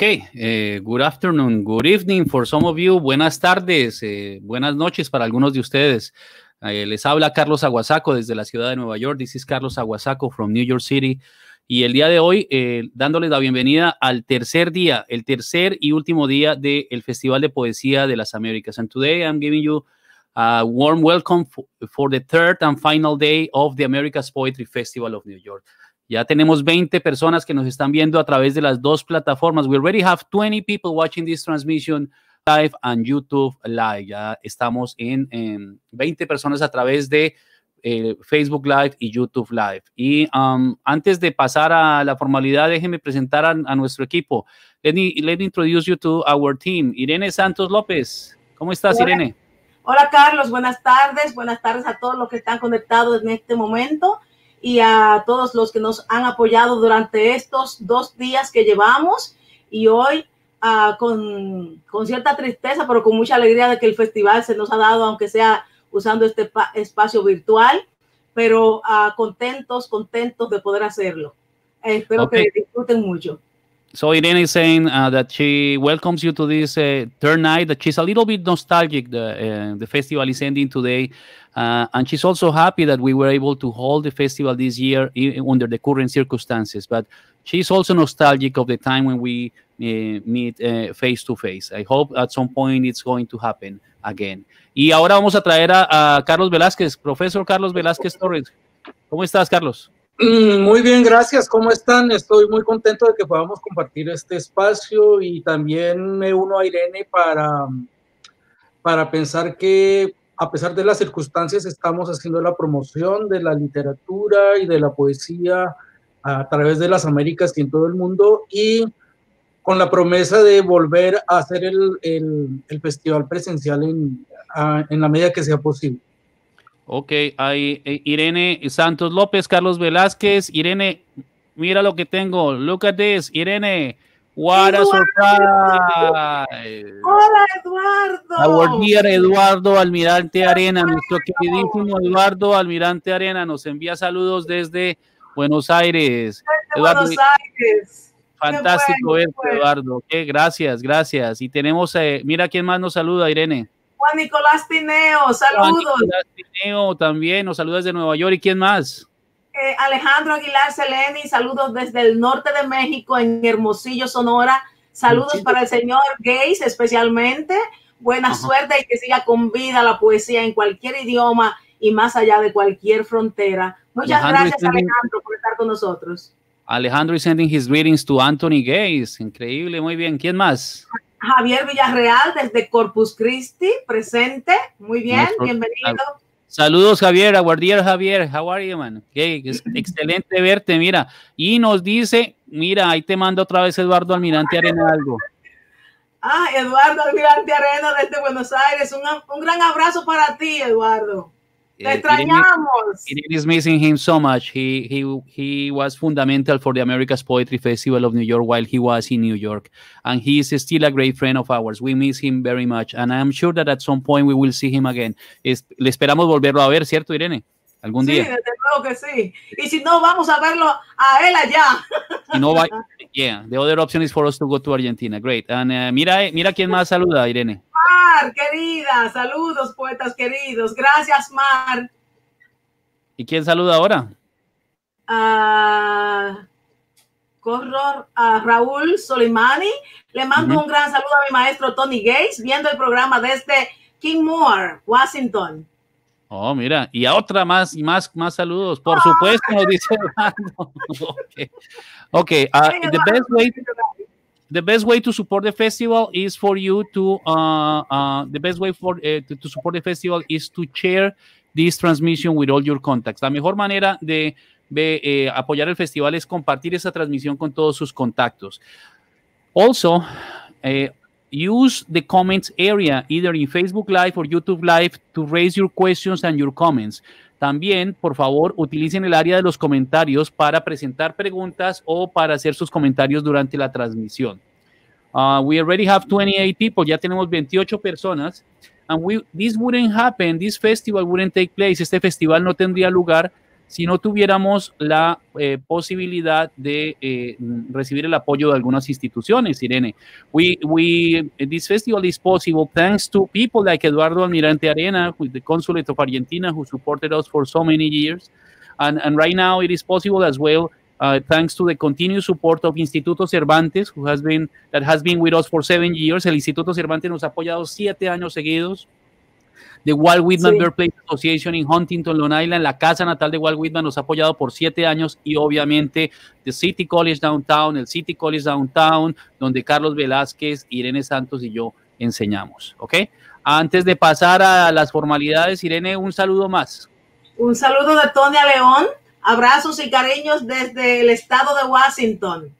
Okay, uh, good afternoon, good evening for some of you. Buenas tardes, eh, buenas noches para algunos de ustedes. Eh, les habla Carlos Aguasaco desde la ciudad de Nueva York. This is Carlos Aguasaco from New York City. Y el día de hoy, eh, dándoles la bienvenida al tercer día, el tercer y último día del Festival de Poesía de las Américas. And today I'm giving you a warm welcome for the third and final day of the America's Poetry Festival of New York. Ya tenemos 20 personas que nos están viendo a través de las dos plataformas. We already have 20 people watching this transmission live and YouTube live. Ya estamos en, 20 personas a través de eh, Facebook Live y YouTube Live. Y um, antes de pasar a la formalidad, déjenme presentar a, nuestro equipo. Let me, let me, introduce you to our team. Irene Santos López. ¿Cómo estás, Irene? Hola, Carlos. Buenas tardes. Buenas tardes a todos los que están conectados en este momento y a todos los que nos han apoyado durante estos dos días que llevamos y hoy uh, con, con, cierta tristeza, pero con mucha alegría de que el festival se nos ha dado, aunque sea usando este espacio virtual, pero uh, contentos, contentos de poder hacerlo. Eh, espero okay. que disfruten mucho. So Irene is saying uh, that she welcomes you to this uh, third night. That she's a little bit nostalgic. The uh, the festival is ending today, uh, and she's also happy that we were able to hold the festival this year under the current circumstances. But she's also nostalgic of the time when we uh, meet uh, face to face. I hope at some point it's going to happen again. Y ahora vamos a traer a, a Carlos Velázquez, profesor Carlos Velázquez Torres. ¿Cómo estás, Carlos? Mm, muy bien, gracias. ¿Cómo están? Estoy muy contento de que podamos compartir este espacio y también me uno a Irene para, para pensar que a pesar de las circunstancias estamos haciendo la promoción de la literatura y de la poesía a través de las Américas y en todo el mundo y con la promesa de volver a hacer el, el, festival presencial en, en la medida que sea posible. Ok, hay eh, Irene Santos López, Carlos Velázquez. Irene, mira lo que tengo. Look at this. Irene, what a surprise. Hola, Eduardo. Our dear Eduardo Almirante Arena, nuestro queridísimo Eduardo Almirante Arena, nos envía saludos desde Buenos Aires. Desde Buenos Aires. Fantástico verte, Eduardo. gracias, gracias. Y tenemos, eh, mira quién más nos saluda, Irene. Juan Nicolás Tineo, saludos. Juan Nicolás Tineo también, nos saluda desde Nueva York. ¿Y quién más? Eh, Alejandro Aguilar Seleni, saludos desde el norte de México, en Hermosillo, Sonora. Saludos para el señor Gays especialmente. Buena suerte y que siga con vida la poesía en cualquier idioma y más allá de cualquier frontera. Muchas gracias, Alejandro, por estar con nosotros. Alejandro is sending his greetings to Anthony Gays. Increíble, muy bien. ¿Quién más? Javier Villarreal desde Corpus Christi, presente. Muy bien, bienvenido. Saludos, Javier, aguardier Javier. How are you, man? excelente verte, mira. Y nos dice, mira, ahí te mando otra vez Eduardo Almirante Arena algo. Ah, Eduardo Almirante Arena desde Buenos Aires. Un, un gran abrazo para ti, Eduardo. Te extrañamos. It is missing him so much. He, he, he was fundamental for the America's Poetry Festival of New York while he was in New York. And he is still a great friend of ours. We miss him very much. And I'm sure that at some point we will see him again. Es, le esperamos volverlo a ver, ¿cierto, Irene? Algún sí, día. Sí, desde luego que sí. Y si no, vamos a verlo a él allá. Y no va, yeah, the other option is for us to go to Argentina. Great. And uh, mira, mira quién más saluda, Irene. Mar, querida, saludos, poetas queridos. Gracias, Mar. ¿Y quién saluda ahora? Corro a Raúl Solimani. Le mando uh -huh. un gran saludo a mi maestro Tony Gates, viendo el programa desde King Moore, Washington. Oh, mira, y a otra más y más, más saludos, por oh. supuesto, nos dice okay. okay, uh, the best way the best way to support the festival is for you to uh, uh, the best way for uh, to, to, support the festival is to share this transmission with all your contacts. La mejor manera de, de eh, apoyar el festival es compartir esa transmisión con todos sus contactos. Also, eh, use the comments area either in Facebook Live or YouTube Live to raise your questions and your comments. También, por favor, utilicen el área de los comentarios para presentar preguntas o para hacer sus comentarios durante la transmisión. Uh, we already have 28 people, ya tenemos 28 personas. And we, this wouldn't happen, this festival wouldn't take place, este festival no tendría lugar si no tuviéramos la eh, posibilidad de eh, recibir el apoyo de algunas instituciones, Irene. We, we, this festival is possible thanks to people like Eduardo Almirante Arena, with the consulate of Argentina, who supported us for so many years. And, and right now it is possible as well uh, thanks to the continued support of Instituto Cervantes, who has been, that has been with us for seven years. El Instituto Cervantes nos ha apoyado siete años seguidos. The Walt Whitman sí. Birthplace Association en Huntington, Long Island, la casa natal de Walt Whitman, nos ha apoyado por siete años y obviamente The City College Downtown, el City College Downtown, donde Carlos Velázquez, Irene Santos y yo enseñamos. ¿Ok? Antes de pasar a las formalidades, Irene, un saludo más. Un saludo de Tonia León. Abrazos y cariños desde el estado de Washington.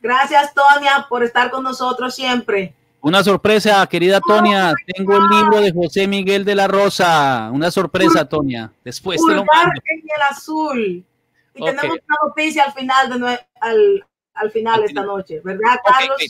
Gracias, Tonia, por estar con nosotros siempre. Una sorpresa, querida Tonia. Tengo el libro de José Miguel de la Rosa. Una sorpresa, Tonia. Después te lo mando. en el azul. Y okay. tenemos una noticia al final de al, al final de esta noche, ¿verdad, Carlos? Okay.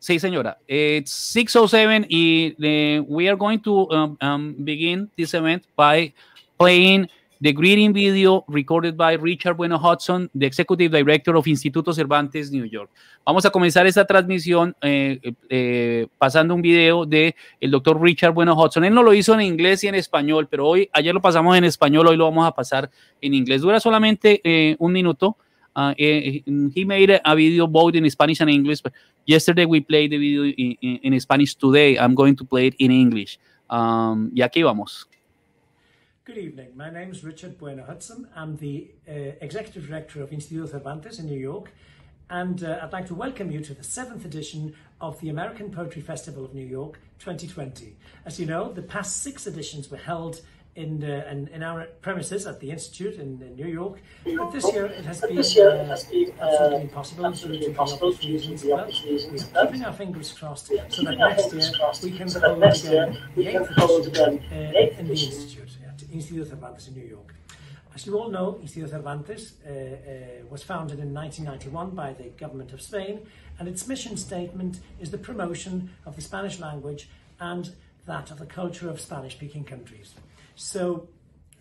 Sí, señora. It's 607 y uh, we are going to um, um, begin this event by playing the greeting video recorded by Richard Bueno Hudson, the Executive Director of Instituto Cervantes, New York. Vamos a comenzar esta transmisión eh, eh, pasando un video de el doctor Richard Bueno Hudson. Él no lo hizo en inglés y en español, pero hoy, ayer lo pasamos en español, hoy lo vamos a pasar en inglés. Dura solamente eh, un minuto. Uh, he made a video both in Spanish and English, but yesterday we played the video in, in, in Spanish. Today I'm going to play it in English. Um, y aquí vamos. Good evening. My name is Richard Bueno Hudson. I'm the uh, Executive Director of Instituto Cervantes in New York, and uh, I'd like to welcome you to the seventh edition of the American Poetry Festival of New York 2020. As you know, the past six editions were held in, uh, in, in, our premises at the Institute in, in, New York, but this year it has been, uh, absolutely impossible due to the reasons. But we're keeping our fingers crossed so that next year we can hold again the eighth edition uh, in the Institute. Instituto Cervantes in New York. As you all know, Instituto Cervantes uh, uh, was founded in 1991 by the government of Spain, and its mission statement is the promotion of the Spanish language and that of the culture of Spanish speaking countries. So,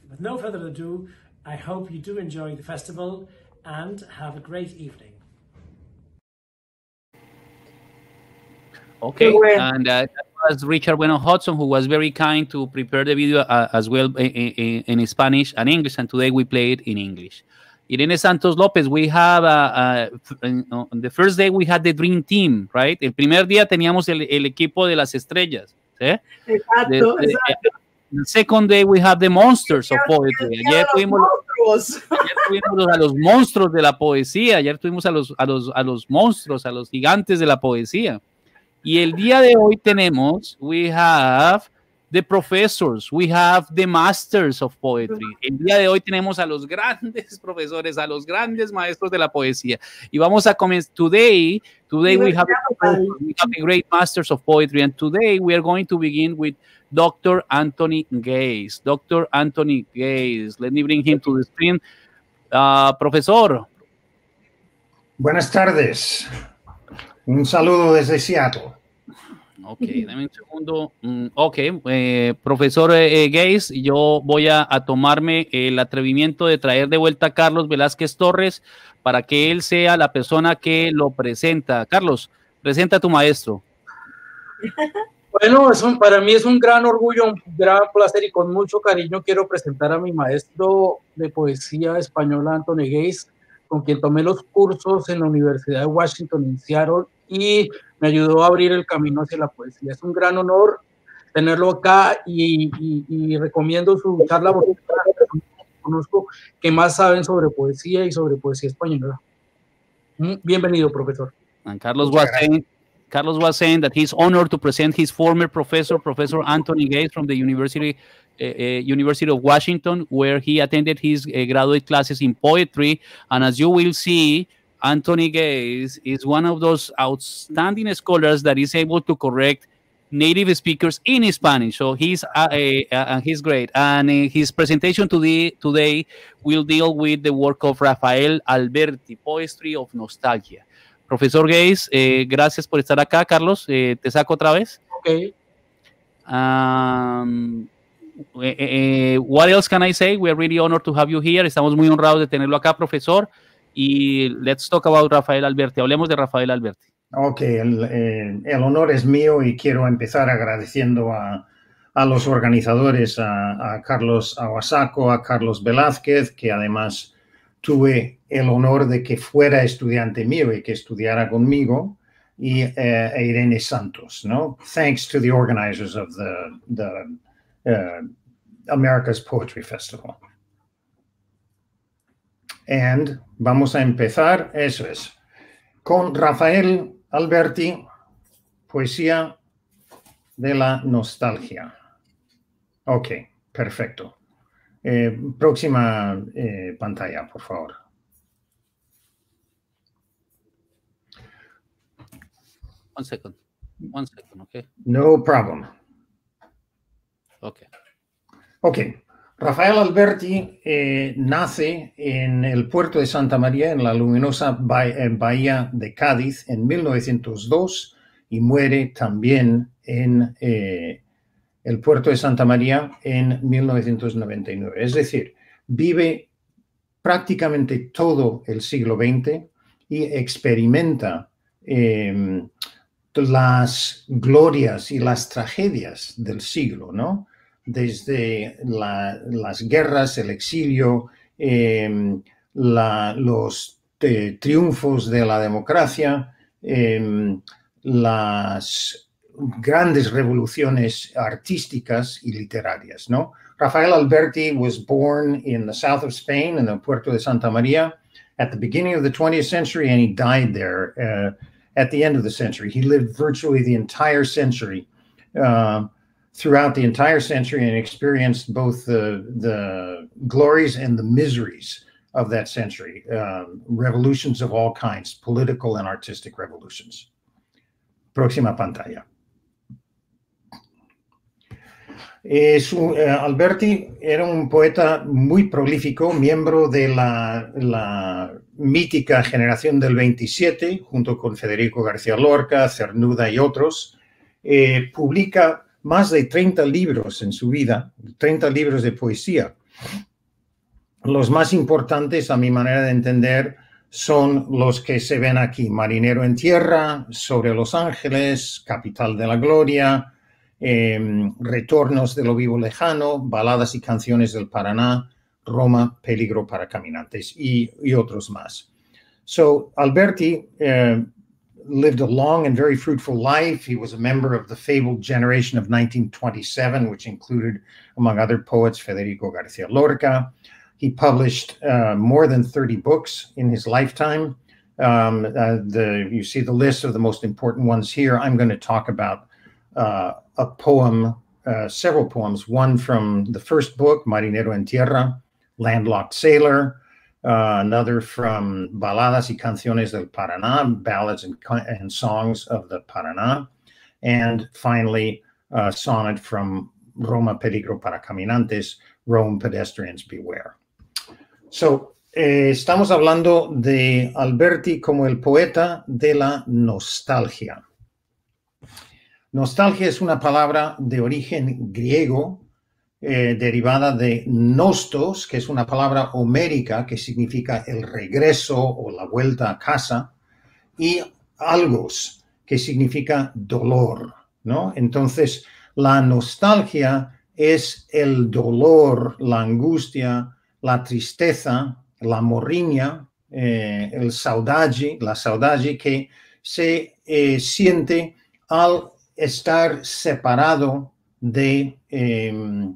with no further ado, I hope you do enjoy the festival and have a great evening. Okay, and uh, was Richard Bueno Hudson, who was very kind to prepare the video uh, as well in, in, in, Spanish and English, and today we play it in English. Irene Santos Lopez, we have, uh, uh, on the first day we had the Dream Team, right? El primer día teníamos el, el equipo de las estrellas, ¿sí? Exacto, the, the, exacto. The second day we have the monsters of poetry. Ayer tuvimos, ayer tuvimos, a los monstruos de la poesía, ayer tuvimos a los, a los, a los monstruos, a los gigantes de la poesía. Y el día de hoy tenemos, we have the professors, we have the masters of poetry. El día de hoy tenemos a los grandes profesores, a los grandes maestros de la poesía. Y vamos a comenzar, today, today we have, the great masters of poetry, and today we are going to begin with Dr. Anthony Gaze. Dr. Anthony Gaze, let me bring him to the screen. Uh, profesor. Buenas tardes. Un saludo desde Seattle. Ok, dame un segundo. Mm, ok, eh, profesor eh, Gays, yo voy a, a, tomarme el atrevimiento de traer de vuelta a Carlos Velázquez Torres para que él sea la persona que lo presenta. Carlos, presenta a tu maestro. Bueno, es un, para mí es un gran orgullo, un gran placer y con mucho cariño quiero presentar a mi maestro de poesía española, Anthony Gays, con quien tomé los cursos en la Universidad de Washington en Seattle y me ayudó a abrir el camino hacia la poesía. Es un gran honor tenerlo acá y, y, y recomiendo su charla porque conozco que más saben sobre poesía y sobre poesía española. Mm, bienvenido, profesor. And Carlos was saying, Carlos was saying that he's honored to present his former professor, Professor Anthony Gates from the University uh, University of Washington, where he attended his uh, graduate classes in poetry. And as you will see, Anthony Gaze is one of those outstanding scholars that is able to correct native speakers in Spanish. So he's uh, uh, he's great. And uh, his presentation today today will deal with the work of Rafael Alberti, Poetry of Nostalgia. Profesor Gaze, eh, gracias por estar acá, Carlos. Eh, te saco otra vez. Ok. Um, eh, what else can I say? We are really honored to have you here. Estamos muy honrados de tenerlo acá, profesor. Y let's talk about Rafael Alberti. Hablemos de Rafael Alberti. Ok, el, eh, el honor es mío y quiero empezar agradeciendo a, a los organizadores, a, a, Carlos Aguasaco, a Carlos Velázquez, que además tuve el honor de que fuera estudiante mío y que estudiara conmigo, y uh, Irene Santos. No, thanks to the organizers of the the uh, America's Poetry Festival. And vamos a empezar, eso es, con Rafael Alberti, poesía de la nostalgia. Ok, perfecto. Eh, próxima eh, pantalla, por favor. One second. One second, okay. No problem. Okay. Ok. Rafael Alberti eh, nace en el puerto de Santa María, en la luminosa bahía de Cádiz, en 1902 y muere también en eh, el puerto de Santa María en 1999. Es decir, vive prácticamente todo el siglo XX y experimenta eh, las glorias y las tragedias del siglo, ¿no? Desde la, las guerras, el exilio, eh, la, los eh, triunfos de la democracia, eh, las grandes revoluciones artísticas y literarias, ¿no? Rafael Alberti was born in the south of Spain, in the Puerto de Santa Maria, at the beginning of the 20th century, and he died there uh, at the end of the century. He lived virtually the entire century, uh, throughout the entire century, and experienced both the, the glories and the miseries of that century, um, revolutions of all kinds, political and artistic revolutions. Próxima pantalla. Eh, su, eh, Alberti era un poeta muy prolífico, miembro de la, la, mítica generación del 27, junto con Federico García Lorca, Cernuda y otros. Eh, publica más de 30 libros en su vida, 30 libros de poesía. Los más importantes, a mi manera de entender, son los que se ven aquí, Marinero en Tierra, Sobre los Ángeles, Capital de la Gloria, eh, Retornos de lo Vivo Lejano, Baladas y Canciones del Paraná, Roma, Peligro para Caminantes, y, otros más. So Alberti uh, lived a long and very fruitful life. He was a member of the fabled generation of 1927, which included, among other poets, Federico Garcia Lorca. He published uh, more than 30 books in his lifetime. Um, uh, the, you see the list of the most important ones here. I'm going to talk about uh, a poem, uh, several poems, one from the first book, Marinero en Tierra, Landlocked Sailor, uh, another from Baladas y Canciones del Paraná, Ballads and, and Songs of the Paraná, and finally, a sonnet from Roma Peligro para Caminantes, Rome Pedestrians Beware. So, eh, estamos hablando de Alberti como el poeta de la nostalgia. Nostalgia es una palabra de origen griego eh, derivada de nostos, que es una palabra homérica que significa el regreso o la vuelta a casa, y algos, que significa dolor, ¿no? Entonces, la nostalgia es el dolor, la angustia, la tristeza, la morriña, eh, el saudade, la saudade que se eh, siente al estar separado de, eh,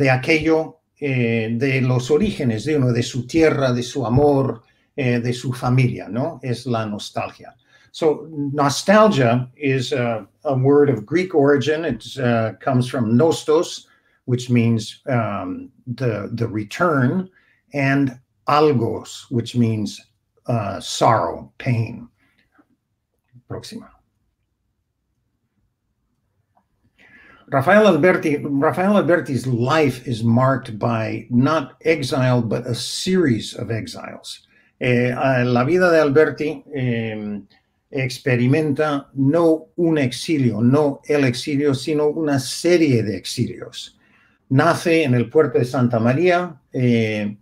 de aquello, eh, de los orígenes de uno, de su tierra, de su amor, eh, de su familia, ¿no? Es la nostalgia. So, nostalgia is a, a word of Greek origin. It uh, comes from nostos, which means um, the, the return, and algos, which means uh, sorrow, pain. Próxima. Rafael Alberti, Rafael Alberti's life is marked by not exile, but a series of exiles. Eh, la vida de Alberti eh, experimenta no un exilio, no el exilio, sino una serie de exilios. nace en el puerto de Santa María eh,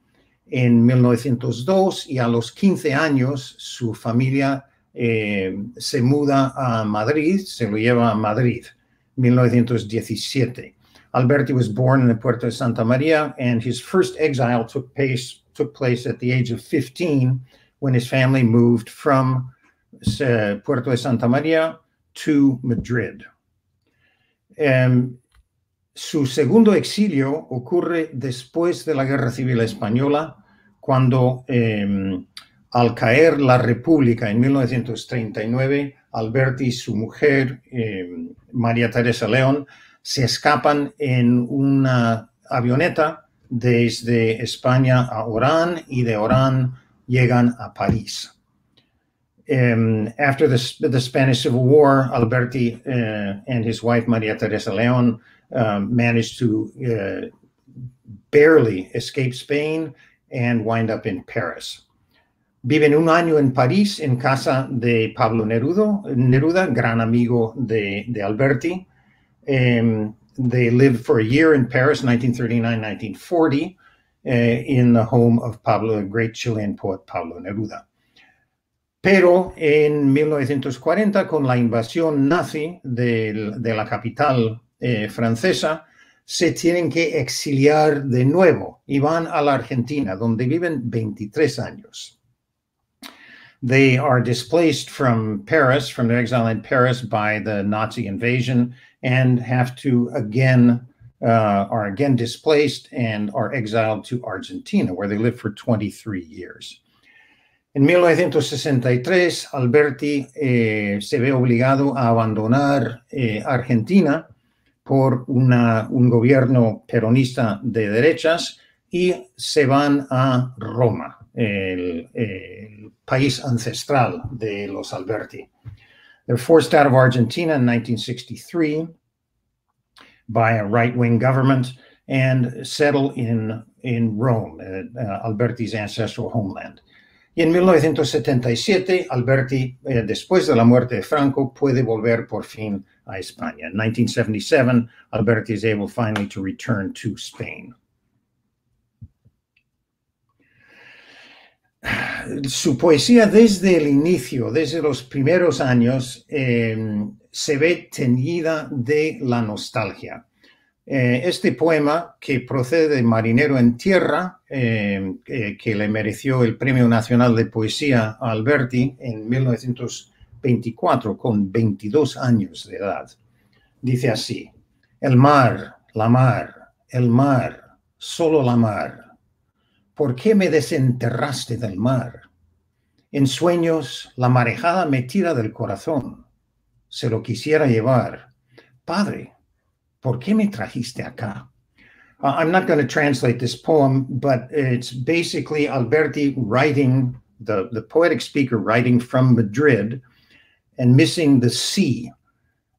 en 1902 y a los 15 años su familia eh, se muda a Madrid, se lo lleva a Madrid, 1917. Alberti was born in the Puerto de Santa Maria, and his first exile took place, took place at the age of 15 when his family moved from uh, Puerto de Santa Maria to Madrid. Um, su segundo exilio ocurre después de la Guerra Civil Española, cuando um, al caer la República en 1939, Alberti y su mujer, um, María Teresa León, se escapan en una avioneta desde España a Orán y de Orán llegan a París. Um, after the, the, Spanish Civil War, Alberti uh, and his wife Maria Teresa León um, managed to uh, barely escape Spain and wind up in Paris. Viven un año en París en casa de Pablo Neruda, Neruda gran amigo de, Alberti. Um, they lived for a year in Paris, 1939-1940, uh, in the home of Pablo, great Chilean poet Pablo Neruda. Pero en 1940, con la invasión nazi de, de la capital eh, francesa, se tienen que exiliar de nuevo y van a la Argentina, donde viven 23 años. They are displaced from Paris, from their exile in Paris by the Nazi invasion, and have to again, uh, are again displaced and are exiled to Argentina, where they lived for 23 years. En 1963, Alberti eh, se ve obligado a abandonar eh, Argentina por una, un gobierno peronista de derechas y se van a Roma, el, el país ancestral de los Alberti. They're forced out of Argentina in 1963 by a right-wing government and settle in, in Rome, uh, uh, Alberti's ancestral homeland. Y en 1977, Alberti, eh, después de la muerte de Franco, puede volver por fin a España. En 1977, Alberti is able finally to return to Spain. Su poesía desde el inicio, desde los primeros años, eh, se ve teñida de la nostalgia. Eh, este poema, que procede de Marinero en Tierra, eh, que le mereció el Premio Nacional de Poesía a Alberti en 1924, con 22 años de edad, dice así, el mar, la mar, el mar, solo la mar. ¿Por qué me desenterraste del mar? En sueños la marejada me tira del corazón. Se lo quisiera llevar. Padre, ¿por qué me trajiste acá? Uh, I'm not going to translate this poem, but it's basically Alberti writing, the, the poetic speaker writing from Madrid and missing the sea,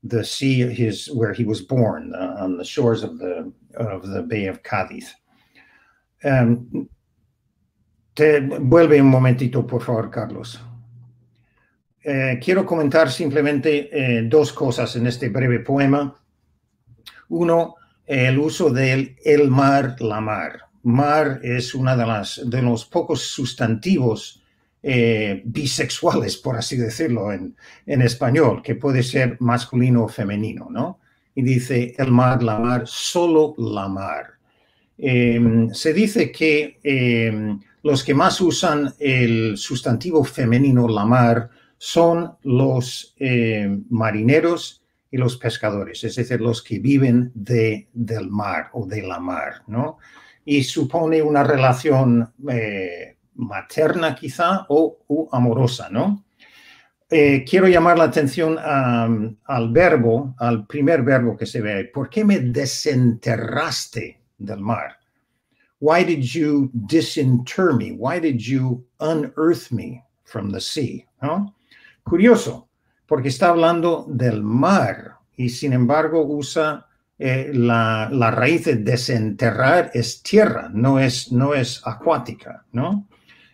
the sea his, where he was born, uh, on the shores of the, of the Bay of Cádiz. Um, te vuelve un momentito, por favor, Carlos. Eh, quiero comentar simplemente eh, dos cosas en este breve poema. Uno, el uso del el mar, la mar. Mar es una de las de los pocos sustantivos eh, bisexuales, por así decirlo, en, en, español, que puede ser masculino o femenino, ¿no? Y dice el mar, la mar, solo la mar. Eh, se dice que eh, los que más usan el sustantivo femenino, la mar, son los eh, marineros y los pescadores, es decir, los que viven de, del mar o de la mar, ¿no? Y supone una relación eh, materna quizá o amorosa, ¿no? Eh, quiero llamar la atención al verbo, al primer verbo que se ve. ¿Por qué me desenterraste del mar? Why did you disinter me? Why did you unearth me from the sea? ¿No? Curioso porque está hablando del mar y sin embargo usa eh, la, la, raíz de desenterrar es tierra, no es, no es acuática, ¿no?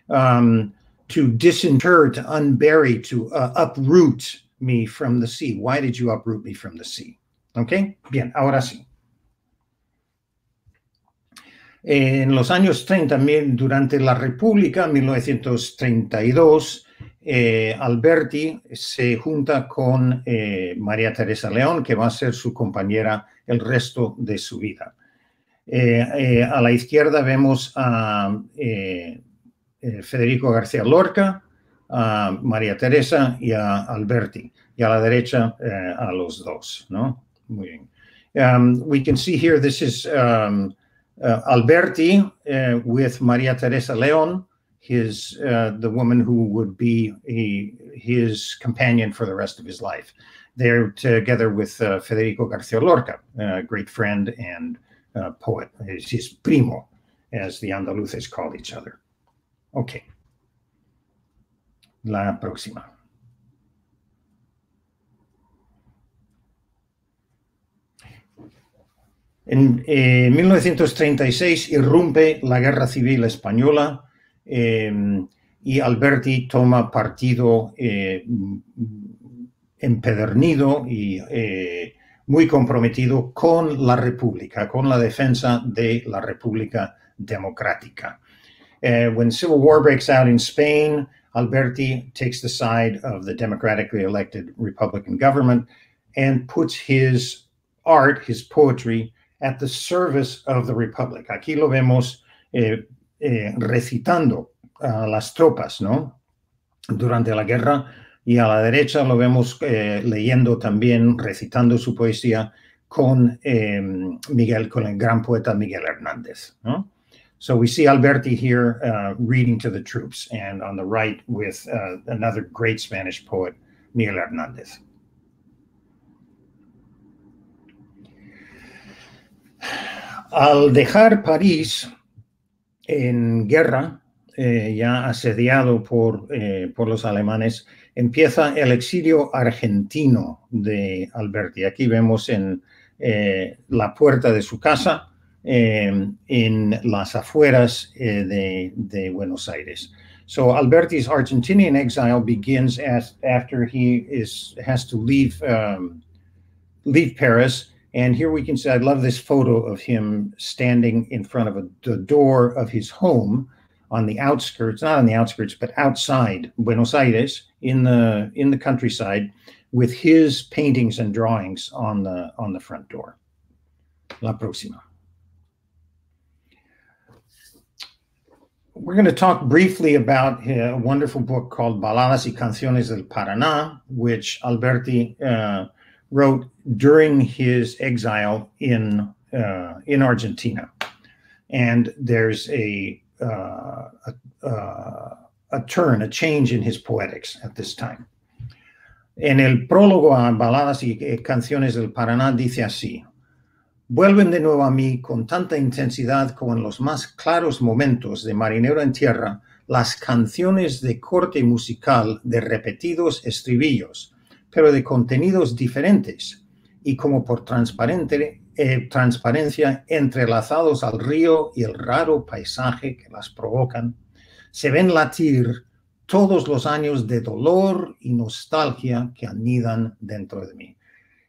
Um, to disinter, to unbury, to uh, uproot me from the sea. Why did you uproot me from the sea? Okay, Bien, ahora sí. En los años 30, durante la República, 1932, eh, Alberti se junta con eh, María Teresa León, que va a ser su compañera el resto de su vida. Eh, a la izquierda vemos a Federico García Lorca, a María Teresa y a Alberti, y a la derecha a los dos, ¿no? Muy bien. Um, we can see here, this is um, Alberti uh, with Maria Teresa León, his uh, the woman who would be a, his companion for the rest of his life. They're together with uh, Federico García Lorca, a great friend and uh, poet. His primo, as the Andaluces called each other. Okay. La próxima. En 1936 eh, irrumpe la Guerra Civil Española em, y Alberti toma partido eh, empedernido y eh, muy comprometido con la República, con la defensa de la República Democrática. when civil war breaks out in Spain, Alberti takes the side of the democratically elected Republican government and puts his art, his poetry, at the service of the Republic. Aquí lo vemos eh, eh, recitando a las tropas, ¿no? Durante la guerra. Y a la derecha lo vemos eh, leyendo también, recitando su poesía con Miguel, con el gran poeta Miguel Hernández, ¿no? So we see Alberti here uh, reading to the troops, and on the right with uh, another great Spanish poet, Miguel Hernández. Al dejar París en guerra, eh, ya asediado por, eh, por, los alemanes, empieza el exilio argentino de Alberti. Aquí vemos en eh, la puerta de su casa, en las afueras de, Buenos Aires. So Alberti's Argentinian exile begins as, after he is, has to leave, um, leave Paris And here we can see, I love this photo of him standing in front of a, the door of his home on the outskirts, not on the outskirts, but outside Buenos Aires in the in the countryside with his paintings and drawings on the on the front door. La próxima. We're going to talk briefly about a wonderful book called Baladas y Canciones del Paraná, which Alberti uh, wrote during his exile in uh, in Argentina, and there's a, uh, uh, a turn, a change in his poetics at this time. En el prólogo a Baladas y Canciones del Paraná dice así: Vuelven de nuevo a mí con tanta intensidad como en los más claros momentos de Marinero en Tierra las canciones de corte musical de repetidos estribillos pero de contenidos diferentes y como por transparente, eh, transparencia entrelazados al río y el raro paisaje que las provocan, se ven latir todos los años de dolor y nostalgia que anidan dentro de mí.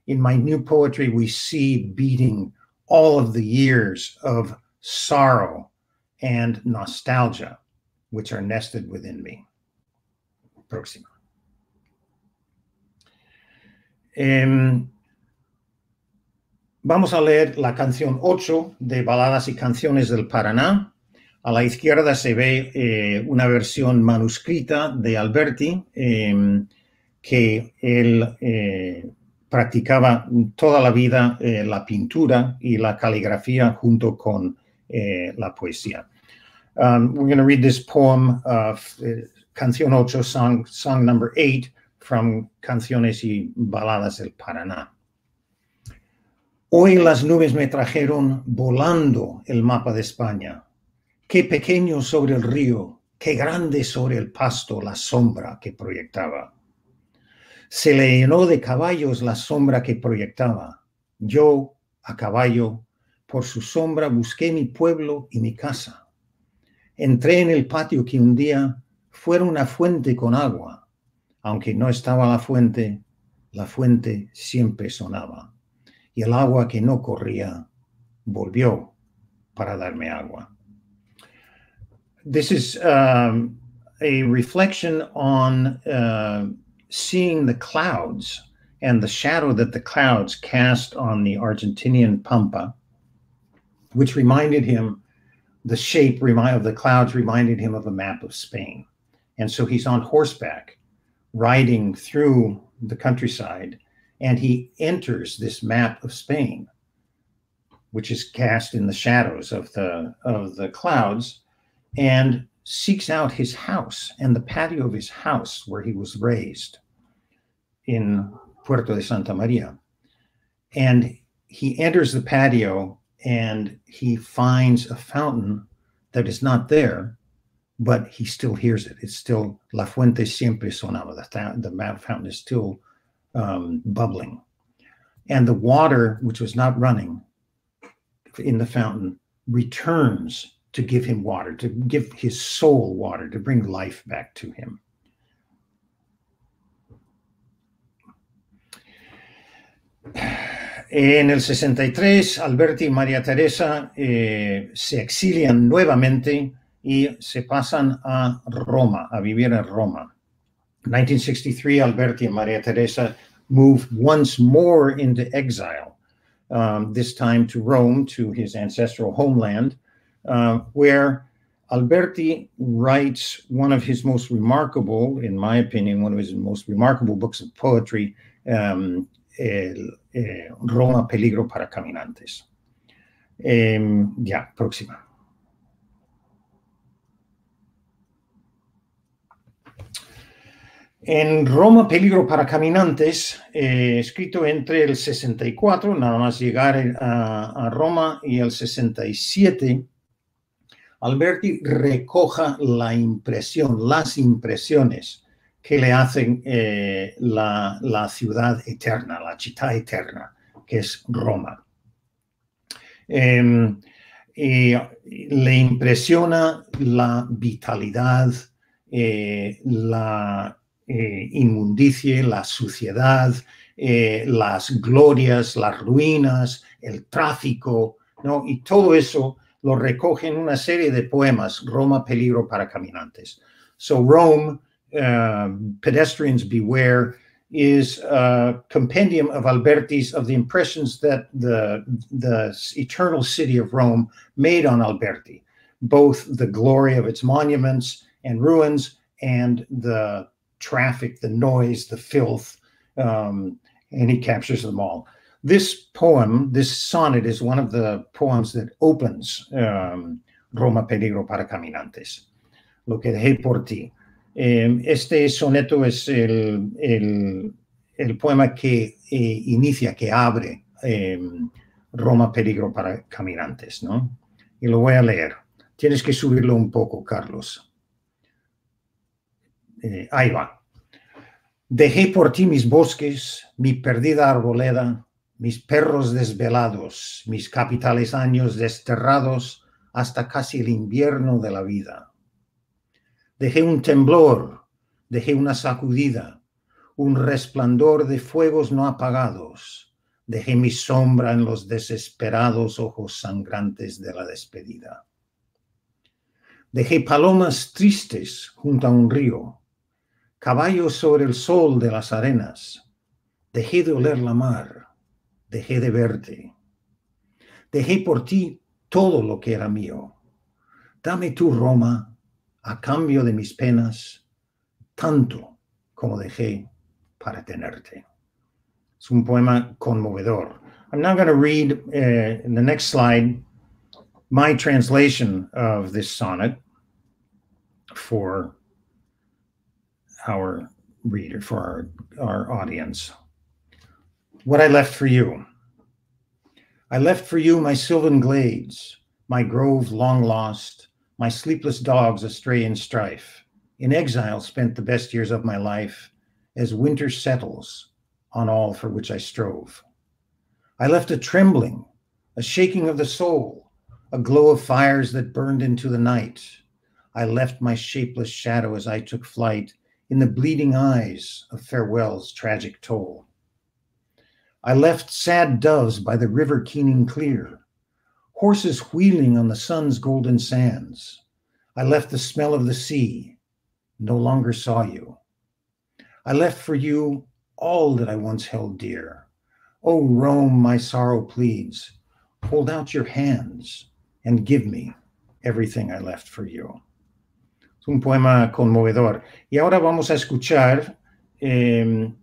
In my new poetry, we see beating all of the years of sorrow and nostalgia, which are nested within me. Próxima. Em, vamos a leer la canción 8 de Baladas y Canciones del Paraná. A la izquierda se ve eh, una versión manuscrita de Alberti, em, que él eh, practicaba toda la vida eh, la pintura y la caligrafía junto con la poesía. Um, we're going to read this poem, Canción 8, song, song number 8, from Canciones y Baladas del Paraná. Hoy las nubes me trajeron volando el mapa de España. Qué pequeño sobre el río, qué grande sobre el pasto la sombra que proyectaba. Se le llenó de caballos la sombra que proyectaba. Yo, a caballo, por su sombra busqué mi pueblo y mi casa. Entré en el patio que un día fuera una fuente con agua aunque no estaba la fuente, la fuente siempre sonaba. Y el agua que no corría volvió para darme agua. This is um, a reflection on uh, seeing the clouds and the shadow that the clouds cast on the Argentinian pampa, which reminded him, the shape of the clouds reminded him of a map of Spain. And so he's on horseback, riding through the countryside, and he enters this map of Spain, which is cast in the shadows of the of the clouds, and seeks out his house and the patio of his house where he was raised in Puerto de Santa Maria. And he enters the patio and he finds a fountain that is not there, but he still hears it. It's still La Fuente siempre sonaba. The, the fountain is still um, bubbling. And the water, which was not running in the fountain, returns to give him water, to give his soul water, to bring life back to him. En el 63, Alberti y María Teresa eh, se exilian nuevamente y se pasan a Roma, a vivir en Roma. 1963, Alberti and Maria Teresa move once more into exile, um, this time to Rome, to his ancestral homeland, uh, where Alberti writes one of his most remarkable, in my opinion, one of his most remarkable books of poetry, um, el, eh, Roma, Peligro para Caminantes. Eh, ya, próxima. En Roma, Peligro para Caminantes, eh, escrito entre el 64, nada más llegar a, a, Roma, y el 67, Alberti recoja la impresión, las impresiones que le hacen eh, la, ciudad eterna, la città eterna, que es Roma. Eh, y le impresiona la vitalidad, eh, la eh, la suciedad, eh, las glorias, las ruinas, el tráfico, ¿no? Y todo eso lo recoge en una serie de poemas, Roma, peligro para caminantes. So Rome Um, pedestrians beware is a compendium of Alberti's of the impressions that the the eternal city of Rome made on Alberti, both the glory of its monuments and ruins and the traffic, the noise, the filth, um, and he captures them all. This poem, this sonnet, is one of the poems that opens um, Roma Peligro para Caminantes. Lo que dejé por ti. Eh, este soneto es el, el, el poema que eh, inicia, que abre eh, Roma Peligro para Caminantes, ¿no? Y lo voy a leer. Tienes que subirlo un poco, Carlos. Eh, ahí va. Dejé por ti mis bosques, mi perdida arboleda, mis perros desvelados, mis capitales años desterrados hasta casi el invierno de la vida Dejé un temblor, dejé una sacudida, un resplandor de fuegos no apagados. Dejé mi sombra en los desesperados ojos sangrantes de la despedida. Dejé palomas tristes junto a un río, caballos sobre el sol de las arenas. Dejé de oler la mar, dejé de verte. Dejé por ti todo lo que era mío. Dame tu Roma, a cambio de mis penas, tanto como dejé para tenerte. Es un poema conmovedor. I'm now going to read uh, in the next slide my translation of this sonnet for our reader, for our, our audience. What I left for you. I left for you my sylvan glades, my grove long lost, my sleepless dogs astray in strife. In exile spent the best years of my life as winter settles on all for which I strove. I left a trembling, a shaking of the soul, a glow of fires that burned into the night. I left my shapeless shadow as I took flight in the bleeding eyes of farewell's tragic toll. I left sad doves by the river keening clear, horses wheeling on the sun's golden sands. I left the smell of the sea, no longer saw you. I left for you all that I once held dear. O Rome, my sorrow pleads, hold out your hands and give me everything I left for you. Un poema conmovedor. Y ahora vamos a escuchar eh,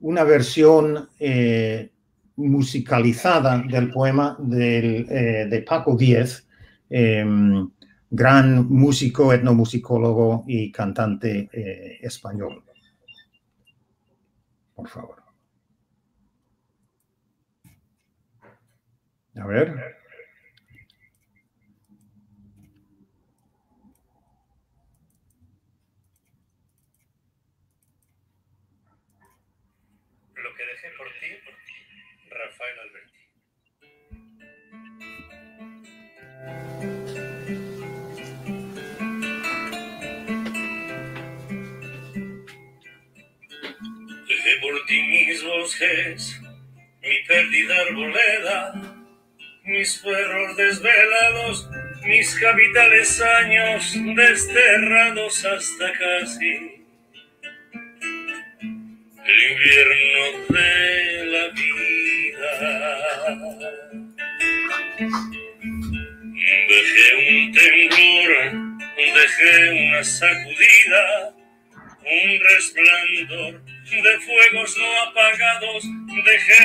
una versión eh, musicalizada del poema del, eh, de Paco Díez, eh, gran músico, etnomusicólogo y cantante eh, español. Por favor. A ver. Por ti mis bosques, mi perdida arboleda, mis perros desvelados, mis capitales años desterrados hasta casi el invierno de la vida. Dejé un temblor, dejé una sacudida, un resplandor de fuegos no apagados, dejé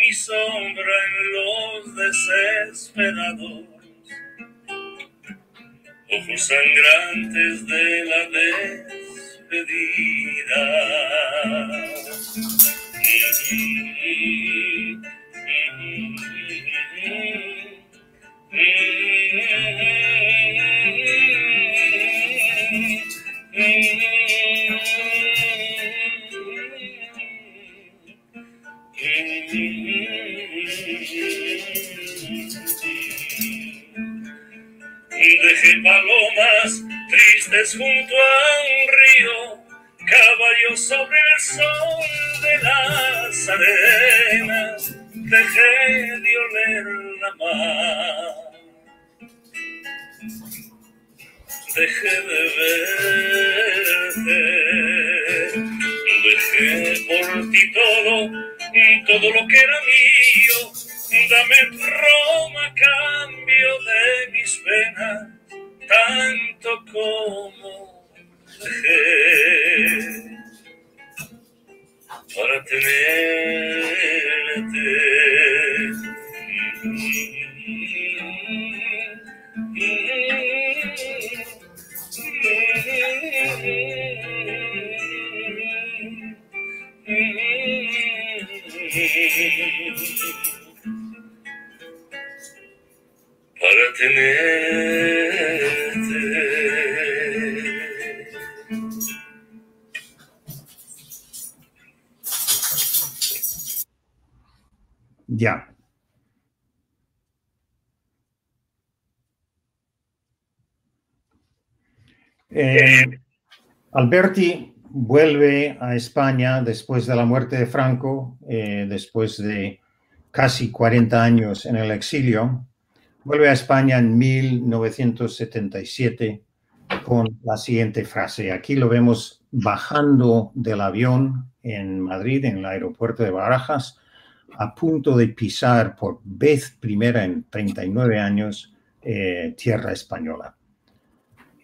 mi sombra en los desesperados. Ojos sangrantes de la despedida. Dejé palomas tristes junto a un río, caballos sobre el sol de las arenas, dejé de oler la mar. Dejé de verte, dejé por ti todo, todo lo que era mío, dame Roma cambio de mis penas, tanto como para tenerte. Ya. Eh, Alberti vuelve a España después de la muerte de Franco, eh, después de casi 40 años en el exilio. Vuelve a España en 1977 con la siguiente frase. Aquí lo vemos bajando del avión en Madrid, en el aeropuerto de Barajas, a punto de pisar por vez primera en 39 años eh, tierra española.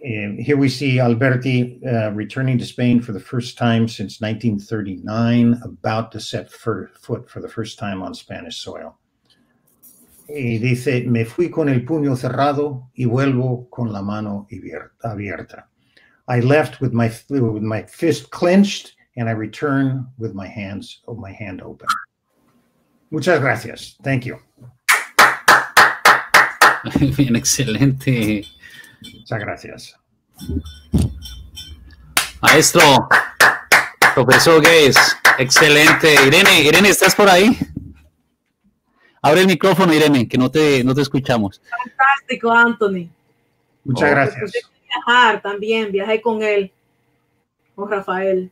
Um, here we see Alberti uh, returning to Spain for the first time since 1939, about to set foot for the first time on Spanish soil. Y dice, me fui con el puño cerrado y vuelvo con la mano abierta. I left with my, with my fist clenched and I return with my hands, my hand open. Muchas gracias. Thank you. Bien, excelente. Muchas gracias. Maestro, profesor Gays, excelente. Irene, Irene, ¿estás por ahí? Abre el micrófono, Irene, que no te, no te escuchamos. Fantástico, Anthony. Muchas Oh, gracias. Viajar también, viajé con él, con Rafael.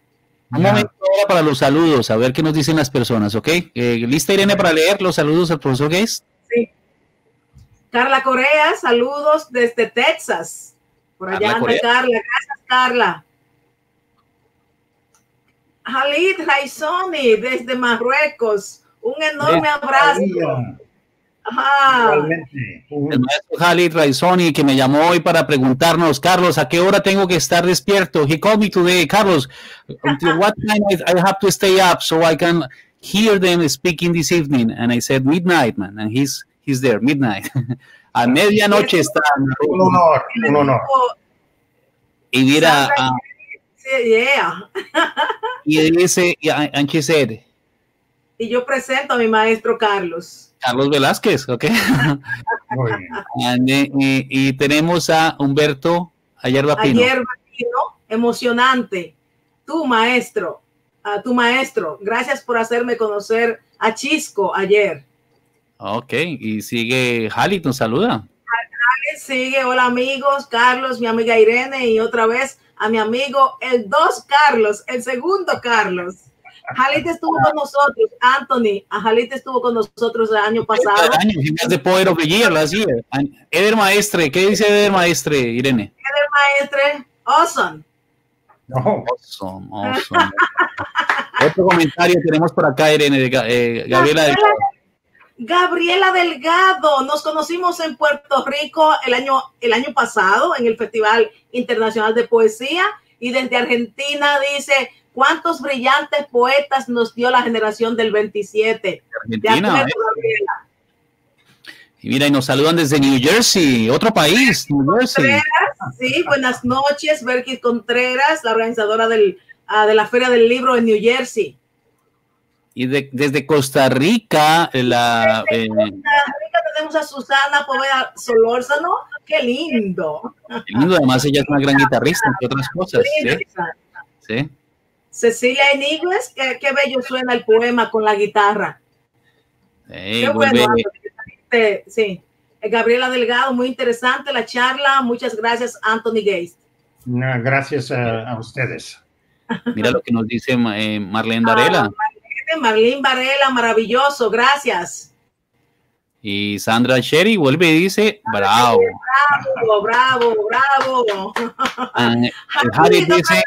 Un momento ahora para los saludos, a ver qué nos dicen las personas, ¿ok? Eh, ¿Lista, Irene, para leer los saludos al profesor Gays? Sí. Carla Corea, saludos desde Texas. Por allá Carla anda Corea. Carla. Gracias, Carla. Halid Raizoni desde Marruecos. Un enorme abrazo. Ajá. El maestro Khalid Raizoni que me llamó hoy para preguntarnos, Carlos, ¿a qué hora tengo que estar despierto? He called me today, Carlos, until what time I, I have to stay up so I can hear them speaking this evening? And I said midnight, man, and he's he's there, midnight. A medianoche está. un honor, un honor. Y mira, Sí, yeah. y dice, y, and she said, Y yo presento a mi maestro Carlos. Carlos Velázquez, ¿ok? Muy bien. Eh, y, y tenemos a Humberto Ayer Vapino. Ayer vino emocionante. Tu maestro, a tu maestro. Gracias por hacerme conocer a Chisco ayer. Ok, y sigue Halit, nos saluda. Sigue, hola amigos, Carlos, mi amiga Irene y otra vez a mi amigo el dos Carlos, el segundo Carlos. Jalit estuvo con nosotros, Anthony, a Jalit estuvo con nosotros el año pasado. Cada año, the power of the year. And Eder Maestre, ¿qué dice Eder Maestre, Irene? El maestre, awesome. No, Awesome, awesome. Otro comentario tenemos por acá, Irene, de eh, Gabriela. del- Gabriela Delgado, nos conocimos en Puerto Rico el año, el año pasado en el Festival Internacional de Poesía y desde Argentina dice, ¿cuántos brillantes poetas nos dio la generación del 27? De Argentina. acuerdo, ¿eh? Y mira, y nos saludan desde New Jersey, otro país, New Jersey. Contreras, sí, buenas noches, Berkis Contreras, la organizadora del, ah, de la Feria del Libro en New Jersey. Y de- desde Costa Rica, la, eh, Arriba tenemos a Susana Poveda Solórzano, qué lindo. qué lindo, además ella es una gran guitarrista, entre otras cosas. ¿sí? ¿sí? Cecilia Enigles, qué, qué bello suena el poema con la guitarra. Eh, Qué bueno, Anthony, sí. Eh, Gabriela Delgado, muy interesante la charla. Muchas gracias, Anthony Gates. no, gracias a, a ustedes. mira lo que nos dice eh, Marlene Varela. Marlene Varela, maravilloso, gracias. Y Sandra Sherry vuelve y dice, bravo. Bravo, bravo, bravo. And, eh, Harit dice,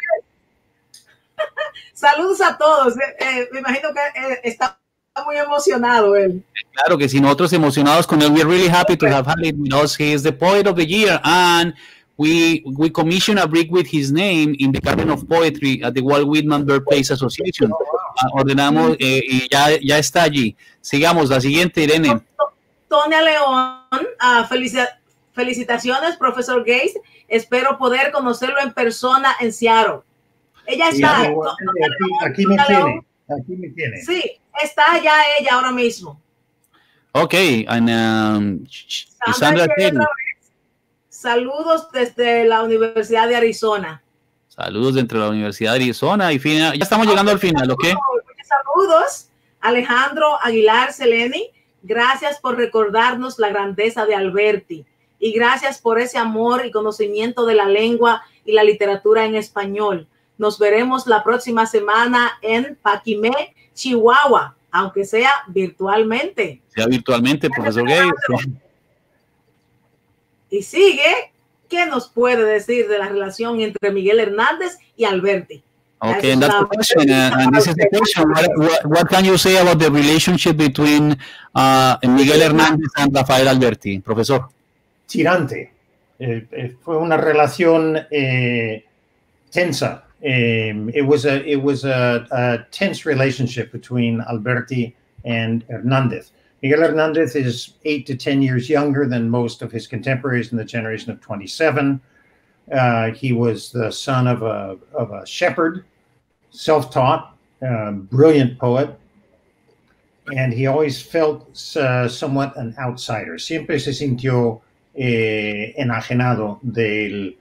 Saludos a todos. Eh, eh, me imagino que eh, está muy emocionado él. claro que si nosotros emocionados con él, we're really happy to have Harit with us. He is the poet of the year and we we commission a brick with his name in the Garden of Poetry at the Walt Whitman Birthplace Association. Ah, ordenamos eh, y ya, ya está allí. Sigamos, la siguiente, Irene. Tonia León, ah, felici- felicitaciones, profesor Gates. Espero poder conocerlo en persona en Seattle. Ella está. aquí, aquí me tiene, aquí me tiene. Sí, está ya ella ahora mismo. Ok, and, um, Sandra. Saludos desde la Universidad de Arizona. Saludos dentro de la Universidad de Arizona. Y fina- ya estamos llegando al final, ¿ok? Muchos Saludos, Alejandro Aguilar Seleni. Gracias por recordarnos la grandeza de Alberti y gracias por ese amor y conocimiento de la lengua y la literatura en español. Nos veremos la próxima semana en Paquimé, Chihuahua, aunque sea virtualmente. Sea virtualmente, profesor Gates. Y sigue, ¿qué nos puede decir de la relación entre Miguel Hernández y Alberti? Okay, and that's the question. Uh, and this is the question. What, what, what can you say about the relationship between uh, Miguel Hernández and Rafael Alberti, profesor? tirante. Eh, eh, fue una relación eh, tensa. Um, it was a it was a, a tense relationship between Alberti and Hernandez. Miguel Hernandez is eight to ten years younger than most of his contemporaries in the generation of 27. Uh, he was the son of a of a shepherd, self-taught, um, brilliant poet, and he always felt uh, somewhat an outsider. Siempre se sintió eh, enajenado del,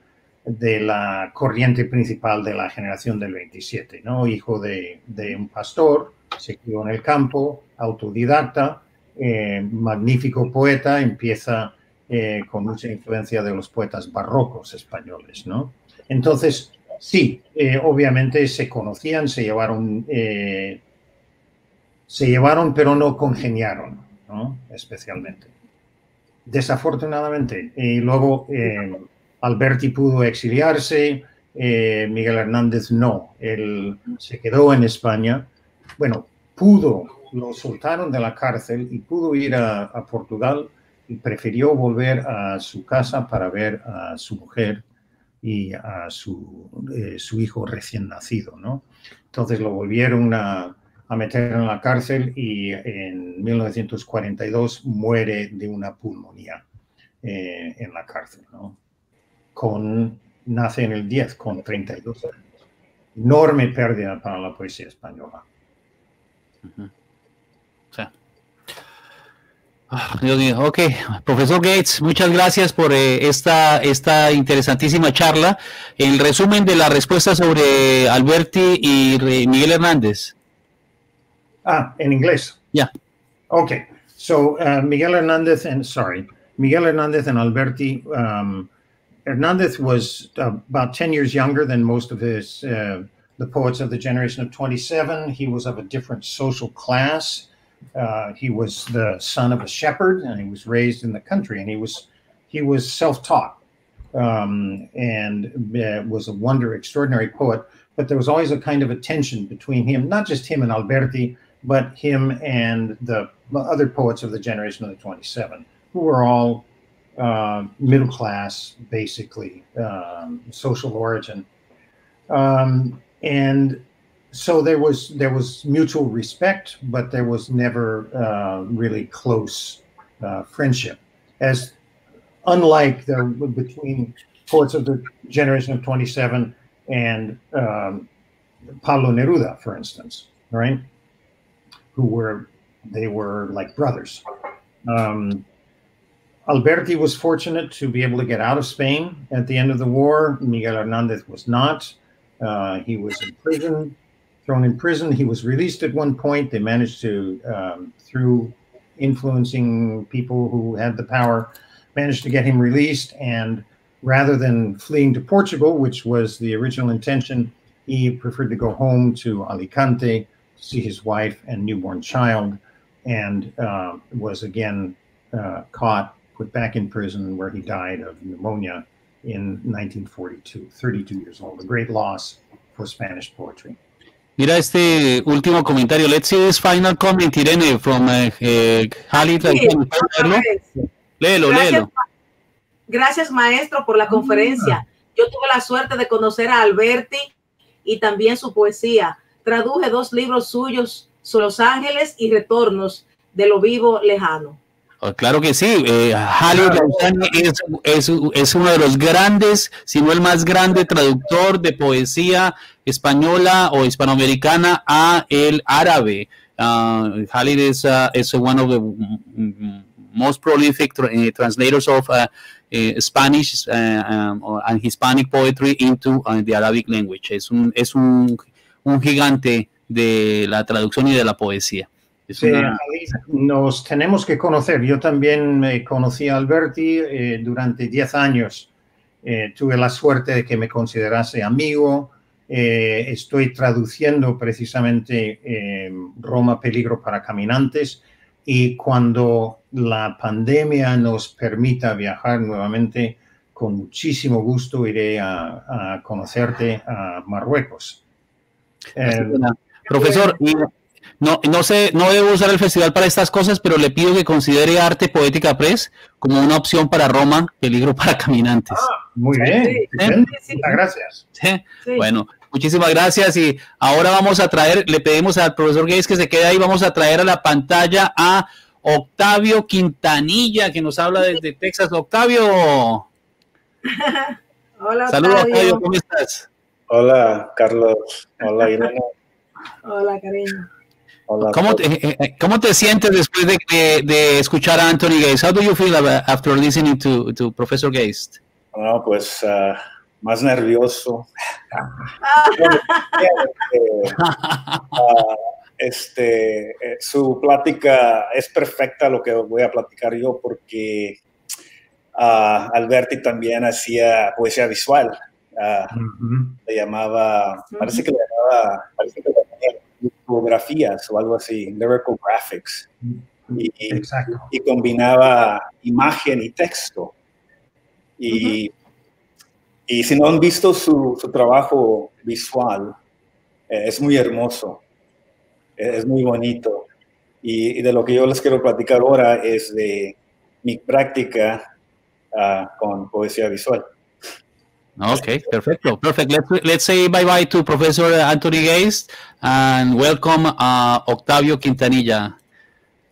de la corriente principal de la generación del 27, ¿no? Hijo de, un pastor, se crió en el campo, autodidacta, eh, magnífico poeta, empieza eh, con mucha influencia de los poetas barrocos españoles, ¿no? Entonces, sí, eh, obviamente se conocían, se llevaron, se llevaron, pero no congeniaron, ¿no? Especialmente. desafortunadamente. Y luego Alberti pudo exiliarse, eh, Miguel Hernández no. Él se quedó en España. Bueno, pudo, lo soltaron de la cárcel y pudo ir a, Portugal y prefirió volver a su casa para ver a su mujer y a su, eh, su hijo recién nacido, ¿no? Entonces lo volvieron a, a meter en la cárcel y en 1942 muere de una pulmonía eh, en la cárcel, ¿no? Con, nace en el 10 con 32 años. Enorme pérdida para la poesía española. Sí. Ah, Dios mío, ok. Profesor Gates, muchas gracias por eh, esta, esta interesantísima charla. El resumen de la respuesta sobre Alberti y Re- Miguel Hernández. Ah, in English. Yeah. Okay. So uh, Miguel Hernandez and sorry, Miguel Hernandez and Alberti. Um, Hernandez was uh, about ten years younger than most of his uh, the poets of the generation of twenty seven. He was of a different social class. Uh, he was the son of a shepherd, and he was raised in the country, and he was he was self taught um, and uh, was a wonder, extraordinary poet. But there was always a kind of a tension between him, not just him and Alberti, but him and the other poets of the generation of the 27, who were all uh, middle class, basically, um, social origin. Um, and so there was there was mutual respect, but there was never uh, really close uh, friendship. As unlike the between poets of the generation of 27 and um, Pablo Neruda, for instance, right? Who were they were like brothers. Um, Alberti was fortunate to be able to get out of Spain at the end of the war. Miguel Hernandez was not. Uh, he was in prison, thrown in prison. He was released at one point. They managed to, um, through influencing people who had the power, managed to get him released. And rather than fleeing to Portugal, which was the original intention, he preferred to go home to Alicante to see his wife and newborn child, and uh, was again uh, caught, put back in prison, where he died of pneumonia in 1942, 32 years old. A great loss for Spanish poetry. Mira este último comentario. Let's see this final comment, Irene, from uh, uh. Sí. Léelo, Gracias, léelo. gracias, maestro, por la conferencia. Yo tuve la suerte de conocer a Alberti y también su poesía. Traduje dos libros suyos, Los Ángeles y Retornos de lo vivo lejano. Oh, Claro que sí, eh, Halil es, es, es uno de los grandes, si no el más grande traductor de poesía española o hispanoamericana a el árabe. Uh, Halil is, uh, is one of the most prolific tra- eh, translators of uh, eh, Spanish uh, um, or- and Hispanic poetry into uh, the Arabic language. Es un, es un, un gigante de la traducción y de la poesía. Es Sí, una- nos tenemos que conocer. Yo también me conocí a Alberti eh, durante 10 años. Eh, tuve la suerte de que me considerase amigo. Eh, estoy traduciendo precisamente eh, Roma Peligro para Caminantes y cuando la pandemia nos permita viajar nuevamente, con muchísimo gusto iré a, a conocerte a Marruecos. Eh, Profesor, y no, no sé, no debo usar el festival para estas cosas, pero le pido que considere Arte Poética Press como una opción para Roma, peligro para caminantes. muy bien, Sí, estupendo. sí, sí. muchas gracias. ¿Sí? Sí. Bueno, muchísimas gracias y ahora vamos a traer, le pedimos al profesor Gates que se quede ahí, vamos a traer a la pantalla a Octavio Quintanilla, que nos habla desde Texas. Octavio, Hola, saludos Octavio. Octavio, ¿cómo estás? Hola, Carlos. Hola, Irene. Hola, cariño. Hola. ¿Cómo te, eh, eh, ¿Cómo te sientes después de, de, de escuchar a Anthony Gates? How do you feel about- after listening to, to Professor Gates? No, pues ah, más nervioso. Eh, ah, este, eh, su plática es perfecta lo que voy a platicar yo porque ah, Alberti también hacía poesía visual. Ah, Ujú. le llamaba, parece que le llamaba, parece que le llamaba litografías o algo así, lyrical graphics. y, y combinaba imagen y texto. Y, y si no han visto su, su trabajo visual, eh, es muy hermoso, es muy bonito. Y, de lo que yo les quiero platicar ahora es de mi práctica uh, con poesía visual. Okay, perfecto, perfect. Let's let's say bye bye to Professor Anthony Geist and welcome uh, Octavio Quintanilla.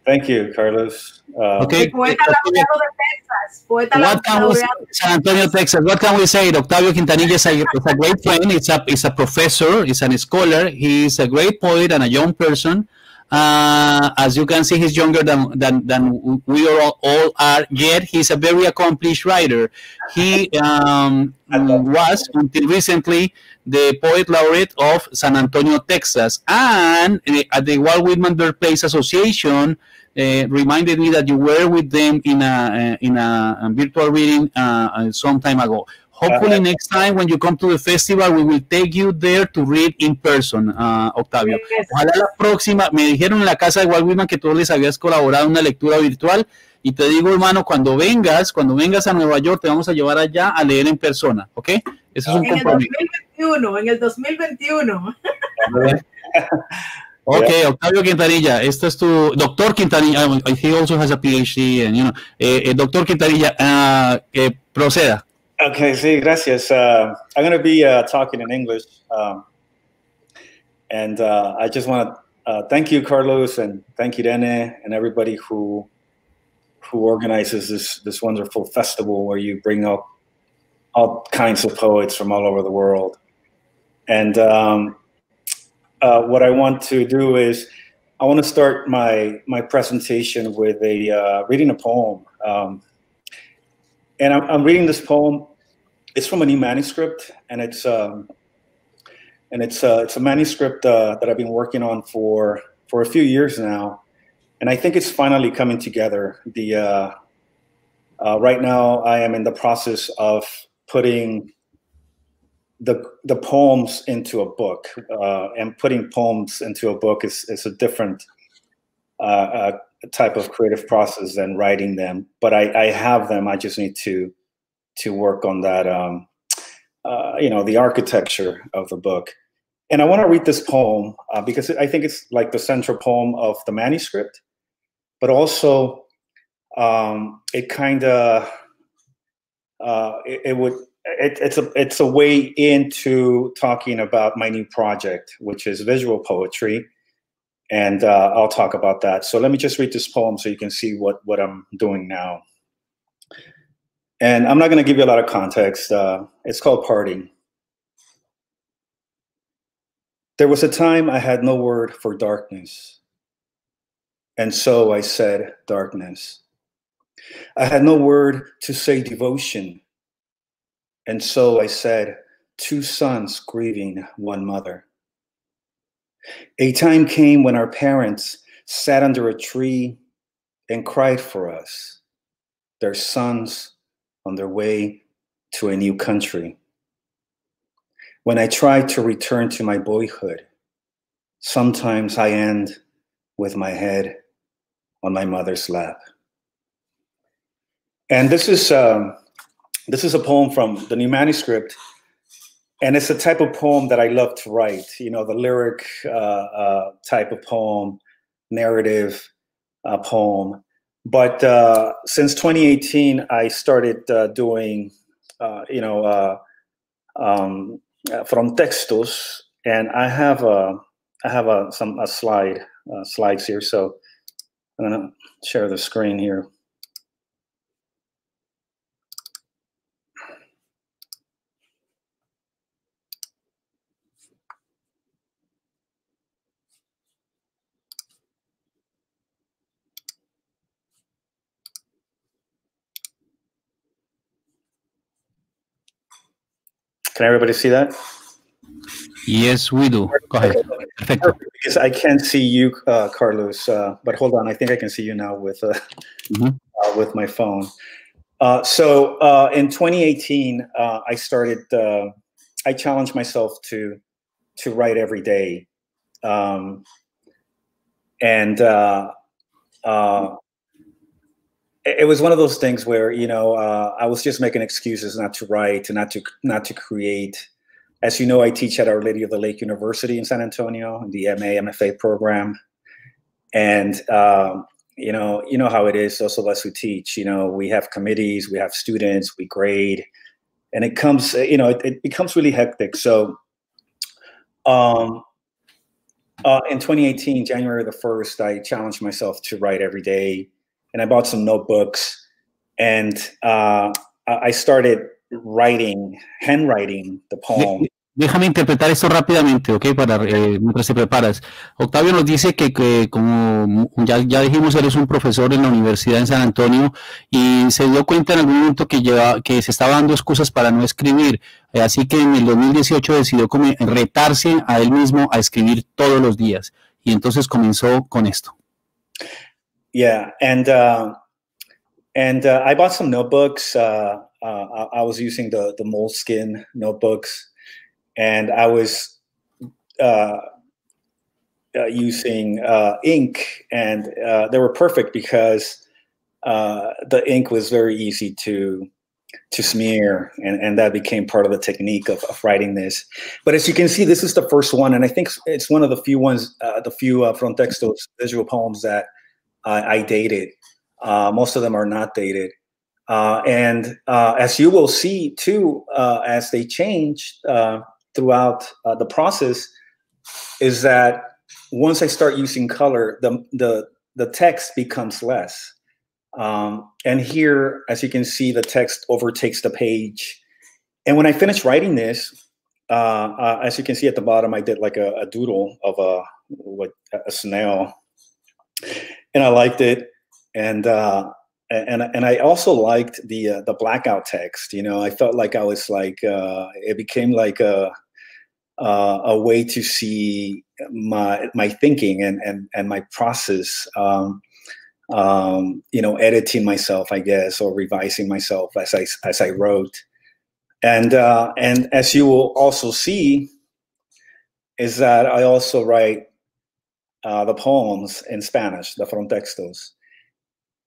Thank you, Carlos. Uh, okay. Poeta laureado de Texas. Poeta what can we, San Antonio, Texas. What can we say? Octavio Quintanilla is a, is a great friend. It's a, it's a professor. He's a scholar. He's a great poet and a young person. Uh, as you can see, he's younger than than, than we all, all are. Yet he's a very accomplished writer. He um, was until recently the poet laureate of San Antonio, Texas, and uh, at the Walt Whitman Birthplace Association. Uh, reminded me that you were with them in a uh, in a, a virtual reading uh, uh, some time ago. Hopefully, next time when you come to the festival, we will take you there to read in person, uh, Octavio. Ojalá la próxima, me dijeron en la casa de Walt que tú les habías colaborado en una lectura virtual. Y te digo, hermano, cuando vengas, cuando vengas a Nueva York, te vamos a llevar allá a leer en persona, ¿ok? Eso es un en compromiso. En el 2021, en el 2021. Ok, Octavio Quintanilla, esto es tu doctor Quintanilla. He also has a PhD, and you know, eh, eh, doctor Quintanilla, uh, eh, proceda. Okay, sí, gracias. Uh, I'm going to be uh, talking in English. Um, and uh, I just want to uh, thank you, Carlos, and thank you, Dene, and everybody who who organizes this this wonderful festival where you bring up all kinds of poets from all over the world. And um, uh, what I want to do is I want to start my my presentation with a uh, reading a poem. Um, and I'm, I'm, reading this poem. It's from a new manuscript, and it's um, and it's uh, it's a manuscript uh, that I've been working on for for a few years now, and I think it's finally coming together. The uh, uh right now, I am in the process of putting the the poems into a book, uh, and putting poems into a book is is a different uh, type of creative process than writing them. But I, I have them. I just need to to work on that. Um, uh, you know, the architecture of the book. And I want to read this poem uh, because I think it's like the central poem of the manuscript, but also um, it kind of uh, it, it, would it, it's a it's a way into talking about my new project, which is visual poetry and uh, I'll talk about that. So let me just read this poem so you can see what, what I'm doing now. And I'm not going to give you a lot of context. Uh, it's called Parting. There was a time I had no word for darkness. And so I said, darkness. I had no word to say devotion. And so I said, two sons grieving one mother. A time came when our parents sat under a tree and cried for us, their sons on their way to a new country. When I try to return to my boyhood, sometimes I end with my head on my mother's lap. And this is um, this is a poem from the new manuscript and it's a type of poem that I love to write. You know, the lyric uh, uh, type of poem, narrative uh, poem. But uh, since 2018, I started uh, doing, uh, you know, um, from textos, and I have a, I have a some a slide slides here. So I'm gonna share the screen here. Can everybody see that? Yes, we do. Go ahead. Perfecto. Because I can't see you, uh, Carlos, uh, but hold on. I think I can see you now with uh, mm -hmm. with my phone. Uh, so uh, in 2018, uh, I started. I challenged myself to to write every day, um, and uh, it was one of those things where you know uh, I was just making excuses not to write, and not to not to create. As you know, I teach at Our Lady of the Lake University in San Antonio, in the MA MFA program, and um, you know, you know how it is. Those of us who teach, you know, we have committees, we have students, we grade, and it comes, you know, it, it becomes really hectic. So, um, uh, in 2018, January the 1st, I challenged myself to write every day and I bought some notebooks and uh, I started writing, handwriting the poem. Déjame interpretar esto rápidamente, ¿ok? Para, eh, mientras te preparas. Octavio nos dice que, que como ya, ya, dijimos, él es un profesor en la Universidad en San Antonio y se dio cuenta en algún momento que, lleva, que se estaba dando excusas para no escribir. Eh, así que en el 2018 decidió como retarse a él mismo a escribir todos los días. Y entonces comenzó con esto. Yeah, and uh, and uh, I bought some notebooks. Uh, uh I was using the the Moleskin notebooks, and I was uh, uh, using ink, and they were perfect because the ink was very easy to to smear and, and that became part of the technique of, of writing this but as you can see this is the first one and i think it's one of the few ones uh, the few uh, frontextos visual poems that I dated. Uh, most of them are not dated. Uh, and uh, as you will see too, uh, as they change uh, throughout uh, the process, is that once I start using color, the the the text becomes less. Um, and here, as you can see, the text overtakes the page. And when I finished writing this, as you can see at the bottom, I did like a, a doodle of a what a snail and I liked it. And uh, and and I also liked the uh, the blackout text. You know, I felt like I was like uh, it became like a uh, a way to see my my thinking and and and my process. Um, um, you know, editing myself, I guess, or revising myself as I as I wrote. And uh, and as you will also see, is that I also write uh, the poems in Spanish, the frontextos.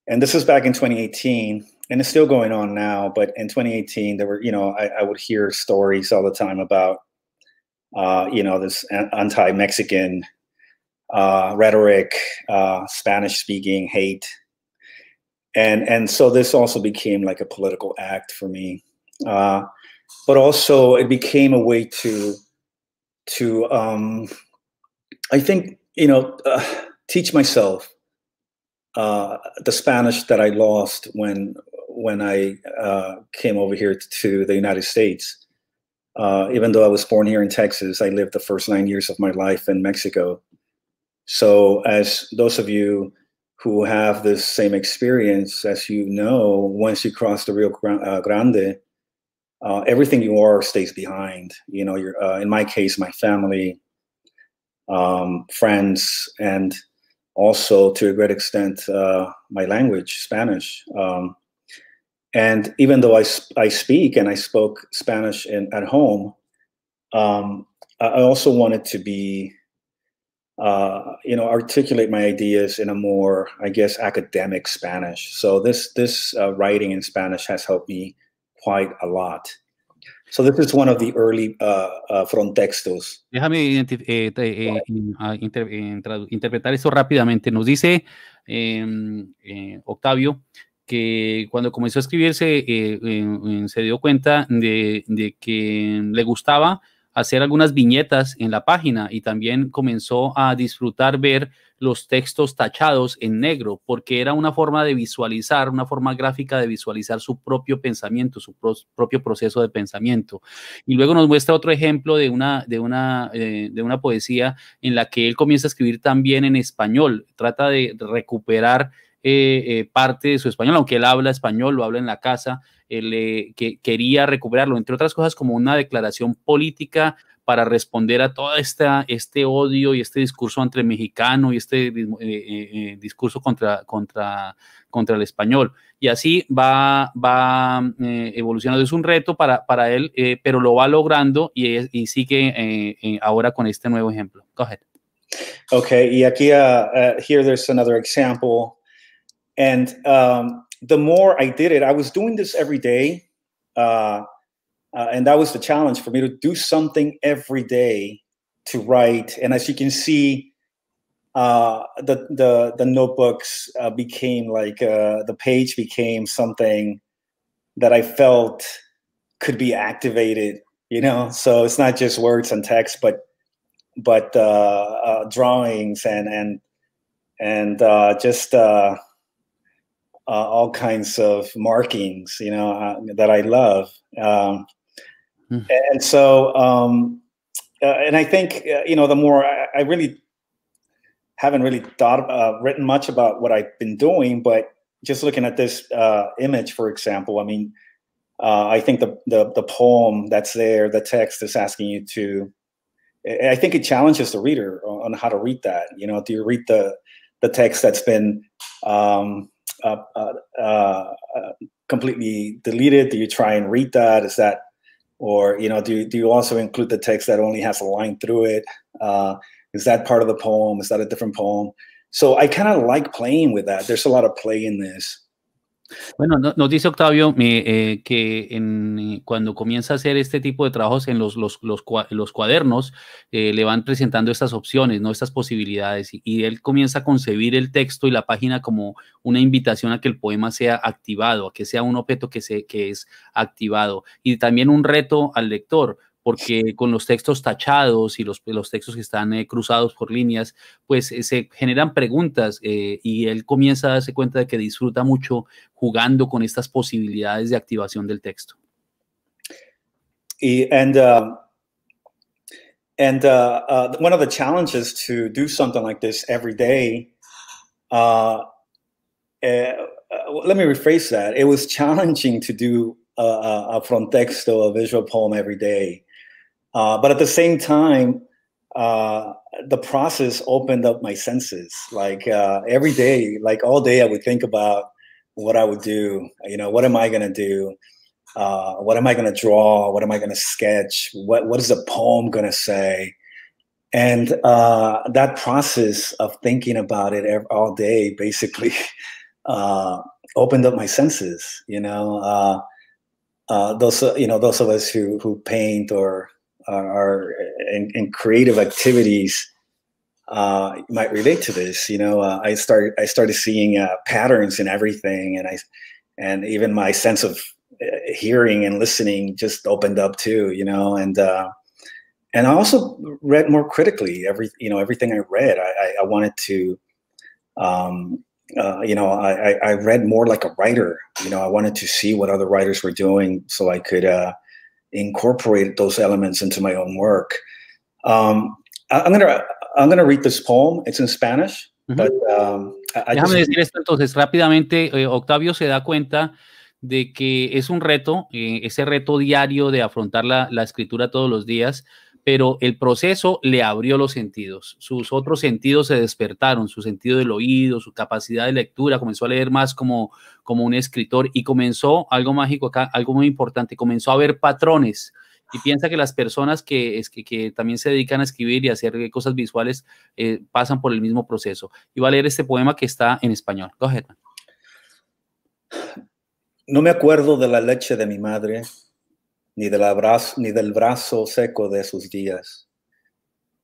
And this is back in 2018, and it's still going on now. But in 2018, there were, you know, I, I would hear stories all the time about, uh, you know, this anti-Mexican uh, rhetoric, uh, Spanish-speaking hate, and and so this also became like a political act for me. Uh, but also, it became a way to to um, I think you know, uh, teach myself uh, the Spanish that I lost when when I uh, came over here to the United States. Uh, even though I was born here in Texas, I lived the first nine years of my life in Mexico. So, as those of you who have this same experience, as you know, once you cross the Rio uh, Grande, uh, everything you are stays behind. You know, you're, in my case, my family, um, friends, and also to a great extent uh, my language, Spanish. Um, and even though I, I speak and I spoke Spanish in, at home, um, I also wanted to be, uh, you know, articulate my ideas in a more, I guess, academic Spanish. So this this uh, writing in Spanish has helped me quite a lot. So this is one of the early uh, uh, frontextos. Déjame eh, eh, inter interpretar esto rápidamente. Nos dice em, eh, Octavio que cuando comenzó a escribirse se dio cuenta de, de que le gustaba hacer algunas viñetas en la página y también comenzó a disfrutar ver los textos tachados en negro, porque era una forma de visualizar, una forma gráfica de visualizar su propio pensamiento, su propio proceso de pensamiento. Y luego nos muestra otro ejemplo de una, de, una, eh, de una poesía en la que él comienza a escribir también en español, trata de recuperar eh, eh, parte de su español, aunque él habla español, lo habla en la casa, él que quería recuperarlo, entre otras cosas como una declaración política para responder a todo esta, este odio y este discurso entre mexicano y este eh, eh, discurso contra, contra, contra el español. Y así va, va evolucionando. Es un reto para, para él, pero lo va logrando y, y sigue ahora con este nuevo ejemplo. Go ahead. Okay, y aquí, uh, uh, here there's another example. And um, the more I did it, I was doing this every day. Uh, uh, and that was the challenge for me to do something every day to write. And as you can see, uh, the the the notebooks uh, became like uh, the page became something that I felt could be activated. You know, so it's not just words and text, but but uh, drawings and and and just all kinds of markings. You know that I love. Um, Mm. And so, um, uh, and I think uh, you know, the more I, I really haven't really thought uh, written much about what I've been doing, but just looking at this uh, image, for example, I mean, uh, I think the, the the poem that's there, the text is asking you to. I think it challenges the reader on how to read that. You know, do you read the the text that's been um, uh, completely deleted? Do you try and read that? Is that or you know do, do you also include the text that only has a line through it? Uh, is that part of the poem is that a different poem so i kind of like playing with that there's a lot of play in this Bueno, nos dice Octavio eh, que eh, cuando comienza a hacer este tipo de trabajos en los cuadernos, eh, le van presentando estas opciones, ¿no? estas posibilidades, y, él comienza a concebir el texto y la página como una invitación a que el poema sea activado, a que sea un objeto que, se, que es activado, y también un reto al lector, porque con los textos tachados y los, textos que están eh, cruzados por líneas, pues eh, se generan preguntas eh, y él comienza a darse cuenta de que disfruta mucho jugando con estas posibilidades de activación del texto. Y, and um, uh, uh, one of the challenges to do something like this every day, uh, let me rephrase that. It was challenging to do a, a, a texto, a visual poem every day. Uh, but at the same time, uh, the process opened up my senses. Like uh, every day, like all day, I would think about what I would do. You know, what am I going to do? Uh, what am I going to draw? What am I going to sketch? What What is the poem going to say? And uh, that process of thinking about it all day basically uh, opened up my senses. You know, those you know those of us who who paint or are in, in creative activities uh, might relate to this. You know, uh, I started I started seeing uh, patterns in everything, and I and even my sense of uh, hearing and listening just opened up too. You know, and uh, and I also read more critically. Every you know everything I read, I, I wanted to. Um, uh, you know, I, I read more like a writer. You know, I wanted to see what other writers were doing, so I could incorporate those elements into my own work. Um, I, am gonna I'm gonna read this poem. It's in Spanish. Uh -huh. but, um, I, Déjame just... decir esto entonces rápidamente. Eh, Octavio se da cuenta de que es un reto, eh, ese reto diario de afrontar la, la escritura todos los días pero el proceso le abrió los sentidos. Sus otros sentidos se despertaron, su sentido del oído, su capacidad de lectura, comenzó a leer más como, como un escritor y comenzó, algo mágico acá, algo muy importante, comenzó a ver patrones. Y piensa que las personas que, que, que también se dedican a escribir y hacer cosas visuales eh, pasan por el mismo proceso. Y va a leer este poema que está en español. Go No me acuerdo de la leche de mi madre, ni, del ni del brazo seco de sus días.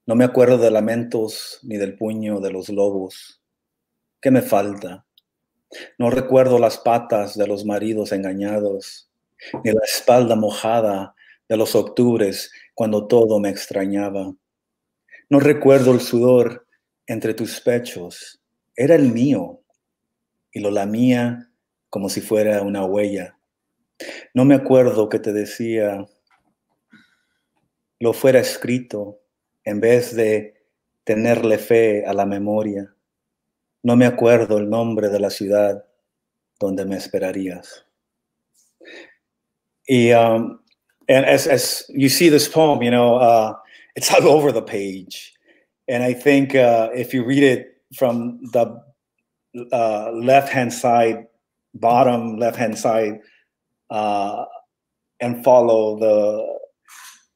No me acuerdo de lamentos ni del puño de los lobos. ¿Qué me falta? No recuerdo las patas de los maridos engañados, ni la espalda mojada de los octubres cuando todo me extrañaba. No recuerdo el sudor entre tus pechos. Era el mío y lo lamía como si fuera una huella. No me acuerdo que te decía, lo fuera escrito en vez de tenerle fe a la memoria. No me acuerdo el nombre de la ciudad donde me esperarías. Y, um, and as, as you see this poem, you know, uh, it's all over the page. And I think uh, if you read it from the uh, left hand side, bottom left hand side, uh, and follow the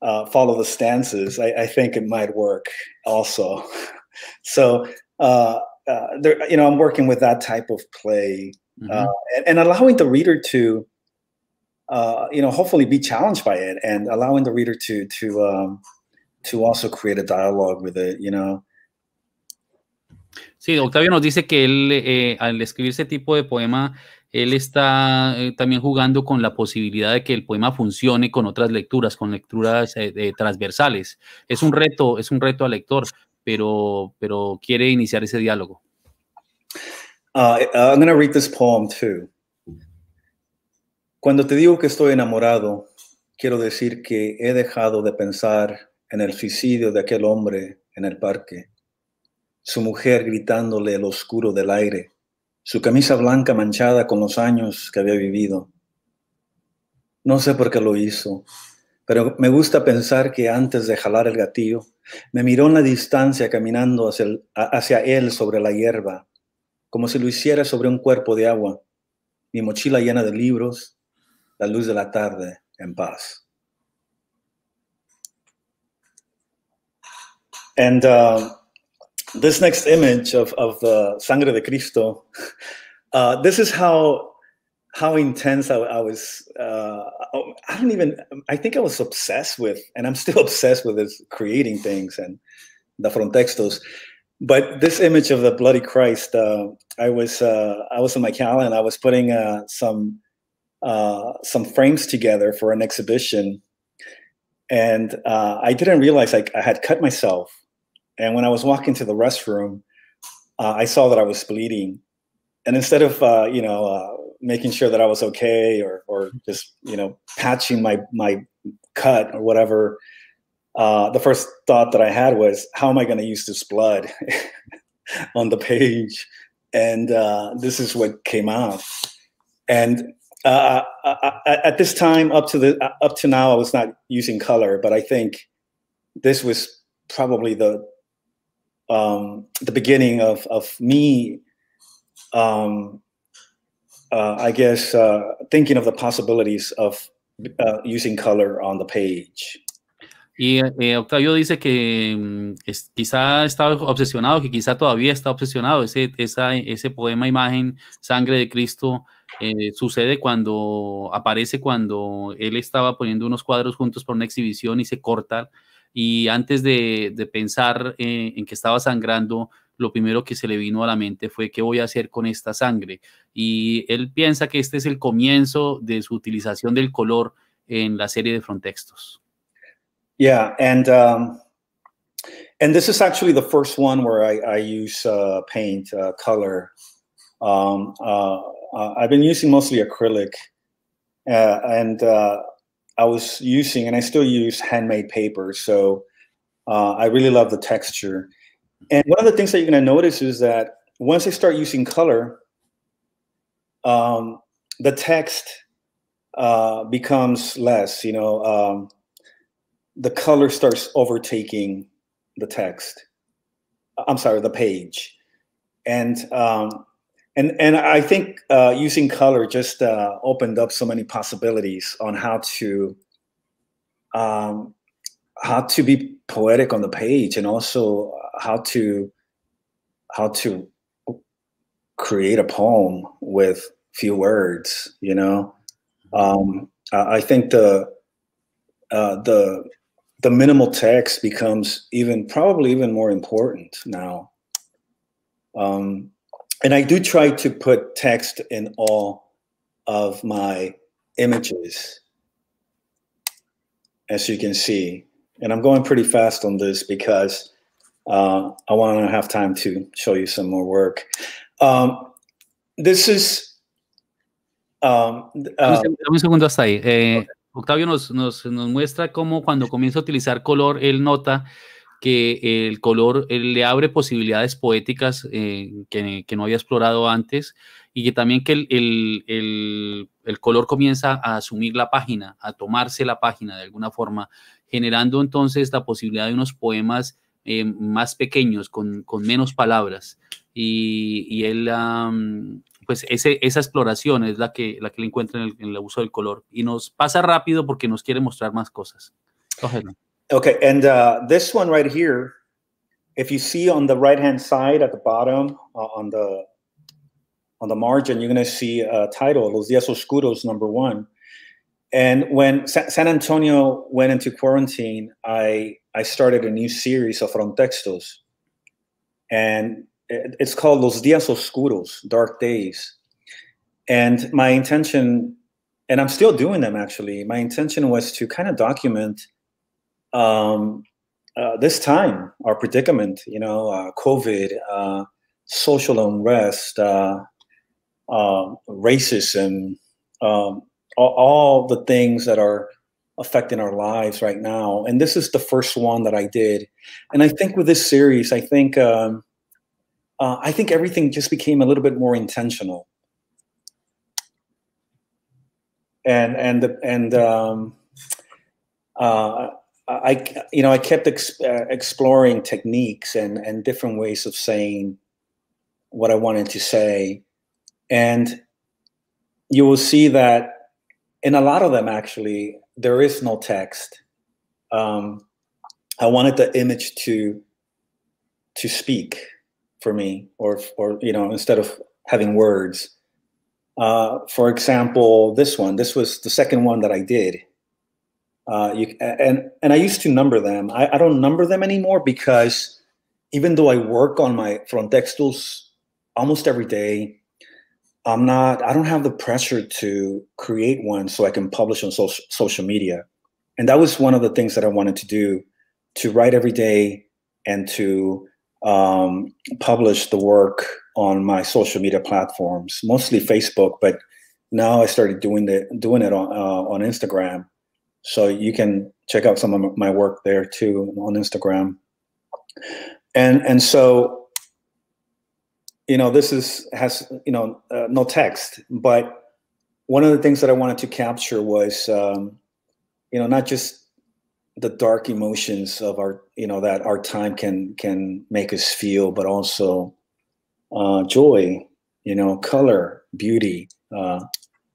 uh, follow the stances, I, I, think it might work also. so uh, uh, there, you know, I'm working with that type of play Ujú. uh, and, and allowing the reader to, uh, you know, hopefully be challenged by it and allowing the reader to to um, to also create a dialogue with it. You know, Sí, Octavio nos dice que él, eh, al escribir ese tipo de poema, él está eh, también jugando con la posibilidad de que el poema funcione con otras lecturas, con lecturas eh, eh, transversales. Es un reto, es un reto al lector, pero, pero quiere iniciar ese diálogo. uh, I'm going to read this poem too. Cuando te digo que estoy enamorado, quiero decir que he dejado de pensar en el suicidio de aquel hombre en el parque, su mujer gritándole el oscuro del aire, su camisa blanca manchada con los años que había vivido. No sé por qué lo hizo, pero me gusta pensar que antes de jalar el gatillo, me miró en la distancia caminando hacia, él sobre la hierba, como si lo hiciera sobre un cuerpo de agua, mi mochila llena de libros, la luz de la tarde en paz. And uh, this next image of, of the Sangre de Cristo, uh, this is how how intense I, I was. Uh, I don't even. I think I was obsessed with, and I'm still obsessed with this creating things and the frontextos. But this image of the bloody Christ, uh, I was uh, I was in my calendar. I was putting uh, some uh, some frames together for an exhibition, and I didn't realize I had cut myself. And when I was walking to the restroom, uh, I saw that I was bleeding, and instead of uh, you know uh, making sure that I was okay or or just you know patching my my cut or whatever, uh, the first thought that I had was, how am I going to use this blood on the page? And uh, this is what came out. And uh, I, I, at this time, up to the up to now, I was not using color, but I think this was probably the um, the beginning of me. Um, uh, I guess uh, thinking of the possibilities of uh, using color on the page. Y eh, Octavio dice que mm, es- quizá estaba obsesionado, que quizá todavía está obsesionado. Ese, esa, ese poema imagen, Sangre de Cristo, eh, sucede cuando aparece cuando él estaba poniendo unos cuadros juntos para una exhibición y se corta. Y antes de, de pensar eh, en que estaba sangrando, lo primero que se le vino a la mente fue qué voy a hacer con esta sangre. Y él piensa que este es el comienzo de su utilización del color en la serie de Frontextos. Yeah, and um, and this is actually the first one where I, use uh, paint uh, color. Um, uh, I've been using mostly acrylic, uh, and uh, I was using, and I still use handmade paper. So uh, I really love the texture. And one of the things that you're going to notice is that once I start using color, um, the text uh, becomes less. You know. Um, the color starts overtaking the text. I'm sorry, the page, and um, and and I think uh, using color just uh, opened up so many possibilities on how to um, how to be poetic on the page, and also how to how to create a poem with few words. You know, um, I think the uh, the the minimal text becomes even probably even more important now. Um, and I do try to put text in all of my images, as you can see. And I'm going pretty fast on this because uh, I want to have time to show you some more work. Um, this is. Um, uh, un un segundo hasta ahí. Eh, Octavio nos, nos, nos muestra cómo cuando comienza a utilizar color, él nota que el color le abre posibilidades poéticas eh, que, que no había explorado antes y que también que el, el- el- el color comienza a asumir la página, a tomarse la página de alguna forma, generando entonces la posibilidad de unos poemas eh, más pequeños, con, con menos palabras. Y, y él, pues ese, esa exploración es la que, la que le encuentra en el, uso del color. Y nos pasa rápido porque nos quiere mostrar más cosas. Cógelo. Okay, and uh, this one right here if you see on the right hand side at the bottom uh, on the on the margin, you're going to see a title, Los Días Oscuros, number one. And when Sa San Antonio went into quarantine, I I started a new series of frontextos, and it's called Los Días Oscuros, Dark Days. And my intention, and I'm still doing them actually. My intention was to kind of document um, uh, this time, our predicament. You know, uh, COVID, uh, social unrest, uh, um, racism, um, all, all the things that are affecting our lives right now. And this is the first one that I did. And I think with this series, I think um, uh, I think everything just became a little bit more intentional. And and and um, uh, I you know I kept ex- uh, exploring techniques and and different ways of saying what I wanted to say, and you will see that in a lot of them actually there is no text. Um, I wanted the image to to speak for me, or or you know, instead of having words. Uh, for example, this one. This was the second one that I did. Uh, you, and and I used to number them. I, I don't number them anymore because even though I work on my frontextos almost every day, I'm not. I don't have the pressure to create one so I can publish on social social media. And that was one of the things that I wanted to do: to write every day and to um, publish the work on my social media platforms, mostly Facebook, but now I started doing the doing it on uh, on Instagram. So you can check out some of my work there too on Instagram. And and so you know this is has you know uh, no text, but one of the things that I wanted to capture was um, you know not just the dark emotions of our you know that our time can can make us feel but also uh, joy you know color beauty uh,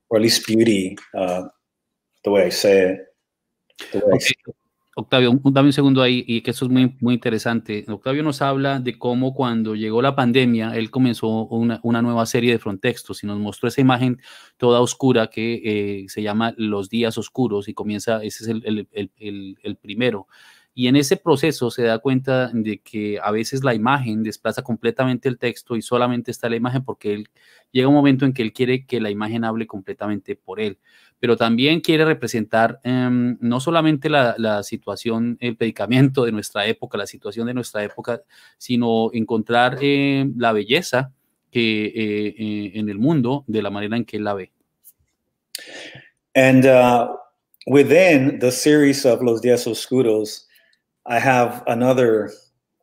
or at least beauty uh, the way i say it Octavio, dame un segundo ahí, y que eso es muy, muy interesante. Octavio nos habla de cómo cuando llegó la pandemia, él comenzó una, una nueva serie de frontextos y nos mostró esa imagen toda oscura que eh, se llama Los Días Oscuros y comienza, ese es el, el, el, el primero. Y en ese proceso se da cuenta de que a veces la imagen desplaza completamente el texto y solamente está la imagen porque él llega un momento en que él quiere que la imagen hable completamente por él, pero también quiere representar um, no solamente la, la, situación, el predicamento de nuestra época, la situación de nuestra época, sino encontrar eh, la belleza que eh, eh, en el mundo de la manera en que él la ve. And uh, within the series of Los Días Oscuros, I have another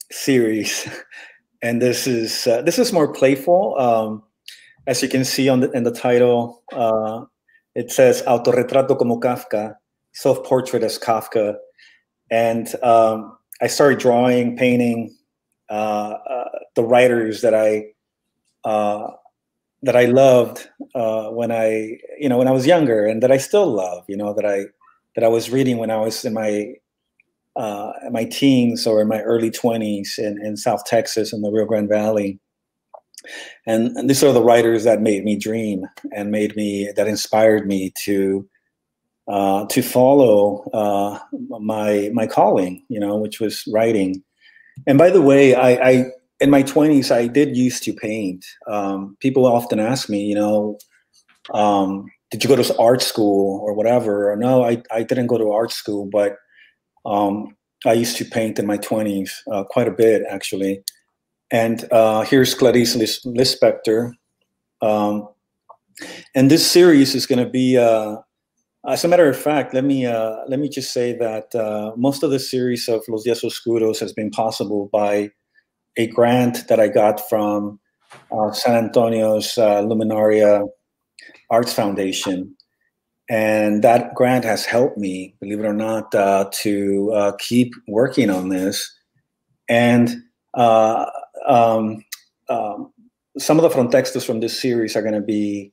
series, and this is uh, this is more playful. Um, as you can see on the in the title, uh, it says "Autorretrato como Kafka," self-portrait as Kafka, and um, I started drawing, painting uh, uh the writers that I uh, that I loved uh, when I you know when I was younger, and that I still love. You know that I that I was reading when I was in my uh, my teens or in my early 20s in, in South Texas in the Rio Grande Valley. And, and, these are the writers that made me dream and made me that inspired me to uh, to follow uh, my my calling, you know, which was writing. And by the way, I, I in my 20s I did used to paint. Um, people often ask me, you know, um, did you go to art school or whatever? Or, no, I, I didn't go to art school, but um, I used to paint in my 20s, uh, quite a bit actually. And uh, here's Clarice Lis- Lispector. Um, and this series is going to be, uh, as a matter of fact, let me uh, let me just say that uh, most of the series of Los Días Oscuros has been possible by a grant that I got from uh, San Antonio's Luminaria Arts Foundation and that grant has helped me, believe it or not, uh, to uh, keep working on this. And uh, um, um, some of the frontextos from this series are going to be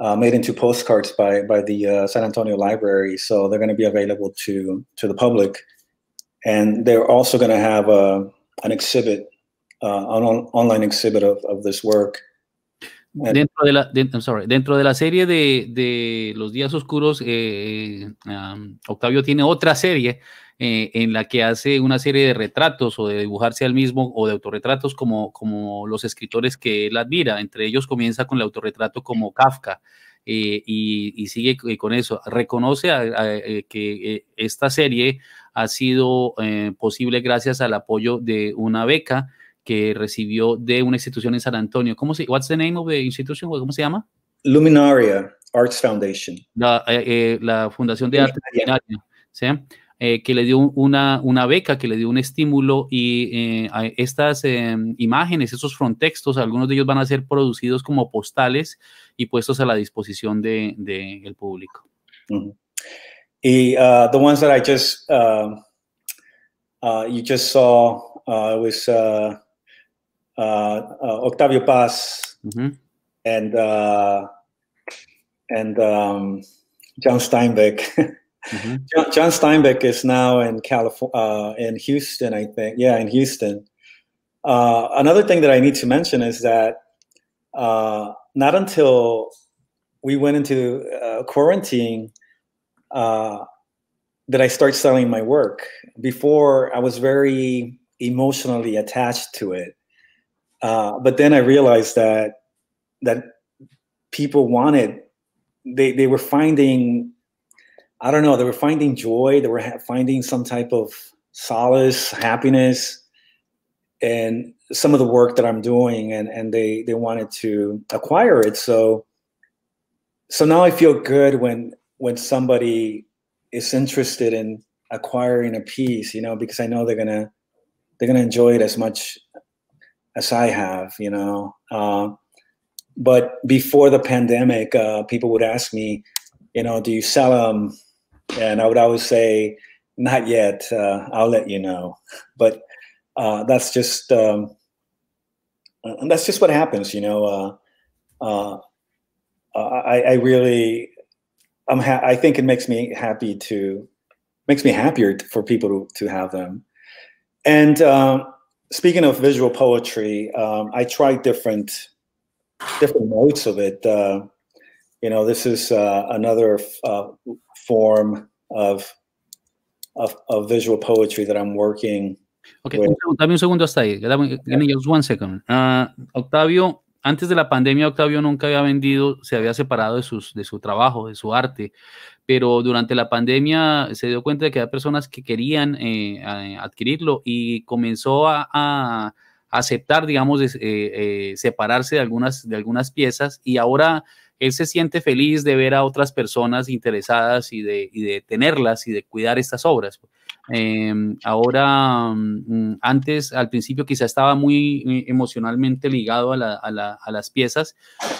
uh, made into postcards by by the uh, San Antonio Library, so they're going to be available to to the public. And they're also going to have a an exhibit, uh, an online exhibit of, of this work. Dentro de, la, sorry, dentro de la serie de, de Los Días Oscuros, eh, um, Octavio tiene otra serie eh, en la que hace una serie de retratos o de dibujarse al mismo o de autorretratos como, como los escritores que él admira. Entre ellos comienza con el autorretrato como Kafka eh, y, y, sigue con eso. Reconoce que esta serie ha sido posible gracias al apoyo de una beca que recibió de una institución en San Antonio. ¿Cómo se, what's the name of the institution? ¿Cómo se llama? Luminaria Arts Foundation. La, eh, eh, la Fundación de Arte Luminaria, ¿sí? Eh, que le dio una, una, beca, que le dio un estímulo y estas em, imágenes, esos frontextos, algunos de ellos van a ser producidos como postales y puestos a la disposición del de, el público. Mm -hmm. Y uh, the ones that I just, uh, uh, you just saw, uh, was uh, uh, uh, Octavio Paz mm-hmm. and uh, and um, John Steinbeck. mm-hmm. John, Steinbeck is now in California, uh, in Houston, I think. Yeah, in Houston. Uh, another thing that I need to mention is that uh, not until we went into quarantine did I start selling my work. Before, I was very emotionally attached to it. Uh, but then I realized that that people wanted they they were finding I don't know they were finding joy they were finding some type of solace happiness and some of the work that I'm doing and and they they wanted to acquire it so so now I feel good when when somebody is interested in acquiring a piece you know because I know they're gonna they're gonna enjoy it as much as I have, you know. Uh, but before the pandemic, uh, people would ask me, you know, do you sell them? And I would always say, not yet. Uh, I'll let you know. But uh, that's just um, that's just what happens, you know. Uh, uh, I, I, really, I'm. Ha- I think it makes me happy to makes me happier for people to to have them. And um, speaking of visual poetry, um, I tried different different notes of it. Uh, you know, this is uh, another uh, form of, of, of visual poetry that I'm working. Okay, with. dame un segundo hasta ahí. Give me just one second. Uh, Octavio, antes de la pandemia, Octavio nunca había vendido, se había separado de, sus, de su trabajo, de su arte, pero durante la pandemia se dio cuenta de que había personas que querían eh, adquirirlo y comenzó a, a aceptar, digamos, eh, eh, separarse de algunas, de algunas piezas y ahora él se siente feliz de ver a otras personas interesadas y de, y de tenerlas y de cuidar estas obras. Eh, ahora, mm, antes, al principio quizá estaba muy eh, emocionalmente ligado a, la, a, la, a las piezas,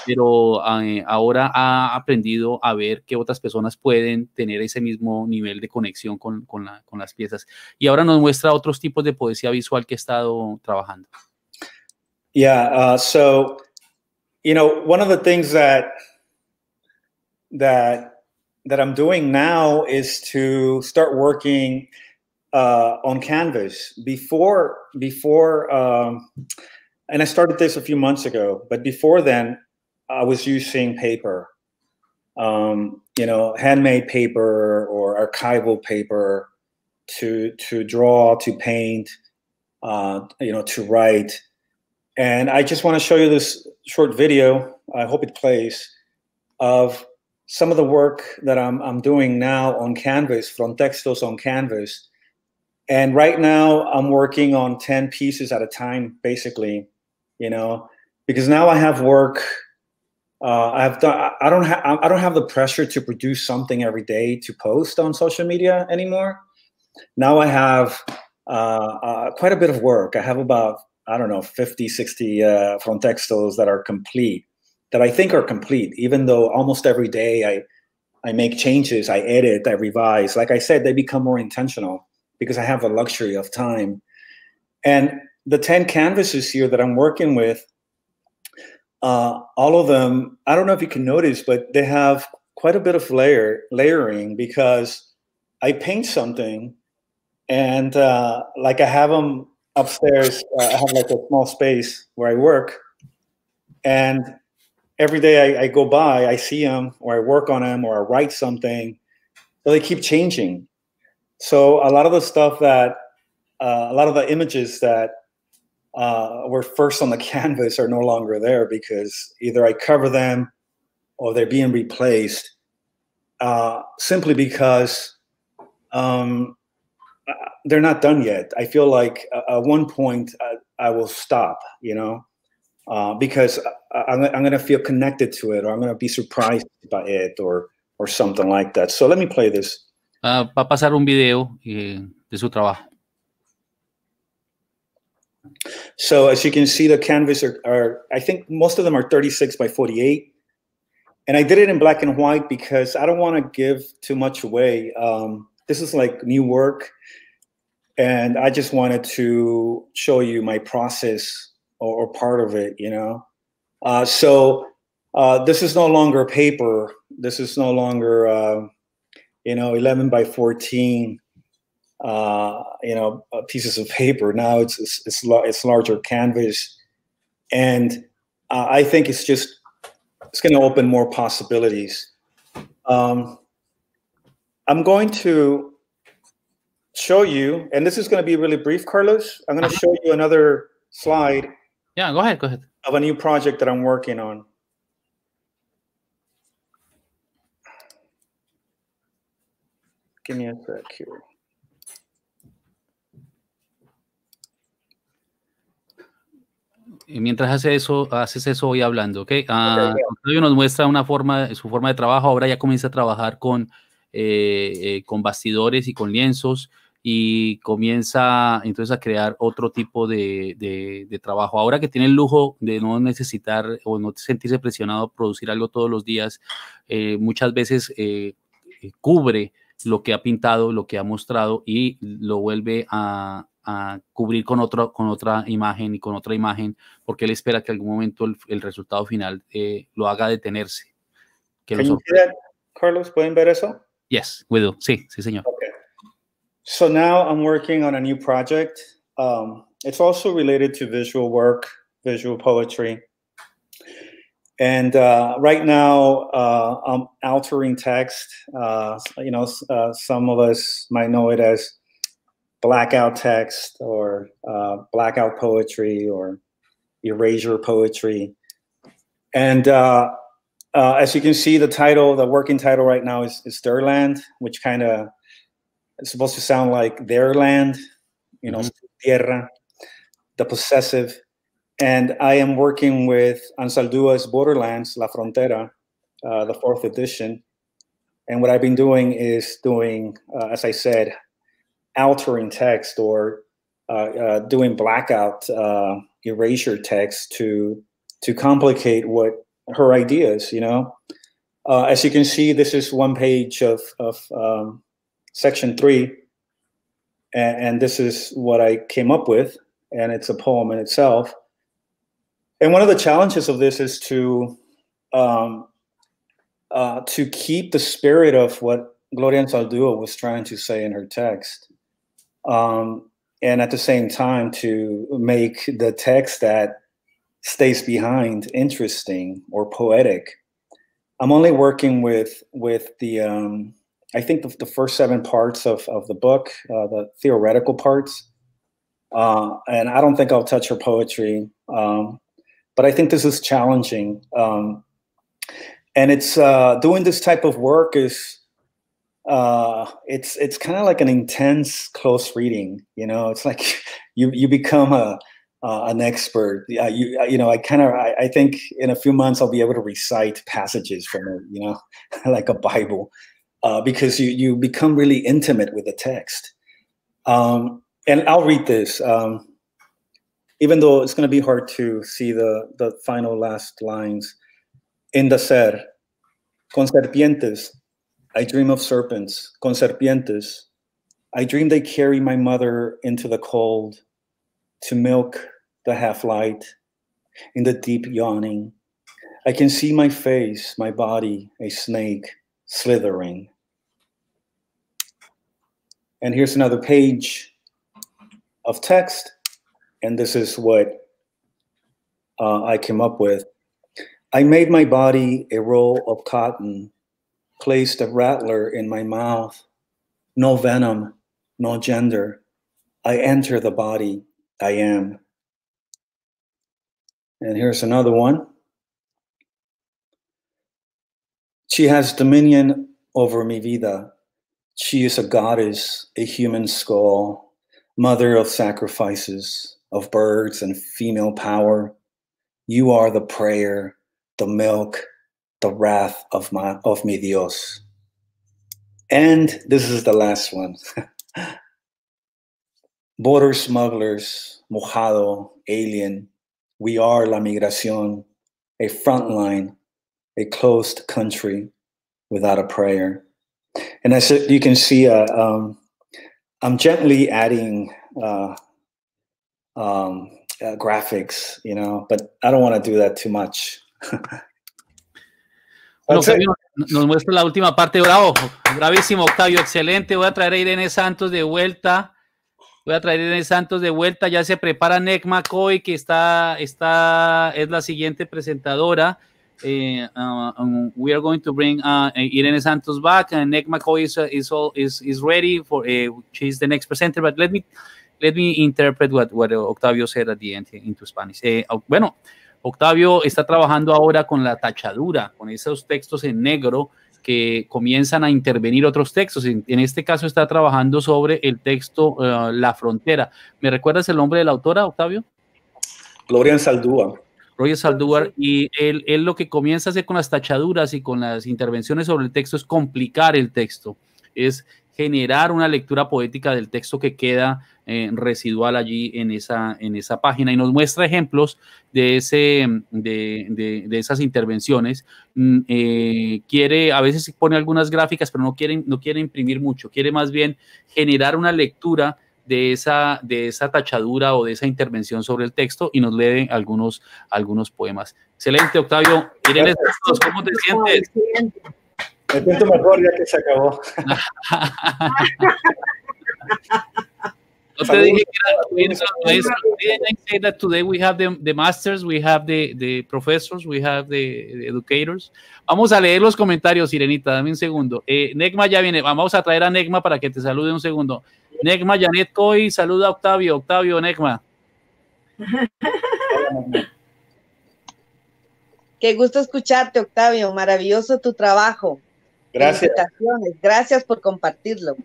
pero eh, ahora ha aprendido a ver que otras personas pueden tener ese mismo nivel de conexión con, con las piezas. Y ahora nos muestra otros tipos de poesía visual que ha estado trabajando. Yeah, uh, so, you know, one of the things that, that, that I'm doing now is to start working uh, on Canvas before before, um, and I started this a few months ago. But before then, I was using paper, um, you know, handmade paper or archival paper to to draw, to paint, uh, you know, to write. And I just want to show you this short video. I hope it plays of some of the work that I'm, I'm doing now on Canvas, from textos on Canvas. And right now i'm working on 10 pieces at a time basically you know because now i have work uh, i've done i don't have i don't have the pressure to produce something every day to post on social media anymore. Now i have uh, uh, quite a bit of work. I have about i don't know 50 60 uh, textiles that are complete that i think are complete even though almost every day i i make changes i edit i revise like i said they become more intentional because I have the luxury of time. And the 10 canvases here that I'm working with, uh, all of them, I don't know if you can notice, but they have quite a bit of layer layering because I paint something and uh, like I have them upstairs, uh, I have like a small space where I work, and every day I, I go by, I see them, or I work on them, or I write something. So they keep changing. So a lot of the stuff that, uh, a lot of the images that uh, were first on the canvas are no longer there because either I cover them or they're being replaced uh, simply because um, uh, they're not done yet. I feel like uh, at one point I, I will stop, you know, uh, because I, am going to feel connected to it or I'm going to be surprised by it or, or something like that. So let me play this. Uh, va a pasar un video eh, de su trabajo. So as you can see, the canvas are, are, I think most of them are 36 by 48. And I did it in black and white because I don't want to give too much away. Um, this is like new work. And I just wanted to show you my process or, or part of it, you know? Uh, so uh, this is no longer paper. This is no longer, uh, you know, 11 by 14 uh, you know, uh, pieces of paper. Now it's it's it's, it's larger canvas, and uh, I think it's just it's going to open more possibilities. Um, I'm going to show you, and this is going to be really brief, Carlos. I'm going to show you another slide. Yeah, go ahead. Go ahead. Of a new project that I'm working on. Give me a sec here. mientras hace eso, haces eso voy hablando, ¿ok? Uh, nos muestra una forma, su forma de trabajo, ahora ya comienza a trabajar con, eh, eh, con bastidores y con lienzos y comienza entonces a crear otro tipo de, de, trabajo. Ahora que tiene el lujo de no necesitar o no sentirse presionado a producir algo todos los días, eh, muchas veces cubre lo que ha pintado, lo que ha mostrado y lo vuelve a, a cubrir con, otro, con otra imagen y con otra imagen, porque él espera que algún momento el, el resultado final eh, lo haga detenerse. Que Carlos, ¿pueden ver eso? Yes, we do. Sí, sí, señor. So now I'm working on a new project. Um, it's also related to visual work, visual poetry. And uh, right now, uh, I'm altering text. Uh, you know, uh, some of us might know it as blackout text or uh, blackout poetry or erasure poetry. And uh, as you can see, the title, the working title right now is, is which kind of is supposed to sound like their land, you know, mm-hmm. tierra, the possessive. And I am working with Ansaldua's Borderlands, La Frontera, uh, the fourth edition. And what I've been doing is doing, uh, as I said, altering text or uh, uh, doing blackout uh, erasure text to to complicate what her ideas. You know, uh, as you can see, this is one page of of um, section three, and, and this is what I came up with, and it's a poem in itself. And one of the challenges of this is to um, uh, to keep the spirit of what Gloria Saldua was trying to say in her text um, and at the same time to make the text that stays behind interesting or poetic. I'm only working with with the um, I think the, the, first seven parts of, of the book, uh, the theoretical parts, uh, and I don't think I'll touch her poetry. Um, but I think this is challenging, um, and it's uh, doing this type of work is uh, it's it's kind of like an intense close reading. You know, it's like you you become a an expert. Uh, you you know, I kind of I, I, think in a few months I'll be able to recite passages from it. You know, like a Bible, uh, because you you become really intimate with the text. Um, and I'll read this, um, even though it's going to be hard to see the the final last lines. In the ser, con serpientes I dream of serpents, con serpientes. I dream they carry my mother into the cold to milk the half light in the deep yawning. I can see my face, my body, a snake slithering. And here's another page of text. and this is what uh, I came up with. I made my body a roll of cotton, placed a rattler in my mouth. No venom, no gender. I enter the body I am. And here's another one. She has dominion over mi vida. She is a goddess, a human skull, mother of sacrifices, of birds and female power. You are the prayer, the milk, the wrath of my of mi Dios. And this is the last one. Border smugglers, mojado, alien. We are la migración, a front line, a closed country without a prayer. And as you can see, uh, um, I'm gently adding uh, um, uh, graphics, you know, but I don't want to do that too much. bueno, nos muestra la última parte, bravo, bravísimo, Octavio, excelente. Voy a traer a Irene Santos de vuelta. Voy a traer a Irene Santos de vuelta. Ya se prepara Nick McCoy, que está, está, es la siguiente presentadora. Uh, um, we are going to bring uh, Irene Santos back, and Nick McCoy is, uh, all, is, is ready for, she's the next presenter, but let me let me interpret what, Octavio said at the end into Spanish. Eh, bueno, Octavio está trabajando ahora con la tachadura, con esos textos en negro que comienzan a intervenir otros textos. En, este caso está trabajando sobre el texto La Frontera. ¿Me recuerdas el nombre de la autora, Octavio? Gloria Saldúa. Roger Saldúvar, y él, él, lo que comienza a hacer con las tachaduras y con las intervenciones sobre el texto es complicar el texto, es generar una lectura poética del texto que queda eh, residual allí en esa, en esa página y nos muestra ejemplos de, ese, de, de, de esas intervenciones. Mm, eh, quiere, a veces pone algunas gráficas, pero no quiere, no quiere imprimir mucho, quiere más bien generar una lectura de esa, de esa tachadura o de esa intervención sobre el texto y nos lee algunos, algunos poemas. Excelente, Octavio. Irene, ¿cómo te sientes? Me siento mejor ya que se acabó. No te dije que era maestro. I say that today we have the, the masters, we have the, the professors, we have the, the, educators. Vamos a leer los comentarios, Irenita, dame un segundo. Eh, Negma ya viene, vamos a traer a Negma para que te salude un segundo. Negma Janet Coy, saluda a Octavio. Octavio, Negma. Qué gusto escucharte, Octavio. Maravilloso tu trabajo. Gracias. Gracias por compartirlo.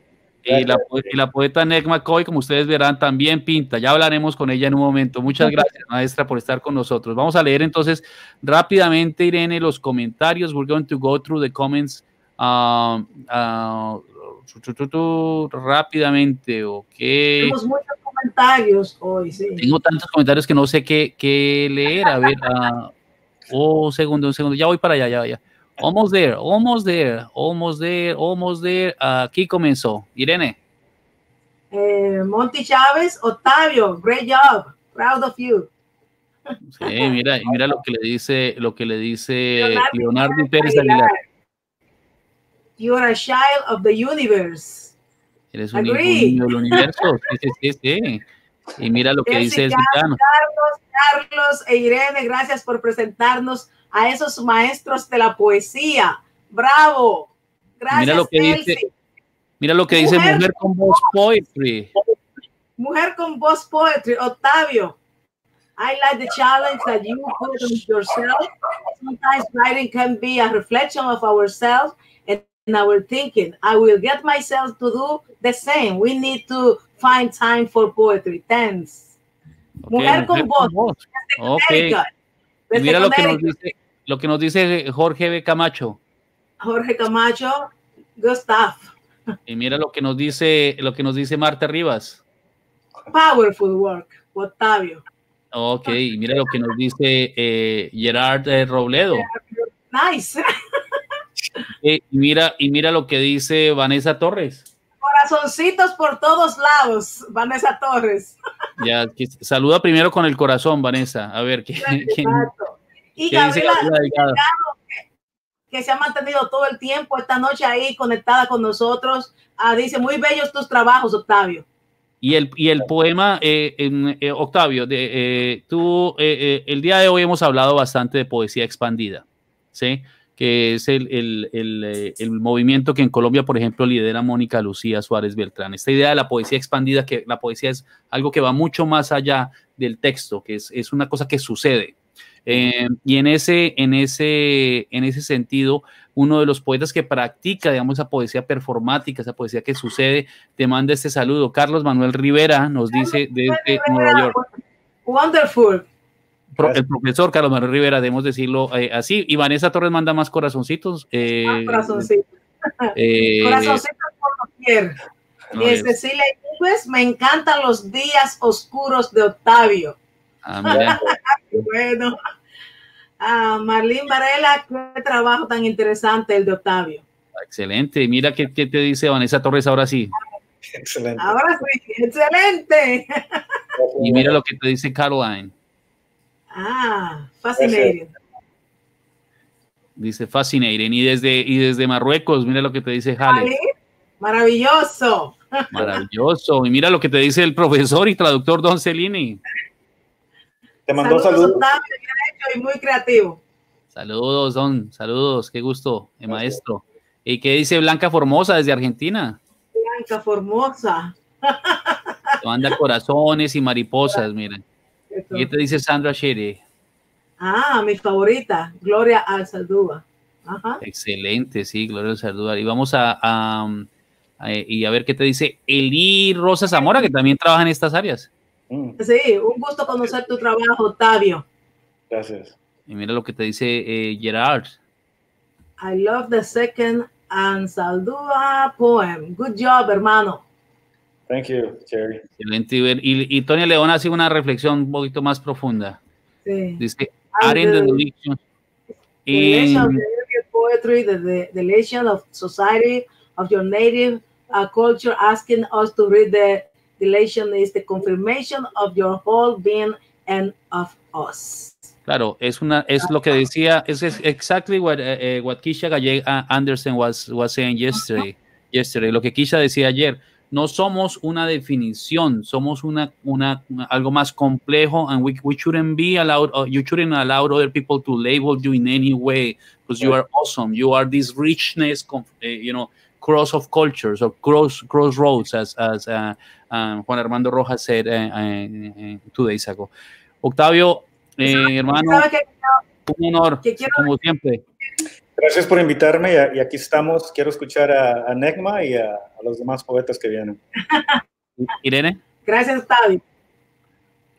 Y la, y la, poeta Nick McCoy, como ustedes verán, también pinta. Ya hablaremos con ella en un momento. Muchas gracias, maestra, por estar con nosotros. Vamos a leer entonces rápidamente, Irene, los comentarios. We're going to go through the comments uh, uh, rápidamente, ok. Tenemos muchos comentarios hoy, sí. Tengo tantos comentarios que no sé qué, qué leer. A ver, uh, oh, un segundo, un segundo. Ya voy para allá, ya, ya. Almost there, almost there, almost there, almost there. Aquí comenzó. Irene. Eh, Monty Chávez, Octavio, great job, proud of you. Sí, mira, mira lo que le dice, lo que le dice Leonardo, Pérez Aguilar. You are a child of the universe. Eres un hijo del universo. Sí, sí, sí. Y mira lo que dice el Carlos, Carlos e Irene, gracias por presentarnos a esos maestros de la poesía. Bravo. Gracias, mira lo que dice, mira lo que dice Mujer con Voz Poetry. Mujer con Voz Poetry, Octavio. I like the challenge that you put on yourself. Sometimes writing can be a reflection of ourselves and our thinking. I will get myself to do the same. We need to find time for poetry. Thanks. Okay, mujer, con voz. Okay. Mira lo que nos dice lo que nos dice Jorge B. Camacho. Jorge Camacho, Gustav. Y mira lo que nos dice, lo que nos dice Marta Rivas. Powerful work, Octavio. Ok, y mira lo que nos dice eh, Gerard eh, Robledo. Nice. y mira, y mira lo que dice Vanessa Torres. Corazoncitos por todos lados, Vanessa Torres. Ya, saluda primero con el corazón, Vanessa. A ver, ¿qué, y Gabriela, que, que, se ha mantenido todo el tiempo esta noche ahí conectada con nosotros, ah, dice, muy bellos tus trabajos, Octavio. Y el, y el poema, eh, eh, Octavio, de, tú, el día de hoy hemos hablado bastante de poesía expandida, ¿sí? Que es el, el, el, movimiento que en Colombia, por ejemplo, lidera Mónica Lucía Suárez Beltrán. Esta idea de la poesía expandida, que la poesía es algo que va mucho más allá del texto, que es, es una cosa que sucede. y en ese, en, ese, en ese sentido, uno de los poetas que practica, digamos, esa poesía performática, esa poesía que sucede, te manda este saludo. Carlos Manuel Rivera nos dice desde Nueva York. Wonderful. El profesor Carlos Manuel Rivera, debemos decirlo eh, así. Y Vanessa Torres manda más corazoncitos. Eh, ah, corazoncitos. Eh, corazoncitos por doquier. Y Cecilia me encantan los días oscuros de Octavio. Ah, bueno. Ah, Marlene Varela, qué trabajo tan interesante el de Octavio. Excelente. Mira qué, te dice Vanessa Torres ahora sí. Excelente. Ahora sí, excelente. Y mira lo que te dice Caroline. Ah, fascinating. Dice fascinating. Y desde, y desde Marruecos, mira lo que te dice Jale. Maravilloso. Maravilloso. Y mira lo que te dice el profesor y traductor Don Celini. Te mandó saludos. y muy creativo. Saludos, Don. Saludos. Qué gusto, el maestro. ¿Y qué dice Blanca Formosa desde Argentina? Blanca Formosa. Te manda corazones y mariposas, miren. ¿Y qué te dice Sandra Shere? Ah, mi favorita, Gloria Alzaldúa. Excelente, sí, Gloria Alzaldúa. Y vamos a, y a ver qué te dice Eli Rosa Zamora, que también trabaja en estas áreas. Mm. Sí, un gusto conocer tu trabajo, Octavio. Gracias. Y mira lo que te dice eh, Gerard. I love the second and Saldúa poem. Good job, hermano. Thank you. Excelente. Y, y Tony León hace una reflexión un poquito más profunda. Sí. Dice, adding the deletion. In... The poetry, the, the deletion of society, of your native uh, culture, asking us to read the Dilation is the confirmation of your whole being and of us. Claro, es una es lo que decía, es, es exactly what uh, what Kisha Gallego uh, Anderson was was saying yesterday. Yesterday, lo que Kisha decía ayer, no somos una definición, somos una, una algo más complejo and we, we shouldn't be allowed uh, you shouldn't allow other people to label you in any way because you are awesome. You are this richness, uh, you know, cross of cultures or cross crossroads as as uh, uh, Juan Armando Rojas said uh, two days ago. Octavio, eh, hermano, un honor, como siempre. Gracias por invitarme y, aquí estamos. Quiero escuchar a, a Negma y a, a, los demás poetas que vienen. Irene. Gracias, Octavio.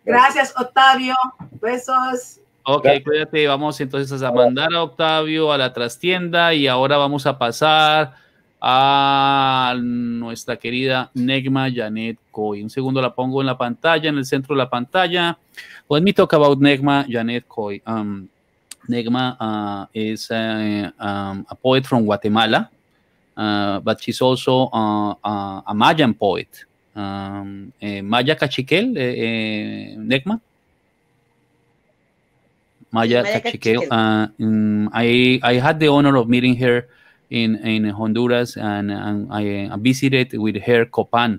Gracias, Octavio. Besos. Ok, cuídate. Vamos entonces a mandar a Octavio a la trastienda y ahora vamos a pasar a nuestra querida Negma Janet Coy. Un segundo la pongo en la pantalla, en el centro de la pantalla. Let me talk about Negma Janet Coy. Um, Negma uh, is a, um, a, poet from Guatemala, uh, but she's also uh, a Mayan poet. Um, eh, Maya Cachiquel, eh, eh, Negma? Maya, Maya Cachiquel. Cachiquel. Um, I, I had the honor of meeting her in in Honduras, and, and I, I, visited with her Copan,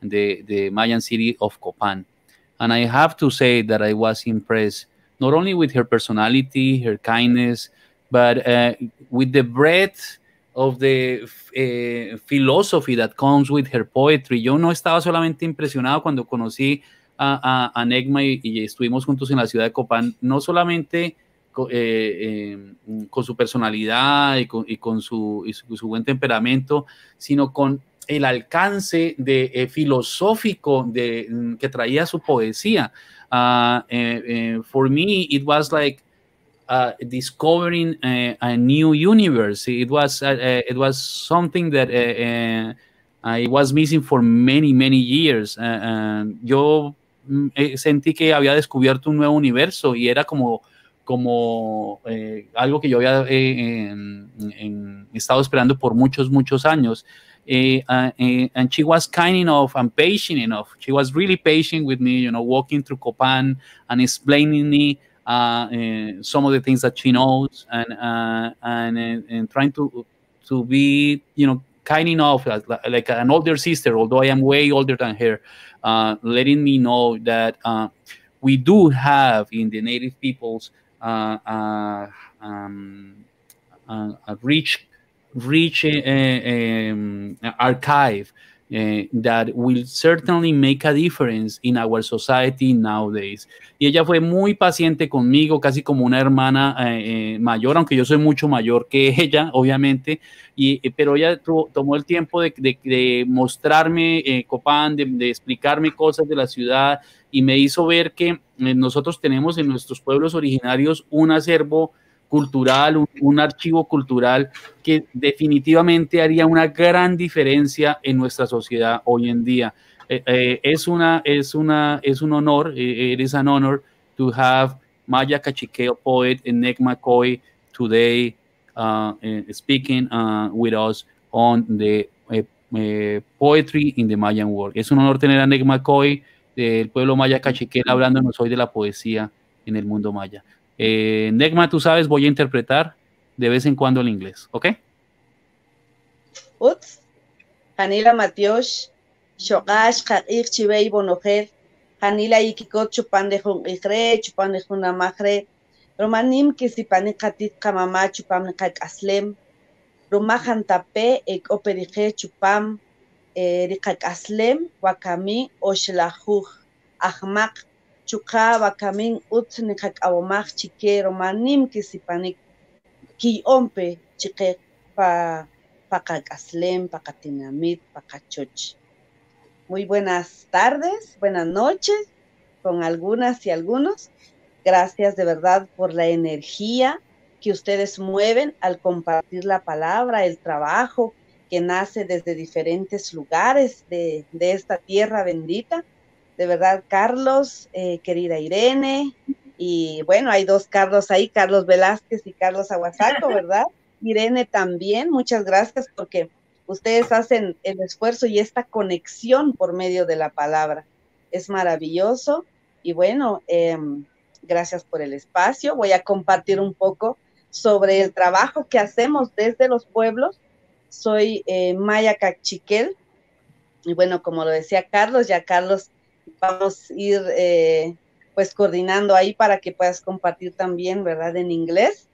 the the Mayan city of Copan, and I have to say that I was impressed not only with her personality, her kindness, but uh, with the breadth of the uh, philosophy that comes with her poetry. Yo no estaba solamente impresionado cuando conocí a, a, Negma y, estuvimos juntos en la ciudad de Copán, no solamente eh, eh, con su personalidad y con, su, buen temperamento, sino con el alcance de, eh, filosófico mm, que traía su poesía. Uh, for me, it was like uh, discovering a, new universe. It was uh, it was something that I was missing for many many years. yo mm, sentí que había descubierto un nuevo universo y era como como eh, algo que yo había eh, estado esperando por muchos, muchos años. Uh, and she was kind enough and patient enough. She was really patient with me, you know, walking through Copan and explaining me uh, some of the things that she knows and and, and trying to to be, you know, kind enough, like an older sister, although I am way older than her, uh, letting me know that uh, we do have in the native peoples uh, uh um, a rich, rich um, archive uh, that will certainly make a difference in our society nowadays. Y ella fue muy paciente conmigo, casi como una hermana eh, eh mayor, aunque yo soy mucho mayor que ella, obviamente, y, eh, pero ella tomó el tiempo de, de, de mostrarme eh, Copán, de, de, explicarme cosas de la ciudad y me hizo ver que nosotros tenemos en nuestros pueblos originarios un acervo cultural, un, archivo cultural que definitivamente haría una gran diferencia en nuestra sociedad hoy en día. Eh, eh, es, una, es, una, es un honor, eh, it is an honor to have Maya Cachiqueo poet and Nick McCoy today uh, speaking uh, with us on the poetry in the Mayan world. Es un honor tener a Nick McCoy del pueblo maya cachiquel hablándonos hoy de la poesía en el mundo maya. Eh, Negma, tú sabes, voy a interpretar de vez en cuando el inglés, ¿ok? Uts, Hanila Matiosh, Shogash, Kair Chibei Bonojer, Hanila Ikikot Chupan de Jun Igre, Chupan de Jun Amajre, Romanim Kisipani Katit Kamama Chupam Kak Aslem, Romahan Tape, Ek Operije Chupam, eh, Rikak Aslem, Wakami, Oshlahuj, Ahmak, chuqa wakamin utz niqak'awamaj chike romanim kisipanik kiy'ompe chiqe pa paqak'aslem paqatinamit paqachoch muy buenas tardes buenas noches con algunas y algunos. Gracias de verdad por la energía que ustedes mueven al compartir la palabra el trabajo que nace desde diferentes lugares de, de esta tierra bendita de verdad, Carlos, eh, querida Irene, y bueno, hay dos Carlos ahí, Carlos Velázquez y Carlos Aguasaco, ¿verdad? Irene también, muchas gracias porque ustedes hacen el esfuerzo y esta conexión por medio de la palabra. Es maravilloso y bueno, em, gracias por el espacio. Voy a compartir un poco sobre el trabajo que hacemos desde los pueblos. Soy eh, Maya Cachiquel y bueno, como lo decía Carlos, ya Carlos vamos a ir eh, pues coordinando ahí para que puedas compartir también, ¿verdad? En inglés.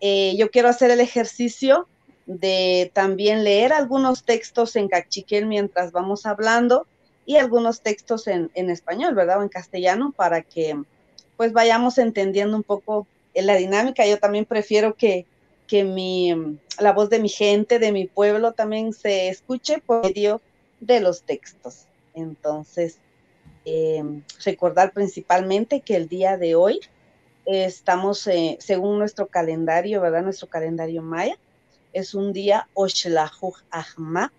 Eh, yo quiero hacer el ejercicio de también leer algunos textos en cachiquel mientras vamos hablando y algunos textos en, español, ¿verdad? O en castellano para que pues vayamos entendiendo un poco la dinámica. Yo también prefiero que, que mi, la voz de mi gente, de mi pueblo también se escuche por medio de los textos. Entonces, Em, recordar principalmente que el día de hoy estamos, eh, según nuestro calendario, ¿verdad? Nuestro calendario maya, es un día Oshlahuj Ahmak,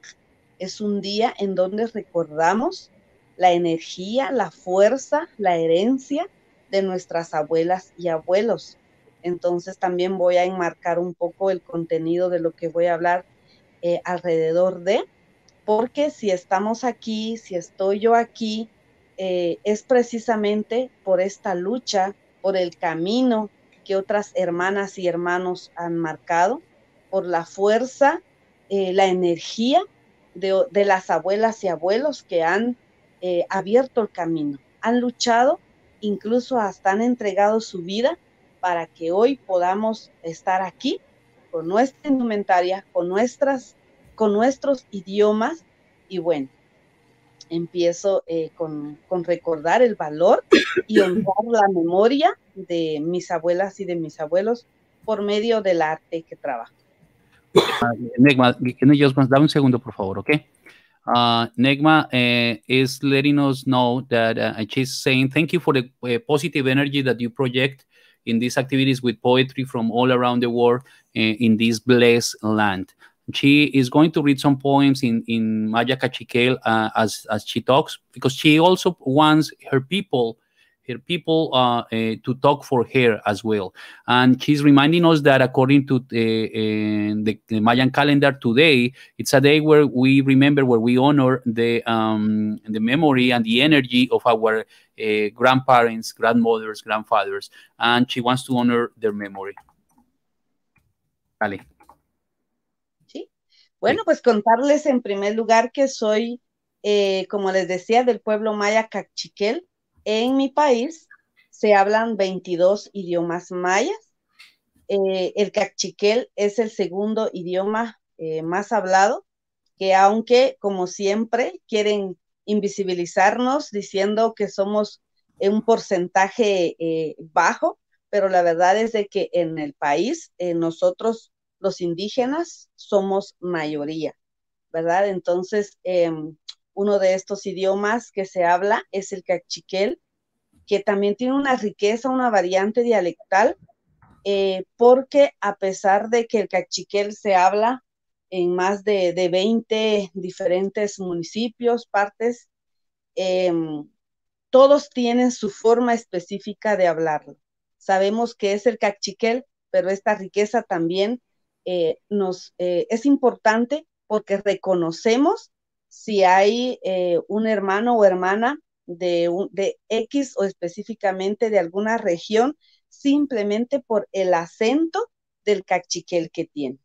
es un día en donde recordamos la energía, la fuerza, la herencia de nuestras abuelas y abuelos. Entonces también voy a enmarcar un poco el contenido de lo que voy a hablar eh, alrededor de, porque si estamos aquí, si estoy yo aquí, eh, es precisamente por esta lucha, por el camino que otras hermanas y hermanos han marcado, por la fuerza, eh, la energía de, las abuelas y abuelos que han eh, abierto el camino, han luchado, incluso hasta han entregado su vida para que hoy podamos estar aquí con nuestra indumentaria, con nuestras, con nuestros idiomas y bueno, empiezo eh, con, con, recordar el valor y honrar la memoria de mis abuelas y de mis abuelos por medio del arte que trabajo. Uh, Negma, can you just da un segundo, por favor, okay? Uh, Negma uh, is letting us know that uh, she's saying thank you for the uh, positive energy that you project in these activities with poetry from all around the world uh, in this blessed land. She is going to read some poems in in Maya Cachiquel uh, as as she talks because she also wants her people her people uh, uh, to talk for her as well. And she's reminding us that according to the, uh, the, the, Mayan calendar today, it's a day where we remember, where we honor the um, the memory and the energy of our uh, grandparents, grandmothers, grandfathers, and she wants to honor their memory. Vale. Bueno, pues contarles en primer lugar que soy, eh, como les decía, del pueblo maya Cachiquel. En mi país se hablan 22 idiomas mayas. Eh, el Cachiquel es el segundo idioma eh, más hablado, que aunque, como siempre, quieren invisibilizarnos diciendo que somos un porcentaje bajo, pero la verdad es de que en el país nosotros los indígenas somos mayoría, ¿verdad? Entonces, em, uno de estos idiomas que se habla es el cachiquel, que también tiene una riqueza, una variante dialectal, eh, porque a pesar de que el cachiquel se habla en más de, 20 diferentes municipios, partes, em, todos tienen su forma específica de hablarlo. Sabemos que es el cachiquel, pero esta riqueza también eh, nos, eh, es importante porque reconocemos si hay eh, un hermano o hermana de, de X o específicamente de alguna región, simplemente por el acento del cachiquel que tiene.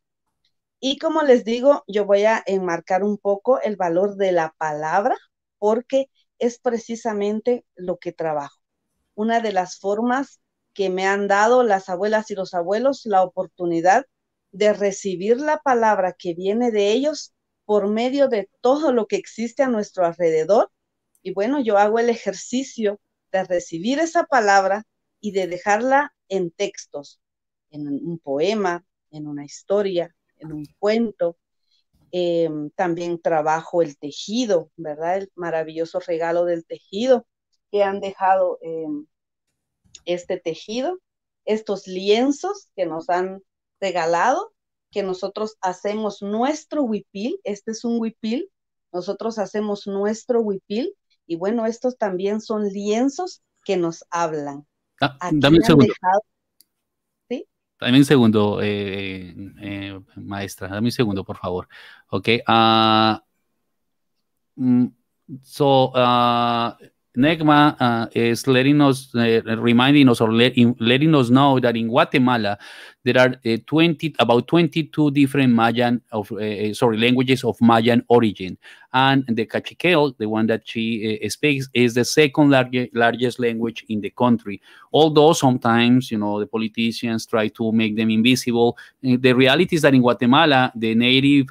Y como les digo, yo voy a enmarcar un poco el valor de la palabra porque es precisamente lo que trabajo. Una de las formas que me han dado las abuelas y los abuelos la oportunidad de recibir la palabra que viene de ellos por medio de todo lo que existe a nuestro alrededor. Y bueno, yo hago el ejercicio de recibir esa palabra y de dejarla en textos, en un poema, en una historia, en un cuento. Em, también trabajo el tejido, ¿verdad? El maravilloso regalo del tejido que han dejado em, este tejido, estos lienzos que nos han regalado que nosotros hacemos nuestro huipil, este es un huipil, nosotros hacemos nuestro huipil y bueno, estos también son lienzos que nos hablan. Ah, dame un segundo. ¿Sí? Dame un segundo, eh, eh, maestra, dame un segundo, por favor. Ok. Uh, so, uh, NEGMA uh, is letting us, uh, reminding us or let, in, letting us know that in Guatemala, there are uh, 20, about 22 different Mayan of, uh, uh, sorry, languages of Mayan origin. And the Cachiquel, the one that she uh, speaks, is the second large, largest language in the country. Although sometimes, you know, the politicians try to make them invisible, eh, the reality is that in Guatemala, the native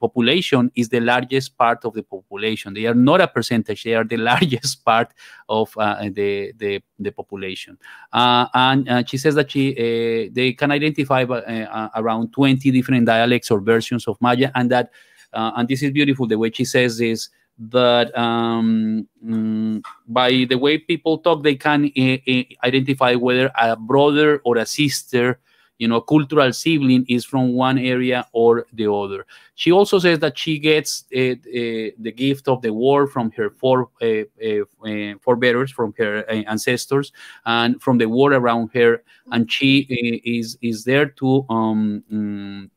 population is the largest part of the population. They are not a percentage; they are the largest part of the, the the population. Uh, and uh, she says that she they can identify uh, around 20 different dialects or versions of Maya, and that, uh, and this is beautiful, the way she says this, that um, mm, by the way people talk, they can uh, identify whether a brother or a sister you know, cultural sibling is from one area or the other. She also says that she gets uh, uh, the gift of the war from her four uh, forebears, from her ancestors, and from the war around her, and she is is there to um, um,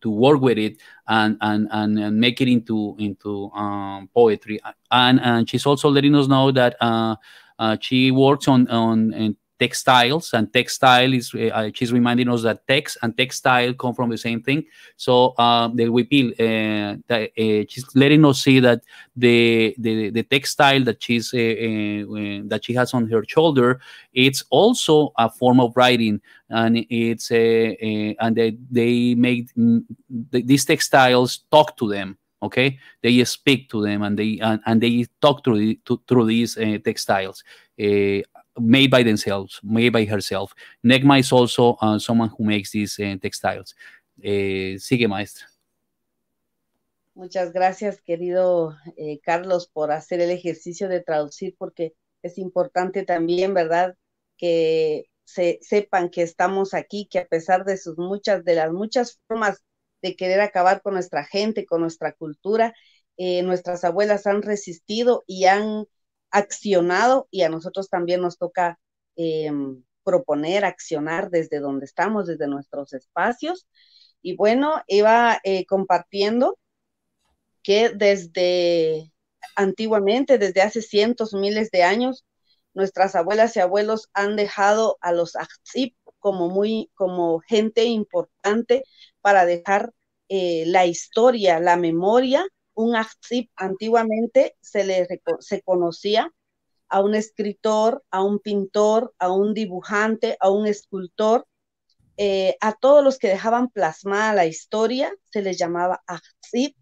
to work with it and and and, and make it into into um, poetry. And, and she's also letting us know that uh, uh, she works on on textiles and textile is uh, she's reminding us that text and textile come from the same thing. So uh, the huipil uh, that, uh, she's letting us see that the the, the textile that she's uh, uh, that she has on her shoulder it's also a form of writing and it's a, and they, they make mm, these textiles talk to them okay? They speak to them and they and, and they talk through the, to, through these textiles. Uh, made by themselves, made by herself. Negma is also uh, someone who makes these uh, textiles. Eh, sigue, maestra. Muchas gracias, querido eh, Carlos, por hacer el ejercicio de traducir, porque es importante también, ¿verdad? Que se sepan que estamos aquí, que a pesar de sus muchas, de las muchas formas de querer acabar con nuestra gente, con nuestra cultura, eh, nuestras abuelas han resistido y han accionado y a nosotros también nos toca em, proponer, accionar desde donde estamos, desde nuestros espacios. Y bueno, iba eh, compartiendo que desde antiguamente, desde hace cientos, miles de años, nuestras abuelas y abuelos han dejado a los Axip como muy, como gente importante para dejar eh, la historia, la memoria. Un achzip antiguamente se le se conocía a un escritor, a un pintor, a un dibujante, a un escultor, eh, a todos los que dejaban plasmada la historia, se les llamaba achzip.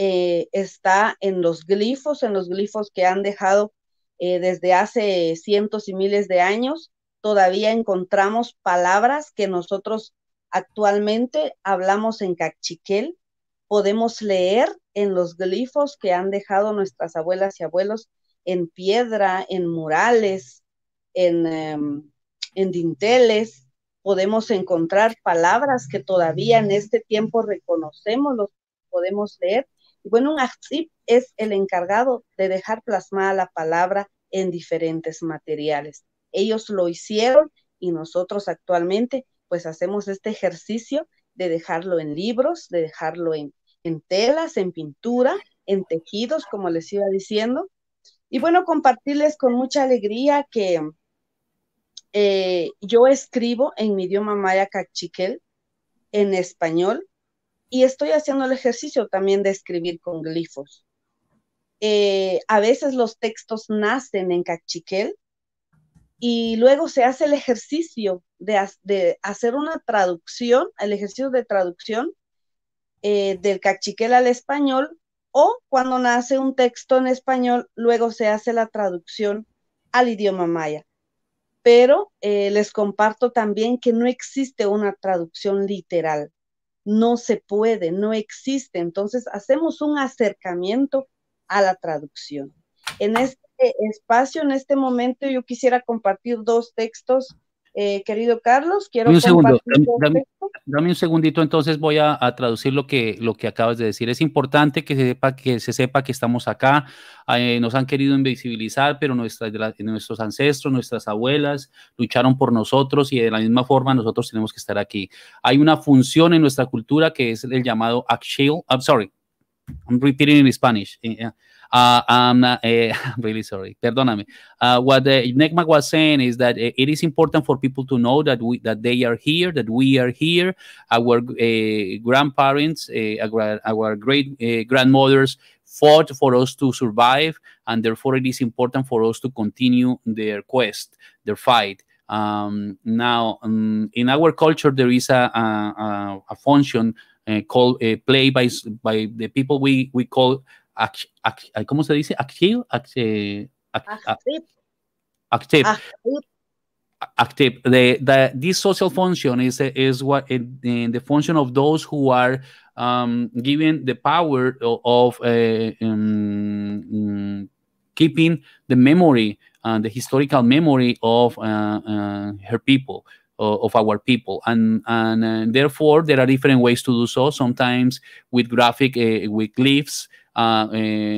Eh, está en los glifos, en los glifos que han dejado desde hace cientos y miles de años. Todavía encontramos palabras que nosotros Actualmente hablamos en cachiquel, podemos leer en los glifos que han dejado nuestras abuelas y abuelos en piedra, en murales, en, em, en dinteles, podemos encontrar palabras que todavía en este tiempo reconocemos, los podemos leer. Y bueno, un achzip es el encargado de dejar plasmada la palabra en diferentes materiales. Ellos lo hicieron y nosotros actualmente pues hacemos este ejercicio de dejarlo en libros, de dejarlo en, telas, en pintura, en tejidos, como les iba diciendo. Y bueno, compartirles con mucha alegría que eh, yo escribo en mi idioma maya cachiquel, en español, y estoy haciendo el ejercicio también de escribir con glifos. Eh, a veces los textos nacen en cachiquel y luego se hace el ejercicio de, hacer una traducción, el ejercicio de traducción eh, del cachiquel al español, o cuando nace un texto en español, luego se hace la traducción al idioma maya. Pero eh, les comparto también que no existe una traducción literal, no se puede, no existe. Entonces hacemos un acercamiento a la traducción. En este espacio, en este momento, yo quisiera compartir dos textos eh, querido Carlos, quiero un segundo, dame, un segundito, entonces voy a, traducir lo que, lo que acabas de decir. Es importante que se sepa que, se sepa que estamos acá. Eh, nos han querido invisibilizar, pero nuestras, nuestros ancestros, nuestras abuelas lucharon por nosotros y de la misma forma nosotros tenemos que estar aquí. Hay una función en nuestra cultura que es el llamado Akshil. I'm sorry, I'm repeating in Spanish. Eh, uh, I'm, uh, really sorry. Perdóname. Uh, what Necma was saying is that uh, it is important for people to know that we that they are here, that we are here. Our uh, grandparents, uh, our, our great grandmothers fought for us to survive, and therefore it is important for us to continue their quest, their fight. Um, now, um, in our culture, there is a, a, a function uh, called uh, play by by the people we we call ¿cómo se dice? Active, active, active. active. The, the, this social function is is what in, in the function of those who are um, given the power of, uh, um, keeping the memory, uh, the historical memory of uh, uh her people of our people and and uh, therefore there are different ways to do so sometimes with graphic uh, with glyphs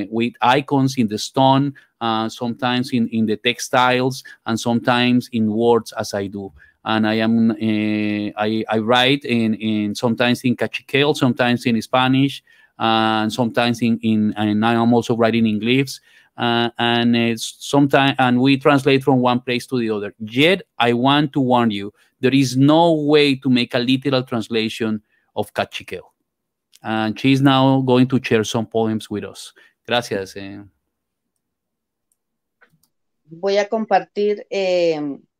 with icons in the stone, uh, sometimes in, in the textiles, and sometimes in words as I do. And I am I, I write in, in sometimes in Cachiquel, sometimes in Spanish, and sometimes in, in and I am also writing in glyphs. Uh, and it's sometimes and we translate from one place to the other. Yet I want to warn you, there is no way to make a literal translation of Cachiquel and she's now going to share some poems with us. Gracias. Eh. Voy a compartir eh,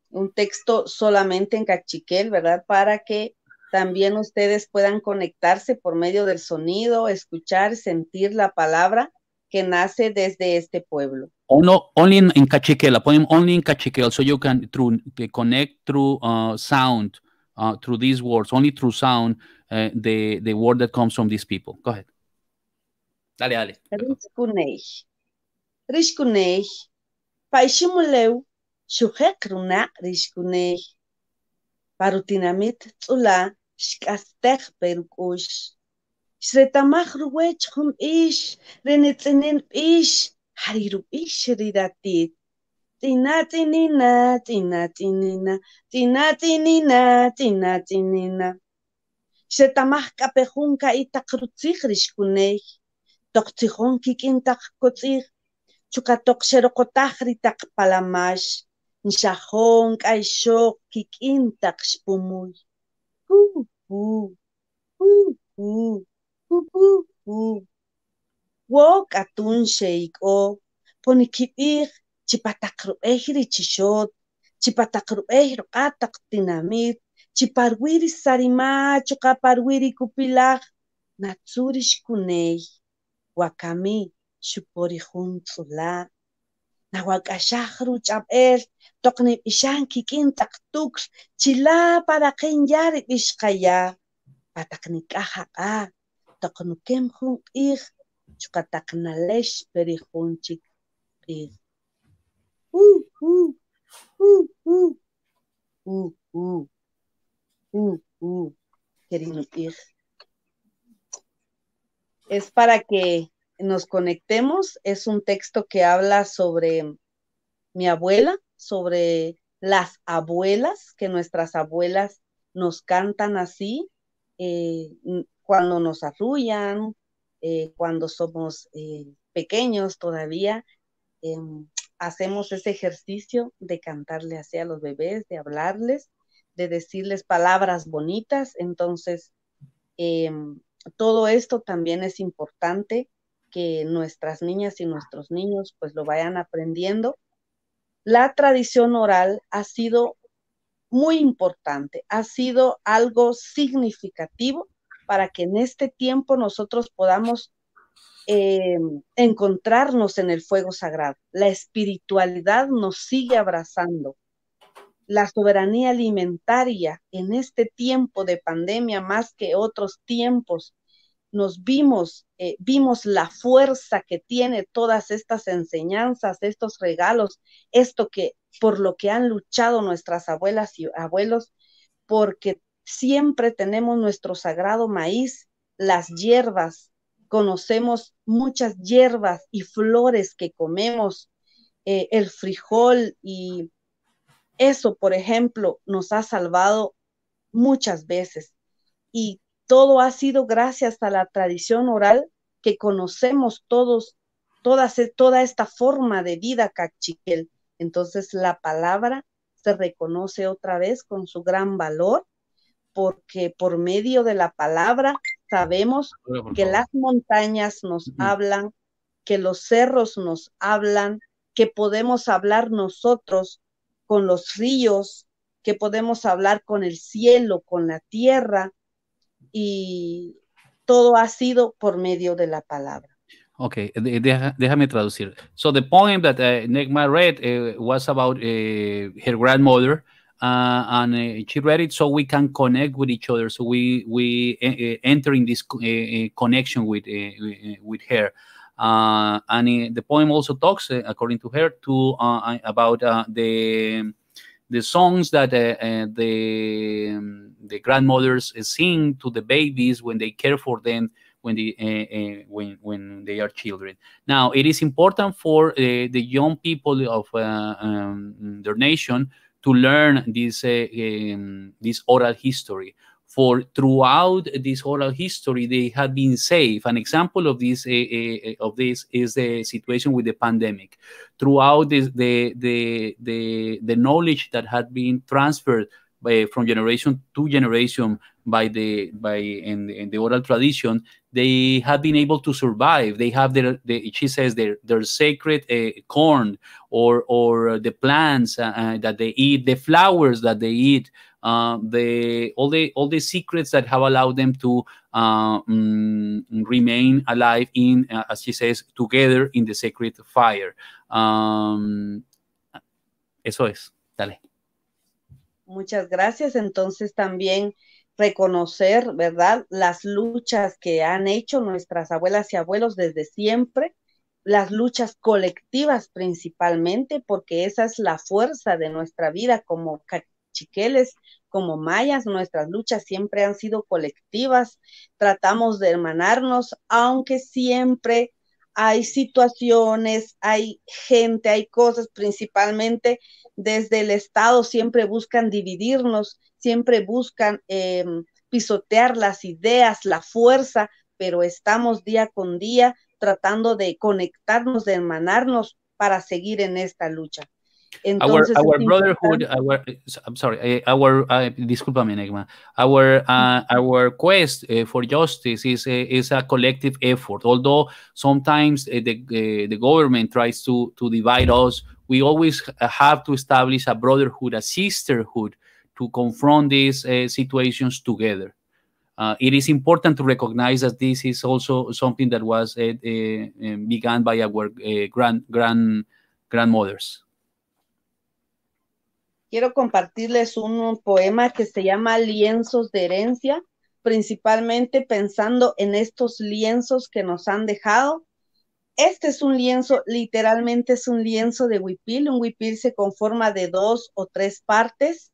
un texto solamente en cachiquel, ¿verdad? Para que también ustedes puedan conectarse por medio del sonido, escuchar, sentir la palabra que nace desde este pueblo. Oh, no, only in, in cachiquel, a poem only in cachiquel, so you can through, connect through uh, sound, uh, through these words, only through sound, uh, the, the word that comes from these people. Go ahead. Dale, dale. Rishkunei. Rishkunei. Paishimuleu. Shuhekruna rishkunei. Parutinamit tsula. Shkastech perukush. Shretamach ruwech hum ish. Renitzinin ish. Hariru ish ridatit. Tina tinina, tina tinina, tina tinina, tina tinina. σε τα μάχκα πεχούν καί τα κρουτσίχ ρισκούν έχει, το κτσιχόν κικίν τα κοτσίχ, τσου κατώ ξέρω κοτάχρι τα παλαμάς, νησαχόν καί σοκ κικίν τα ξπουμούι. Πού, πού, πού, πού, πού, πού, πού, πού, κατούν σε οικό, πονικιπίχ, τσιπατακρου έχει ρητσισότ, τσιπατακρου έχει ροκάτακ την αμύρ, Chiparwiri sarimachaw qaparwirikupilaq nachurishkunay wakami shupurikuntsu la, nawakashaq ruch'ab'el tuqnip'ishanki k'intaq tuqs chilaparaqin yari p'ishqayaq, pataknikaqa k'a tuqnukén junq'ig chukataqnalespi rijunchik q'ig, ¡Hu! ¡Hu! ¡Hu! ¡Hu! ¡Hu! ¡Hu! Uh, uh, uh, querido ik. Es para que nos conectemos. Es un texto que habla sobre mi abuela, sobre las abuelas, que nuestras abuelas nos cantan así eh, cuando nos arrullan, eh, cuando somos eh, pequeños todavía. em, hacemos ese ejercicio de cantarle así a los bebés, de hablarles, de decirles palabras bonitas. Entonces, em, todo esto también es importante que nuestras niñas y nuestros niños pues lo vayan aprendiendo. La tradición oral ha sido muy importante, ha sido algo significativo para que en este tiempo nosotros podamos eh, encontrarnos en el fuego sagrado. La espiritualidad nos sigue abrazando. La soberanía alimentaria en este tiempo de pandemia, más que otros tiempos, nos vimos, eh, vimos la fuerza que tiene todas estas enseñanzas, estos regalos, esto que por lo que han luchado nuestras abuelas y abuelos, porque siempre tenemos nuestro sagrado maíz, las hierbas, conocemos muchas hierbas y flores que comemos, eh, el frijol y eso, por ejemplo, nos ha salvado muchas veces. Y todo ha sido gracias a la tradición oral que conocemos todos, toda, toda esta forma de vida cachiquel. Entonces la palabra se reconoce otra vez con su gran valor, porque por medio de la palabra sabemos que las montañas nos uh -huh. hablan, que los cerros nos hablan, que podemos hablar nosotros con los ríos, que podemos hablar con el cielo, con la tierra, y todo ha sido por medio de la palabra. Okay, déjame traducir. So the poem that uh, Negma read uh, was about uh, her grandmother, uh, and she read it so we can connect with each other. So we we enter in this connection with with her. And the poem also talks, according to her, to about the the songs that the um, the grandmothers sing to the babies when they care for them when they uh, uh, when when they are children. Now, it is important for uh, the young people of um, their nation to learn this um, this oral history. For throughout this oral history, they have been safe. An example of this eh, eh, eh, of this is the situation with the pandemic. Throughout this, the the the the knowledge that had been transferred by, from generation to generation by the by in, in, the oral tradition they have been able to survive they have their, the, she says their their sacred uh, corn or or the plants uh, that they eat the flowers that they eat uh, the all the all the secrets that have allowed them to um, remain alive in as she says together in the sacred fire um, eso es dale Muchas gracias. Entonces también reconocer, ¿verdad? Las luchas que han hecho nuestras abuelas y abuelos desde siempre, las luchas colectivas principalmente, porque esa es la fuerza de nuestra vida como cachiqueles, como mayas, nuestras luchas siempre han sido colectivas, tratamos de hermanarnos, aunque siempre hay situaciones, hay gente, hay cosas, principalmente desde el Estado siempre buscan dividirnos, siempre buscan eh, pisotear las ideas, la fuerza, pero estamos día con día tratando de conectarnos, de hermanarnos para seguir en esta lucha. Entonces, our, our brotherhood, our, I'm sorry, our, uh, discúlpame, Negma, our, uh, our quest uh, for justice is a, is a collective effort. Although sometimes uh, the, uh, the government tries to, to divide us, we always have to establish a brotherhood, a sisterhood to confront these uh, situations together. it is important to recognize that this is also something that was begun by our grand, grand, grandmothers quiero compartirles un poema que se llama Lienzos de herencia, principalmente pensando en estos lienzos que nos han dejado. Este es un lienzo, literalmente es un lienzo de huipil. Un huipil se conforma de dos o tres partes.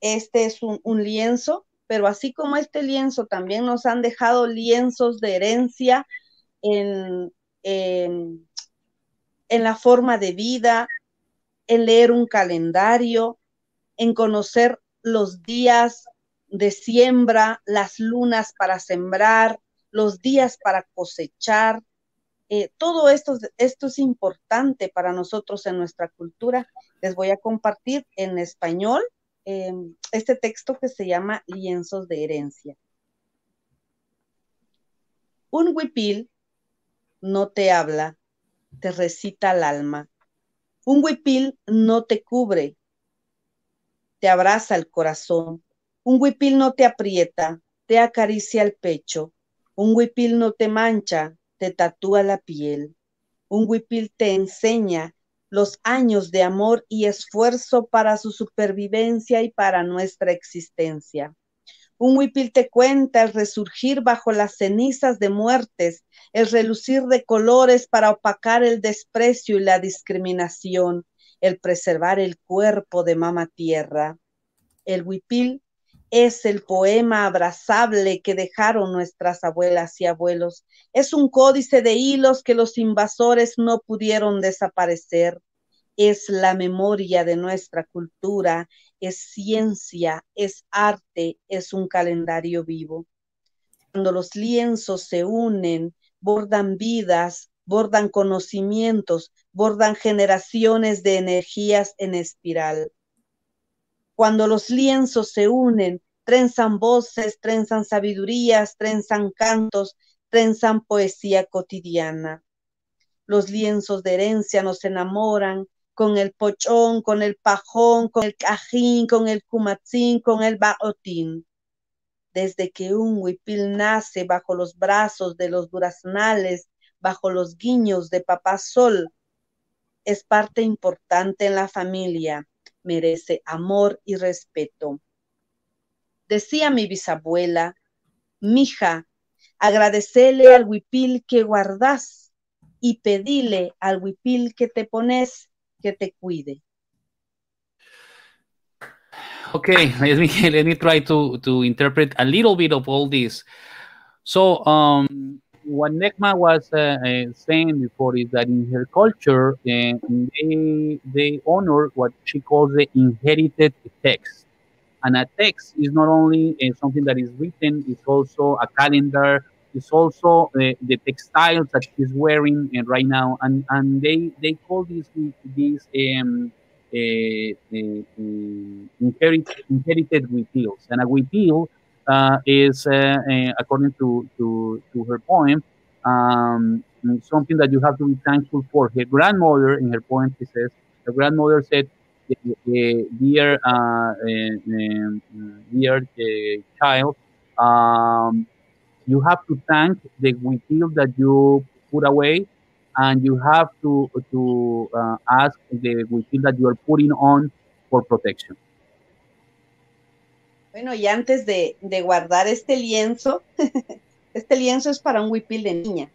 Este es un, lienzo, pero así como este lienzo, también nos han dejado lienzos de herencia en, en la forma de vida, en leer un calendario, en conocer los días de siembra, las lunas para sembrar, los días para cosechar. Eh, todo esto, esto es importante para nosotros en nuestra cultura. Les voy a compartir en español em, este texto que se llama Lienzos de herencia. Un huipil no te habla, te recita el alma. Un huipil no te cubre, te abraza el corazón. Un huipil no te aprieta, te acaricia el pecho. Un huipil no te mancha, te tatúa la piel. Un huipil te enseña los años de amor y esfuerzo para su supervivencia y para nuestra existencia. Un huipil te cuenta el resurgir bajo las cenizas de muertes, el relucir de colores para opacar el desprecio y la discriminación, el preservar el cuerpo de mama tierra. El huipil es el poema abrazable que dejaron nuestras abuelas y abuelos. Es un códice de hilos que los invasores no pudieron desaparecer. Es la memoria de nuestra cultura, es ciencia, es arte, es un calendario vivo. Cuando los lienzos se unen, bordan vidas, bordan conocimientos, bordan generaciones de energías en espiral. Cuando los lienzos se unen, trenzan voces, trenzan sabidurías, trenzan cantos, trenzan poesía cotidiana. Los lienzos de herencia nos enamoran con el pochón, con el pajón, con el cajín, con el cumatzín, con el baotín. Desde que un huipil nace bajo los brazos de los duraznales, bajo los guiños de papá sol, es parte importante en la familia, merece amor y respeto. Decía mi bisabuela, mija, agradecele al huipil que guardas y pedile al huipil que te pones que te cuide. Okay, let me let me try to to interpret a little bit of all this. So, um, what Nekma was uh, uh, saying before is that in her culture, uh, they they honor what she calls the inherited text, and a text is not only uh, something that is written; it's also a calendar. It's also uh, the textiles that she's wearing uh, right now, and and they they call this these um, inherited inherited wheels, and a wheel uh, is, uh, uh, according to, to, to her poem, um, something that you have to be thankful for. Her grandmother, in her poem, she says, her grandmother said, dear, um, dear child, um, you have to thank the wheel that you put away and you have to to uh, ask the wheel that you are putting on for protection. Bueno, y antes de, guardar este lienzo, este lienzo es para un huipil de niña.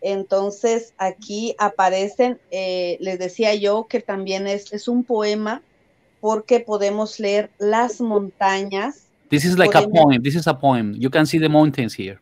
Entonces aquí aparecen, eh, les decía yo que también es, es, un poema porque podemos leer las montañas. This is like a poem. This is a poem. You can see the mountains here.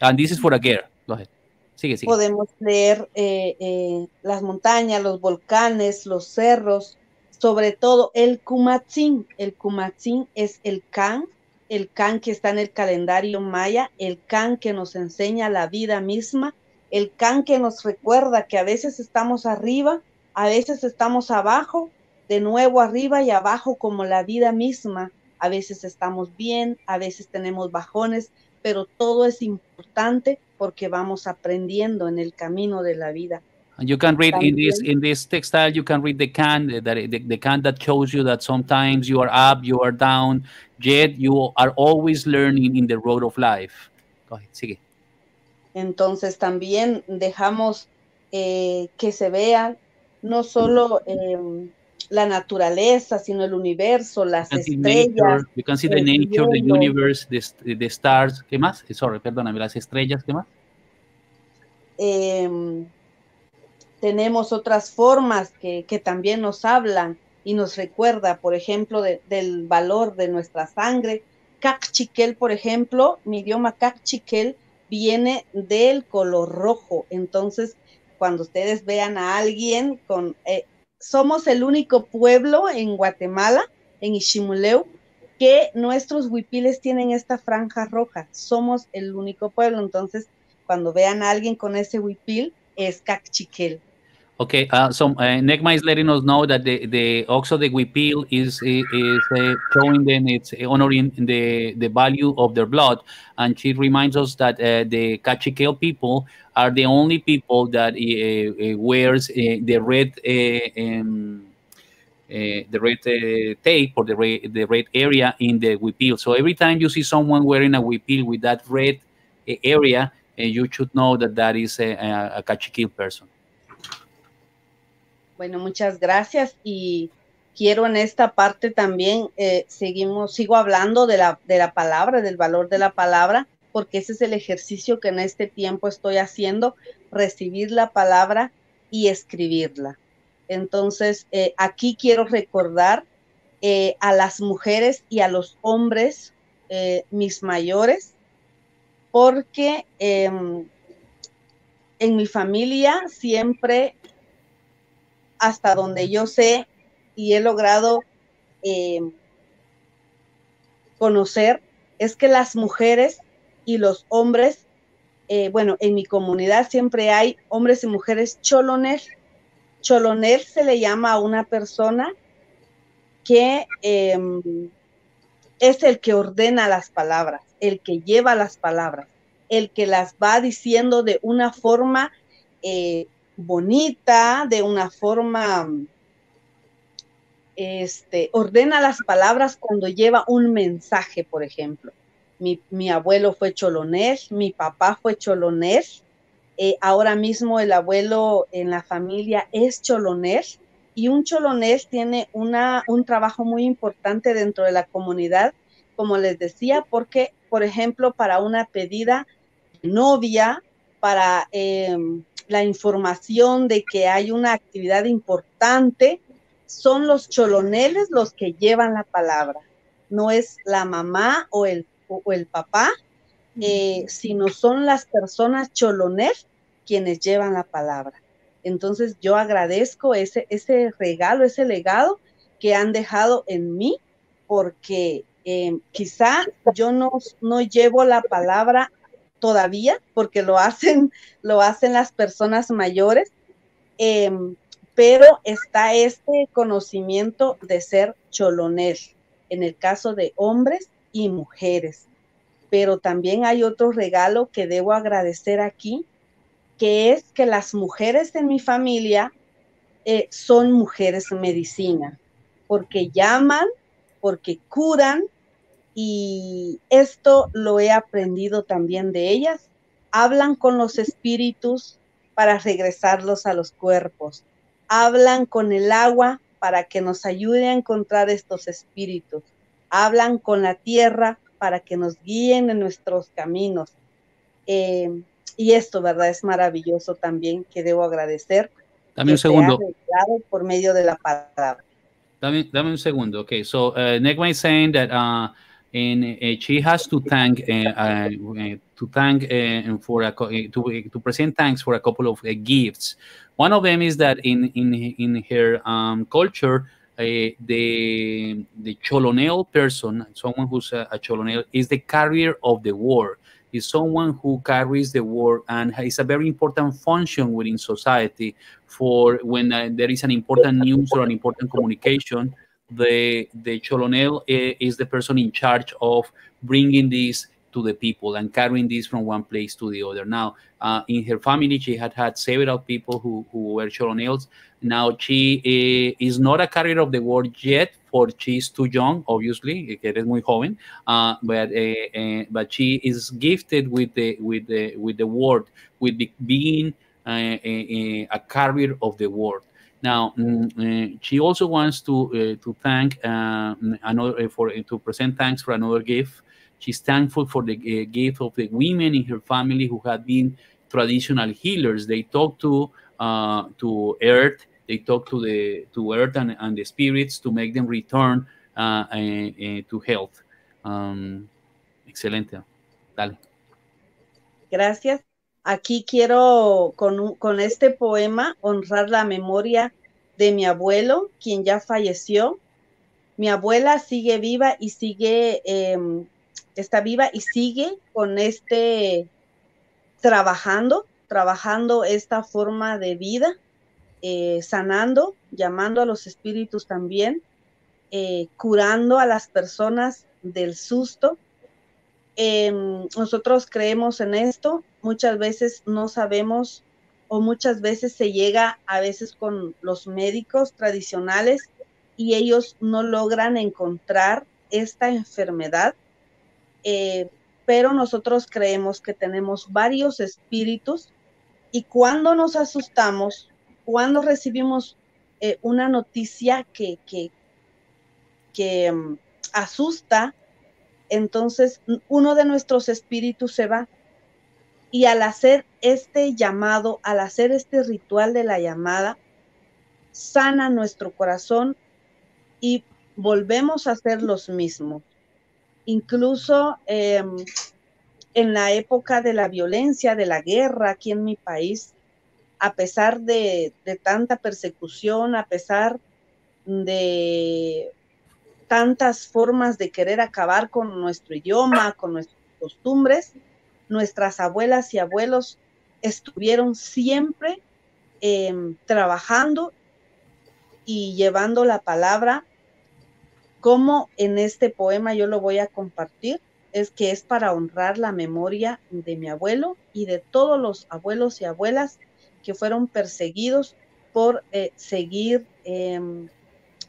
And this is for a girl. Go ahead. Sigue, sigue. Podemos leer eh, eh, las montañas, los volcanes, los cerros, sobre todo el Kumatzin. El Kumatzin es el Kan, el Kan que está en el calendario maya, el Kan que nos enseña la vida misma, el Kan que nos recuerda que a veces estamos arriba, A veces estamos abajo, de nuevo arriba y abajo como la vida misma. A veces estamos bien, a veces tenemos bajones, pero todo es importante porque vamos aprendiendo en el camino de la vida. And you can read in this in this textile. You can read the can that the, the can that shows you that sometimes you are up, you are down, yet you are always learning in the road of life. Go ahead, sigue. Entonces también dejamos eh, que se vea no solo eh, la naturaleza, sino el universo, las You estrellas. nature, you can see the nature, the universe, the, the stars. ¿Qué más? Eh, Sorry, perdóname, las estrellas. ¿Qué más? eh, tenemos otras formas que, que también nos hablan y nos recuerda, por ejemplo, de- del valor de nuestra sangre. Cachiquel, por ejemplo, mi idioma Cachiquel viene del color rojo. Entonces, cuando ustedes vean a alguien con... eh, somos el único pueblo en Guatemala, en Ishimuleu, que nuestros huipiles tienen esta franja roja. Somos el único pueblo. Entonces, cuando vean a alguien con ese huipil, Cachiquel. Okay, uh, so uh, Negma is letting us know that the the also the Wipil is is uh, showing them it's honoring the the value of their blood, and she reminds us that uh, the Cachiquel people are the only people that uh, uh, wears uh, the red um, the red tape or the red the red area in the Wipil. So every time you see someone wearing a Wipil with that red area, you should know that that is a, a, person. Bueno, muchas gracias y quiero en esta parte también eh, seguimos, sigo hablando de la, de la palabra, del valor de la palabra, porque ese es el ejercicio que en este tiempo estoy haciendo, recibir la palabra y escribirla. Entonces, eh, aquí quiero recordar eh, a las mujeres y a los hombres, eh, mis mayores, porque em, en mi familia siempre hasta donde yo sé y he logrado eh, conocer es que las mujeres y los hombres, eh, bueno, en mi comunidad siempre hay hombres y mujeres choloner. Choloner se le llama a una persona que eh, es el que ordena las palabras, el que lleva las palabras, el que las va diciendo de una forma eh, bonita, de una forma, este, ordena las palabras cuando lleva un mensaje, por ejemplo. Mi, mi abuelo fue cholonés, mi papá fue cholonés, eh, ahora mismo el abuelo en la familia es cholonés y un cholonés tiene una, un trabajo muy importante dentro de la comunidad, como les decía, porque, por ejemplo, para una pedida novia, para... Eh, la información de que hay una actividad importante, son los choloneles los que llevan la palabra. No es la mamá o el, o el papá, eh, sino son las personas cholones quienes llevan la palabra. Entonces yo agradezco ese, ese regalo, ese legado que han dejado en mí, porque eh, quizá yo no, no llevo la palabra todavía, porque lo hacen, lo hacen las personas mayores, eh, pero está este conocimiento de ser cholonés, en el caso de hombres y mujeres. Pero también hay otro regalo que debo agradecer aquí, que es que las mujeres en mi familia eh, son mujeres medicina, porque llaman, porque curan, y esto lo he aprendido también de ellas. Hablan con los espíritus para regresarlos a los cuerpos. Hablan con el agua para que nos ayude a encontrar estos espíritus. Hablan con la tierra para que nos guíen en nuestros caminos. Eh, y esto, ¿verdad? Es maravilloso también que debo agradecer. Dame un segundo. Por medio de la palabra. Dame, dame un segundo. Okay, so uh, Negma is saying that uh, and uh, she has to thank uh, uh, to thank uh, for a, to, to present thanks for a couple of gifts. One of them is that in in in her um, culture, the the cholonel person, someone who's a, a is the carrier of the war. is someone who carries the word and is a very important function within society for when uh, there is an important news or an important communication the the cholonel eh, is the person in charge of bringing this to the people and carrying this from one place to the other. Now, uh, in her family, she had had several people who, who were cholonels. Now, she uh, is not a carrier of the word yet, for she's too young, obviously, que eres muy joven, uh, but uh, but she is gifted with the with the with the word, with the, being a, a carrier of the word. Now, mm, she also wants to to thank another for to present thanks for another gift She's thankful for the uh, gift of the women in her family who had been traditional healers. They talk to uh, to Earth, they talk to the to Earth and, and the spirits to make them return uh, to health. Um, excelente. Dale. Gracias. Aquí quiero con, este poema honrar la memoria de mi abuelo, quien ya falleció. Mi abuela sigue viva y sigue eh, está viva y sigue con este trabajando, trabajando esta forma de vida, eh, sanando, llamando a los espíritus también, eh, curando a las personas del susto. Em, nosotros creemos en esto, muchas veces no sabemos o muchas veces se llega a veces con los médicos tradicionales y ellos no logran encontrar esta enfermedad eh, pero nosotros creemos que tenemos varios espíritus y cuando nos asustamos, cuando recibimos eh, una noticia que, que, mm, asusta, entonces uno de nuestros espíritus se va. Y al hacer este llamado, al hacer este ritual de la llamada, sana nuestro corazón y volvemos a ser los mismos. Incluso em, en la época de la violencia, de la guerra aquí en mi país, a pesar de, tanta persecución, a pesar de tantas formas de querer acabar con nuestro idioma, con nuestras costumbres, nuestras abuelas y abuelos estuvieron siempre em, trabajando y llevando la palabra. Como en este poema yo lo voy a compartir, es que es para honrar la memoria de mi abuelo y de todos los abuelos y abuelas que fueron perseguidos por eh, seguir em,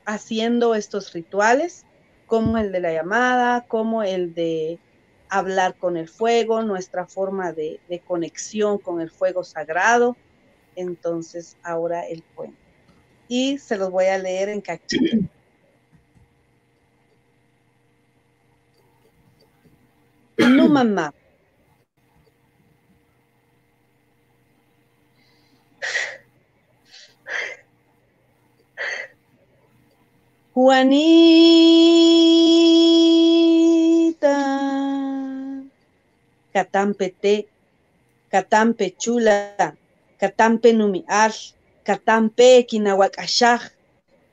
haciendo estos rituales, como el de la llamada, como el de hablar con el fuego, nuestra forma de, conexión con el fuego sagrado. Entonces, ahora el poema. Y se los voy a leer en cachito. no mamá. Juanita, catampe te, catampe chula, catampe numiar, catampe kinahuacashaj,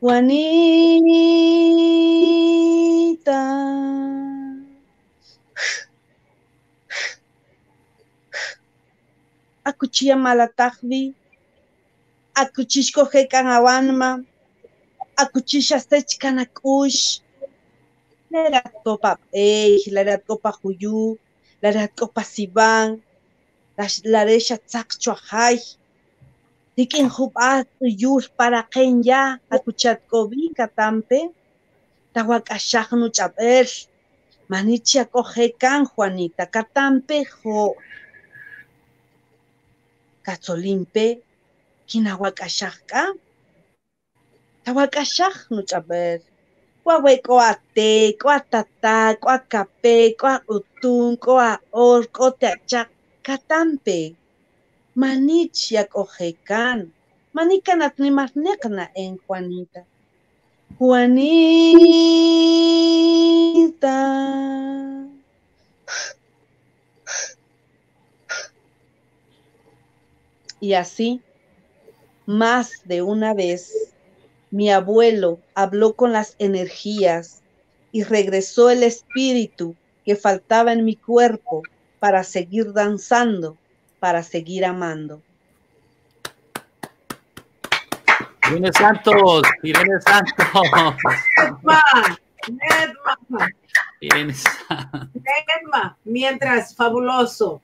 Juanita. akuchia malataqvi akuchishkojekan awanma akuchisha sechkana k'ush laratkopa p'ey laratkopa juyu laratkopa siban laresha tzaqchu ajay. Tik'in jub'aj t'uyul paraqen ya akuchatkovi katampe tawak'axaj nuch'ab'el manichi akojekan Juanita katampe jo. Katzolimpe kinawak'axajk'a tawak'axaj nuch'ab'el k'o aweh ate k'o atata k'o akape k'o aq'utun k'o a'ol k'o te'achaq katampe. Manich yak'ojekan manikan atnimalneqna en Juanita. Juanita. Y así, más de una vez, mi abuelo habló con las energías y regresó el espíritu que faltaba en mi cuerpo para seguir danzando, para seguir amando. Irene Santos, Irene Santos. Nedma, Nedma, Irene Santos. Nedma, mientras, fabuloso.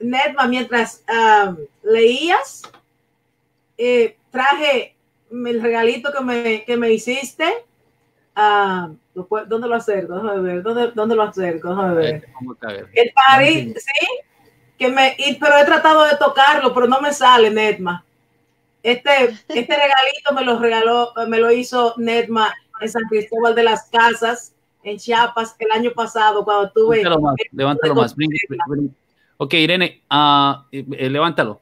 Nedma, mientras um, leías, eh, traje el regalito que me, que me hiciste. Ah, puedo- ¿Dónde lo acerco? Déjame ver. ¿Dónde, dónde lo acerco? Déjame ver. Ver. El pajarito, sí, que me, y- pero he tratado de tocarlo, pero no me sale, Nedma. Este, este regalito me lo regaló, me lo hizo Nedma en San Cristóbal de las Casas, en Chiapas, el año pasado, cuando tuve. Levántalo más, levántalo más. Bring bring. Ok, Irene, eh, levántalo.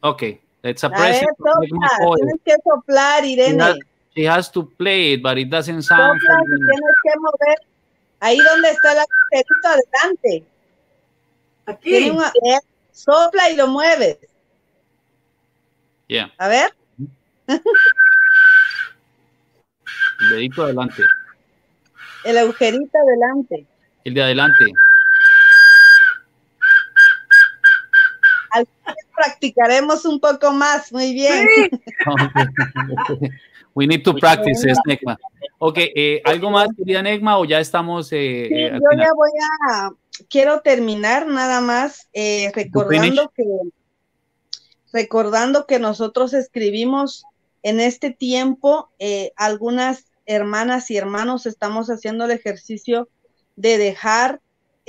Ok, it's a present. sopla, tienes que soplar, Irene. She has, she has to play it, but it doesn't sound. Sopla, tienes que mover. Ahí donde está el agujerito adelante. Aquí. Una- eh, sopla y lo mueves. Yeah, A ver. el dedito adelante. El agujerito adelante. El de adelante. Practicaremos un poco más. Muy bien. We need to practice this, Negma. Ok, eh, ¿algo más, querida Negma, o ya estamos eh, Sí, eh, al yo final? ya voy a, quiero terminar nada más eh, recordando que, recordando que nosotros escribimos en este tiempo, eh, algunas hermanas y hermanos estamos haciendo el ejercicio de dejar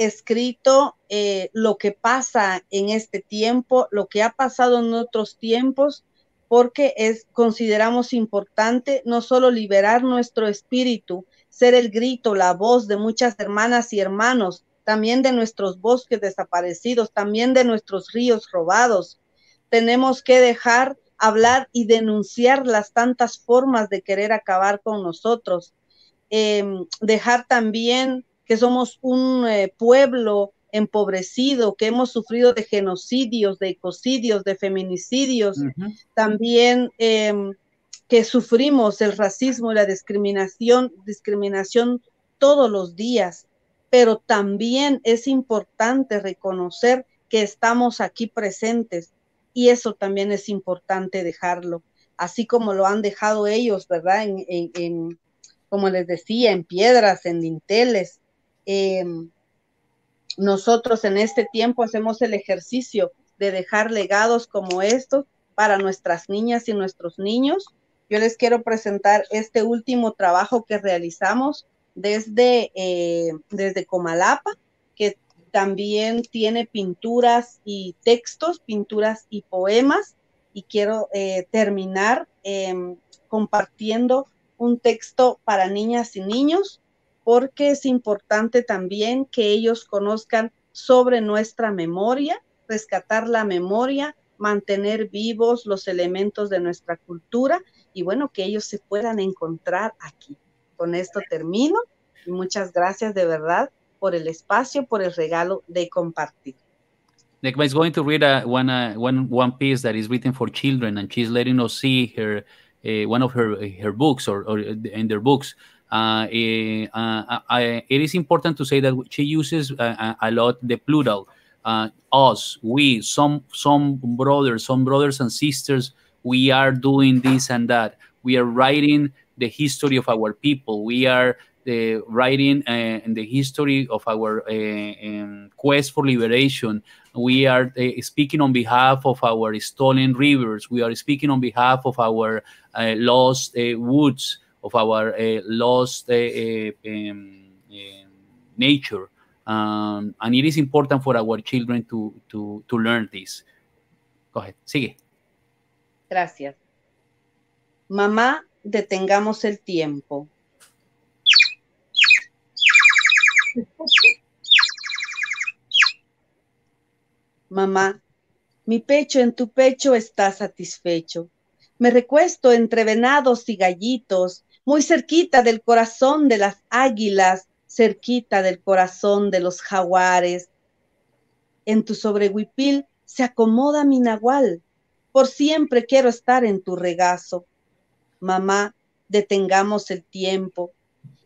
escrito eh, lo que pasa en este tiempo, lo que ha pasado en otros tiempos, porque es, consideramos importante no solo liberar nuestro espíritu, ser el grito, la voz de muchas hermanas y hermanos, también de nuestros bosques desaparecidos, también de nuestros ríos robados. Tenemos que dejar hablar y denunciar las tantas formas de querer acabar con nosotros. Eh, dejar también que somos un eh, pueblo empobrecido, que hemos sufrido de genocidios, de ecocidios, de feminicidios, también eh, que sufrimos el racismo y la discriminación, discriminación todos los días, pero también es importante reconocer que estamos aquí presentes y eso también es importante dejarlo, así como lo han dejado ellos, ¿verdad? En, en- en, como les decía, en piedras, en dinteles. Eh, nosotros en este tiempo hacemos el ejercicio de dejar legados como estos para nuestras niñas y nuestros niños. Yo les quiero presentar este último trabajo que realizamos desde, eh, desde Comalapa, que también tiene pinturas y textos, pinturas y poemas. Y quiero eh, terminar em, compartiendo un texto para niñas y niños, porque es importante también que ellos conozcan sobre nuestra memoria, rescatar la memoria, mantener vivos los elementos de nuestra cultura y bueno, que ellos se puedan encontrar aquí. Con esto termino y muchas gracias de verdad por el espacio, por el regalo de compartir. Negma is going to read a, one, uh, one, one piece that is written for children, and she's letting us see her uh, one of her her books or, or in their books. Uh, eh, uh, I, it is important to say that she uses uh, a lot the plural. Uh, us, we, some some brothers, some brothers and sisters, we are doing this and that. We are writing the history of our people. We are the writing uh, the history of our uh, um, quest for liberation. We are uh, speaking on behalf of our stolen rivers. We are speaking on behalf of our uh, lost uh, woods, of our lost nature. Um, and it is important for our children to, to, to learn this. Go ahead, sigue. Gracias. Mamá, detengamos el tiempo. Mamá, mi pecho en tu pecho está satisfecho. Me recuesto entre venados y gallitos, muy cerquita del corazón de las águilas, cerquita del corazón de los jaguares. En tu sobrehuipil se acomoda mi nahual. Por siempre quiero estar en tu regazo. Mamá, detengamos el tiempo.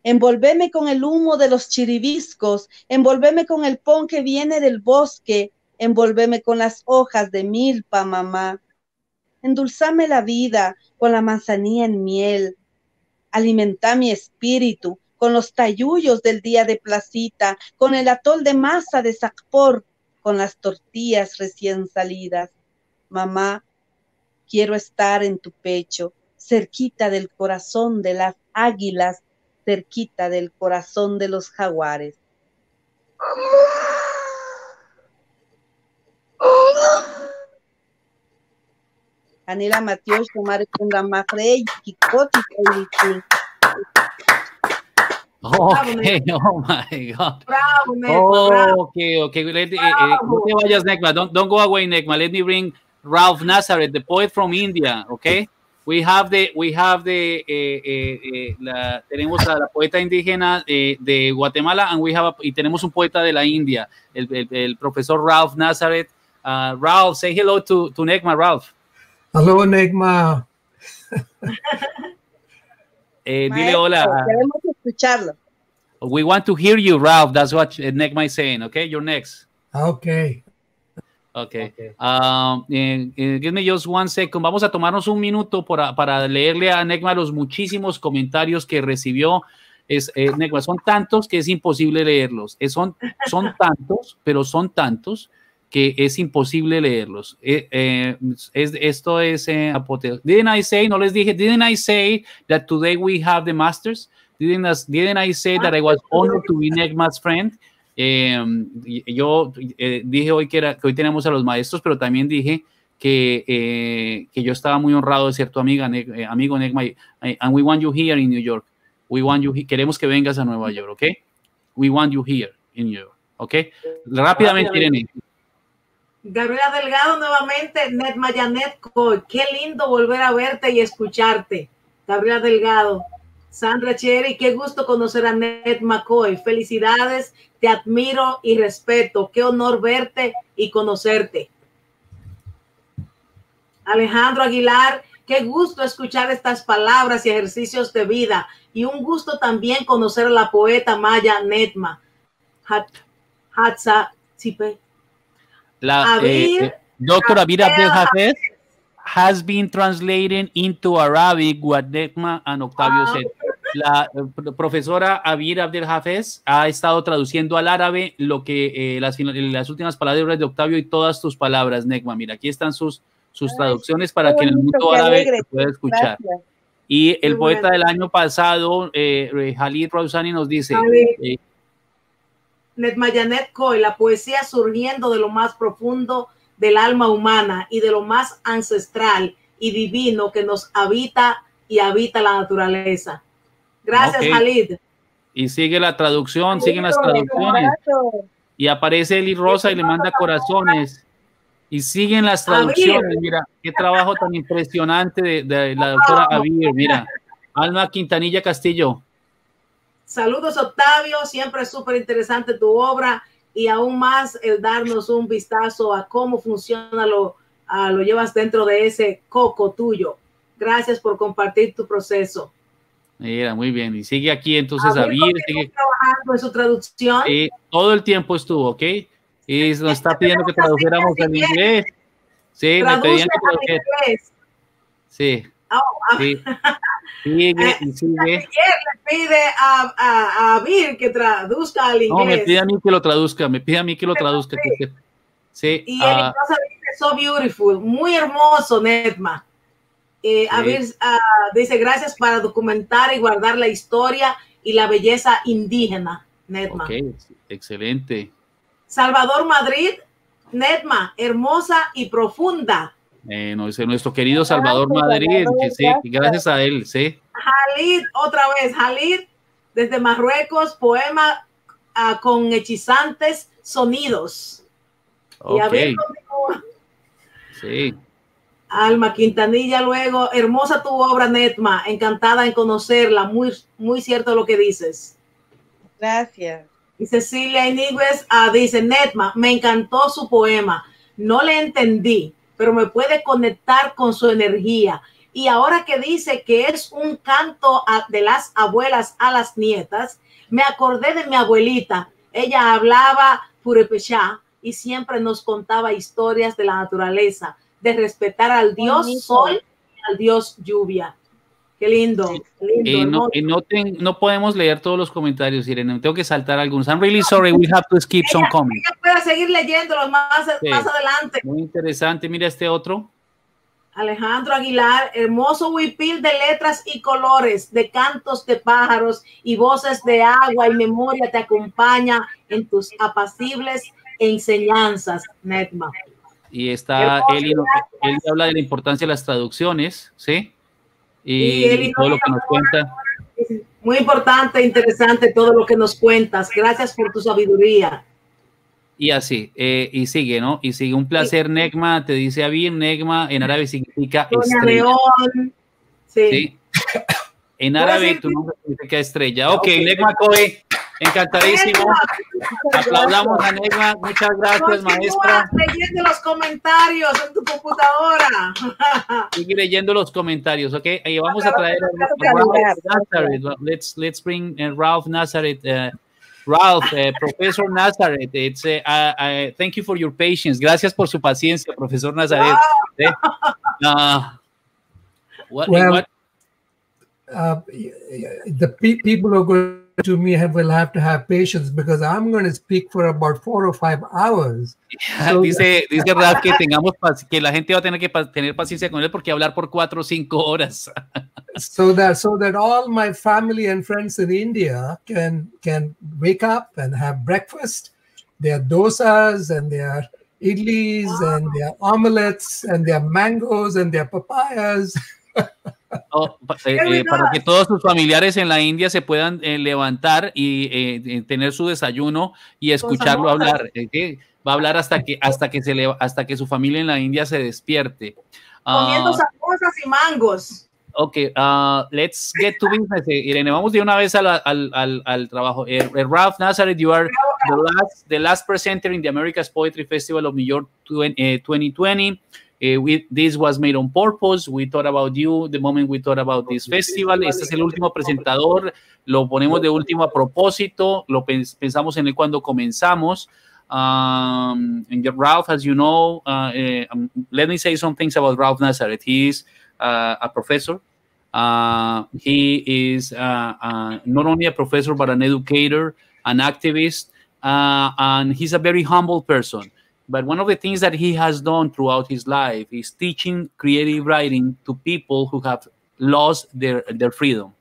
envolveme con el humo de los chiribiscos, envolveme con el pon que viene del bosque, envolveme con las hojas de milpa, mamá. Endulzame la vida con la manzanilla en miel, alimenta mi espíritu con los tayullos del día de placita, con el atol de masa de Sacpor, con las tortillas recién salidas. Mamá, quiero estar en tu pecho, cerquita del corazón de las águilas, cerquita del corazón de los jaguares. Tomar Kunda Magre, Kikoti, Okay, oh my God. Bravo, Oh, bravo. okay, okay. Let, eh, eh, no te vayas, Nekma. Don't, don't go away, Nekma. Let me bring Ralph Nazareth, the poet from India. Okay. We have the, we have the, eh, eh, eh, la, tenemos a la poeta indígena eh, de Guatemala and we have a- y tenemos un poeta de la India, el, el, el profesor Ralph Nazareth. Uh, Ralph, say hello to, to Nekma, Ralph. Hello, Enigma. Eh, dile hola. Queremos escucharlo. We want to hear you, Ralph. That's what Nekma is saying. Okay, you're next. Okay. Okay. Um, eh, eh, give me just one second. Vamos a tomarnos un minuto para, para leerle a Negma los muchísimos comentarios que recibió. Es, eh, Negma, son tantos que es imposible leerlos. Eh, son, son tantos, pero son tantos que es imposible leerlos. Eh, eh, es, esto es eh, apoteo- Didn't I say, no les dije, didn't I say that today we have the masters? Didn't, I- didn't I say that I was honored to be Negma's friend? Y- yo eh, dije hoy que, era, que hoy tenemos a los maestros, pero también dije que, que yo estaba muy honrado de ser tu amiga, Ne- amigo Negma. And we want you here in New York. We want you, queremos que vengas a Nueva York, ¿ok? We want you here in New York, ¿ok? Rápidamente, Rápidamente. Irene. Gabriela Delgado nuevamente, Net Mayanet. Qué lindo volver a verte y escucharte. Gabriela Delgado. Sandra Cherry, qué gusto conocer a Net McCoy. Felicidades, te admiro y respeto. Qué honor verte y conocerte. Alejandro Aguilar, qué gusto escuchar estas palabras y ejercicios de vida. Y un gusto también conocer a la poeta maya Netma. Hat- Hatsa Tsipe. La, Abir eh, eh, Dr. Abir Abdel Hafez has been translated into Arabic what Negma and Octavio Ah, said. La eh, pro- profesora Abir Abdel Hafez ha estado traduciendo al árabe lo que eh, las, final- las últimas palabras de Octavio y todas tus palabras, Negma. Mira, aquí están sus, sus Ay, traducciones para que en el mundo árabe se pueda escuchar. Gracias. Y el Qué poeta bueno. del año pasado, eh, eh, Khalid Rausani, nos dice, eh, Netmayanet Coy, la poesía surgiendo de lo más profundo del alma humana y de lo más ancestral y divino que nos habita y habita la naturaleza. Gracias, Ok. Khalid. y sigue la traducción, siguen las traducciones. Y aparece Eli Rosa y le manda corazones. Y siguen las traducciones. Mira, qué trabajo tan impresionante de, de la doctora Avir. Mira, Alma Quintanilla Castillo. Saludos, Octavio. Siempre es súper interesante tu obra y aún más el darnos un vistazo a cómo funciona lo, a lo llevas dentro de ese coco tuyo. Gracias por compartir tu proceso. Mira, muy bien. Y sigue aquí entonces continúa Sigue, trabajando en su traducción. eh, todo el tiempo estuvo, ¿ok? Y nos está pidiendo que tradujéramos al inglés. Sí, me pedían que inglés. Sí, Oh, ah, sí. Sigue Eh, y sigue. Miguel le pide a, a, a Vir que traduzca al No, me inglés. pide a mí que lo traduzca, me pide a mí que lo traduzca. que- Sí, y ah, él entonces dice, so beautiful, muy hermoso, Netma. Eh, a. Vir ah, dice, gracias para documentar y guardar la historia y la belleza indígena, Netma. ok, excelente. Salvador Madrid, Netma, hermosa y profunda. Eh, nuestro querido Salvador Gracias, Madrid, Salvador, que sí, gracias. a él, sí. Jalid, otra vez, Jalid, desde Marruecos, poema ah, con hechizantes sonidos. Y a Ok, ver, sí. Alma Quintanilla, luego, hermosa tu obra, Netma, encantada en conocerla, muy, muy cierto lo que dices. Gracias. Y Cecilia Iniguez ah, dice, Netma, me encantó su poema, no le entendí, pero me puede conectar con su energía Y ahora que dice que es un canto de las abuelas a las nietas, me acordé de mi abuelita. Ella hablaba purepechá y siempre nos contaba historias de la naturaleza, de respetar al dios sol y al dios lluvia. Qué lindo. lindo eh, no, no, podemos leer todos los comentarios, Irene. Tengo que saltar algunos. I'm really sorry. We have to skip some comments. Ella puede seguir leyéndolos más, más adelante. Muy interesante. Mira este otro. Alejandro Aguilar, hermoso huipil de letras y colores, de cantos de pájaros y voces de agua y memoria te acompaña en tus apacibles enseñanzas, Netma. Y está, él, él habla de la importancia de las traducciones, ¿sí? Y, todo lo que nos cuenta. Muy importante, interesante todo lo que nos cuentas. Gracias por tu sabiduría. Y así, eh, y sigue, ¿no? Y sigue un placer, Negma, te dice Abir, Negma en árabe significa estrella. Sí. En árabe tu nombre significa estrella. Ok, Negma Coe, encantadísimo. Aplaudamos a Negma, muchas gracias, maestra. leyendo los comentarios en tu computadora. Sigue leyendo los comentarios, ok. Ahí vamos a traer a Ralph Nazareth. Let's, let's bring uh, Ralph Nazareth. Uh, Ralph, uh, Professor Nazareth, it's, uh, uh, thank you for your patience. Gracias por su paciencia, Profesor Nazareth. Eh? Uh, what, well, what? Uh, the pe people who are going to me have, will have to have patience because I'm going to speak for about four or five hours. So dice, dice Ralph que tengamos que la gente va a tener que tener paciencia con él porque hablar por cuatro o cinco horas. so that so that all my family and friends in India can can wake up and have breakfast, their dosas and their idlis and their omelets and their mangoes and their papayas. Oh, eh, eh, para que todos sus familiares en la India se puedan eh, levantar y eh, tener su desayuno y escucharlo hablar. va a hablar hasta que hasta que se le, hasta que su familia en la India se despierte. Comiendo uh, y mangos. Ok, uh, let's get to business. Eh, Irene, vamos de una vez al, al, al, al trabajo. Ralph Nazareth, you are the last, the last presenter in the America's Poetry Festival of New York 20, 2020. Uh, we, this was made on purpose. We thought about you the moment we thought about this festival. Este es el último presentador. Lo ponemos de último a propósito. Lo pensamos en él cuando comenzamos. Um, and Ralph, as you know, uh, um, let me say some things about Ralph Nazareth. He's uh, a professor. Uh, he is uh, uh, not only a professor, but an educator, an activist, uh, and he's a very humble person. But one of the things that he has done throughout his life is teaching creative writing to people who have lost their, their freedom.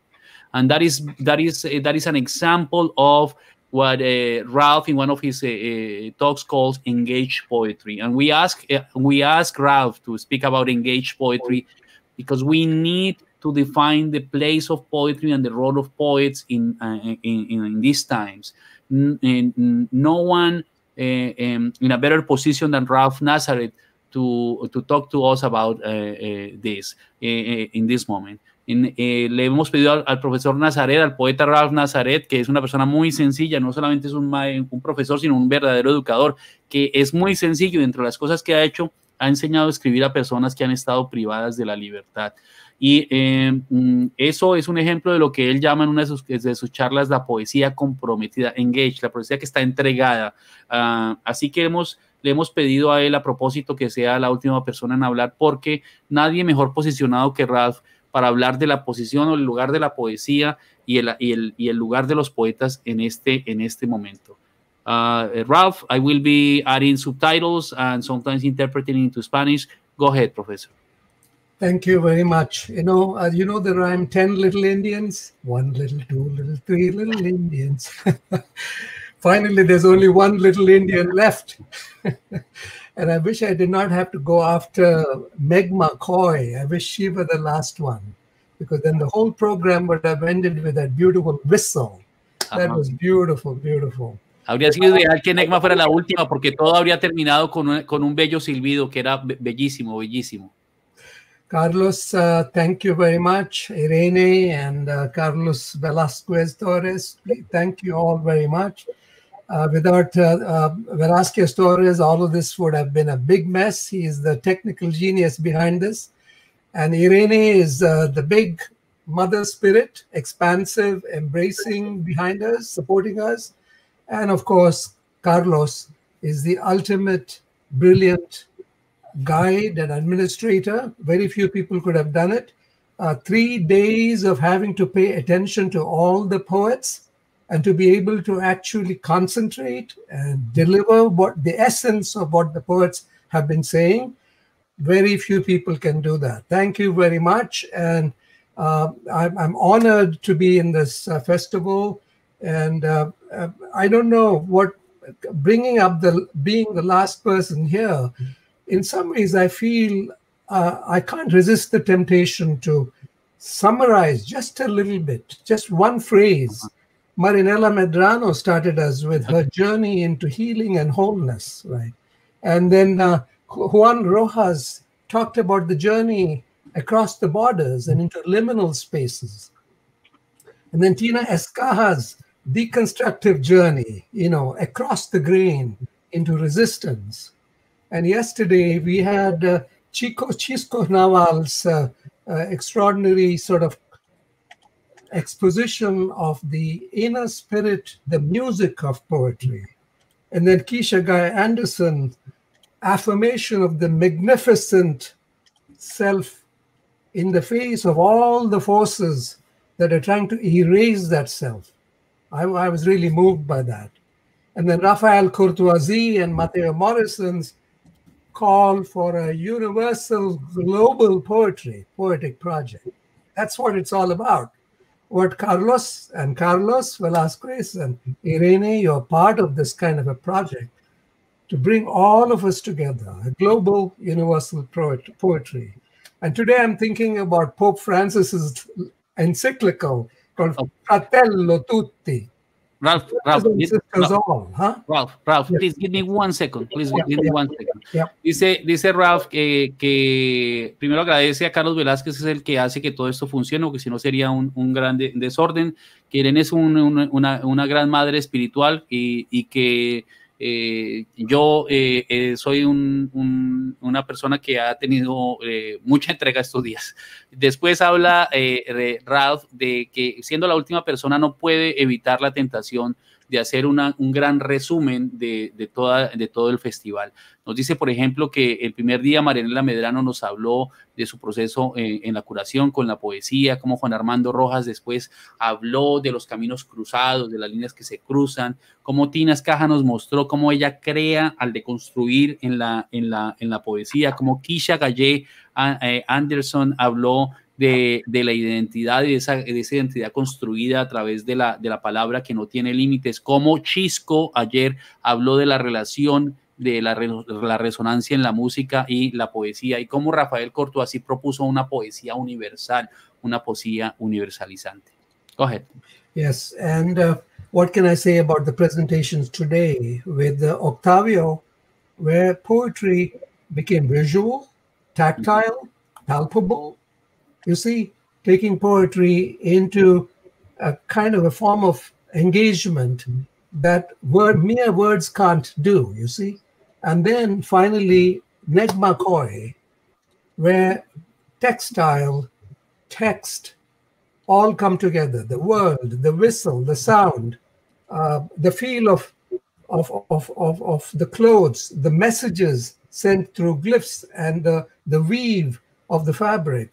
And that is that is that is an example of what uh, Ralph in one of his uh, uh, talks calls engaged poetry. And we ask we ask Ralph to speak about engaged poetry because we need to define the place of poetry and the role of poets in uh, in, in, these times. N no one uh, in a better position than Ralph Nazareth to, to talk to us about uh, uh this in this moment. In, le hemos pedido al, al, profesor Nazaret, al poeta Ralph Nazaret, que es una persona muy sencilla, no solamente es un, un profesor, sino un verdadero educador, que es muy sencillo entre las cosas que ha hecho ha enseñado a escribir a personas que han estado privadas de la libertad. Y eh, mm, eso es un ejemplo de lo que él llama en una de sus, charlas la poesía comprometida, engaged, la poesía que está entregada. Uh, así que le hemos pedido a él a propósito que sea la última persona en hablar porque nadie mejor posicionado que Ralph para hablar de la posición o el lugar de la poesía y el, lugar de los poetas en este, este momento. Uh, Ralph, I will be adding subtitles and sometimes interpreting into Spanish. Go ahead, Professor. Thank you very much. You know, uh, you know the rhyme 10 little Indians, one little, two little, three little Indians. Finally, there's only one little Indian left. and I wish I did not have to go after Meg McCoy. I wish she were the last one because then the whole program would have ended with that beautiful whistle. That was beautiful, beautiful. Habría sido ideal que Negma fuera la última porque todo habría terminado con un, con un bello silbido que era bellísimo, bellísimo. Carlos, uh, thank you very much. Irene and uh, Carlos Velasquez Torres, thank you all very much. Uh, without uh, uh, Velasquez Torres, all of this would have been a big mess. He is the technical genius behind this. And Irene is uh, the big mother spirit, expansive, embracing behind us, supporting us. And of course, Carlos is the ultimate brilliant guide and administrator. Very few people could have done it. Uh, three days of having to pay attention to all the poets and to be able to actually concentrate and deliver what the essence of what the poets have been saying. Very few people can do that. Thank you very much. And uh, I'm, I'm, honored to be in this uh, festival. And uh, uh I don't know what bringing up the being the last person here. In some ways, I feel uh, I can't resist the temptation to summarize just a little bit, just one phrase. Marinella Medrano started us with her journey into healing and wholeness, right? And then uh, Juan Rojas talked about the journey across the borders and into liminal spaces. And then Tina Escaja's deconstructive journey, you know, across the grain into resistance. And yesterday we had uh, Chico Chisco Naval's uh, uh, extraordinary sort of exposition of the inner spirit, the music of poetry. And then Keisha Guy Anderson, affirmation of the magnificent self in the face of all the forces that are trying to erase that self. I, I was really moved by that. And then Raphael Courtoisie and Matteo Morrison's call for a universal global poetry, poetic project. That's what it's all about. What Carlos and Carlos Velasquez and Irene, you're part of this kind of a project to bring all of us together, a global universal poetry. And today I'm thinking about Pope Francis's encyclical called oh. Fratello Tutti. Ralph, Ralph, Ralph, huh? Ralph, Ralph, yes. please give me one second. Please yeah, give me yeah, one second. Yeah. Dice, dice Ralph que, que, primero agradece a Carlos Velázquez, es el que hace que todo esto funcione, porque si no sería un, un gran de, desorden. Que Irene es un, una, una, gran madre espiritual y, y que eh, yo eh, eh, soy una persona que ha tenido mucha entrega estos días. Después habla Ralph de que siendo la última persona no puede evitar la tentación de hacer un gran resumen de, toda, de todo el festival. Nos dice, por ejemplo, que el primer día Marianela Medrano nos habló de su proceso en la curación con la poesía, como Juan Armando Rojas después habló de los caminos cruzados, de las líneas que se cruzan, como Tina Escaja nos mostró cómo ella crea al deconstruir en la, en la, en la poesía, como Kisha Gallé eh, Anderson habló de, la identidad y de esa, identidad construida a través de la, de la palabra que no tiene límites, como Chisco ayer habló de la relación de la, la, resonancia en la música y la poesía, y como Rafael Corto así propuso una poesía universal, una poesía universalizante. Go ahead. Yes, and uh, what can I say about the presentations today with uh, Octavio, where poetry became visual, tactile, palpable, you see, taking poetry into a kind of a form of engagement that word mere words can't do, you see. And then finally, Ned McCoy, where textile, text, all come together. The world, the whistle, the sound, uh, the feel of, of, of, of, of the clothes, the messages sent through glyphs and the, the weave of the fabric.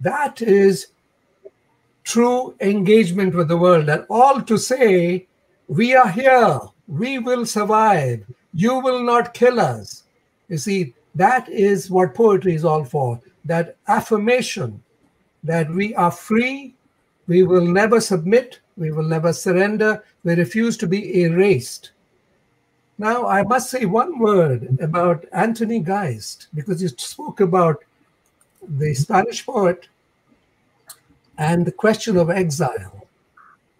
That is true engagement with the world. And all to say, we are here, we will survive, you will not kill us. You see, that is what poetry is all for that affirmation that we are free, we will never submit, we will never surrender, we refuse to be erased. Now, I must say one word about Anthony Geist, because you spoke about the Spanish poet and the question of exile.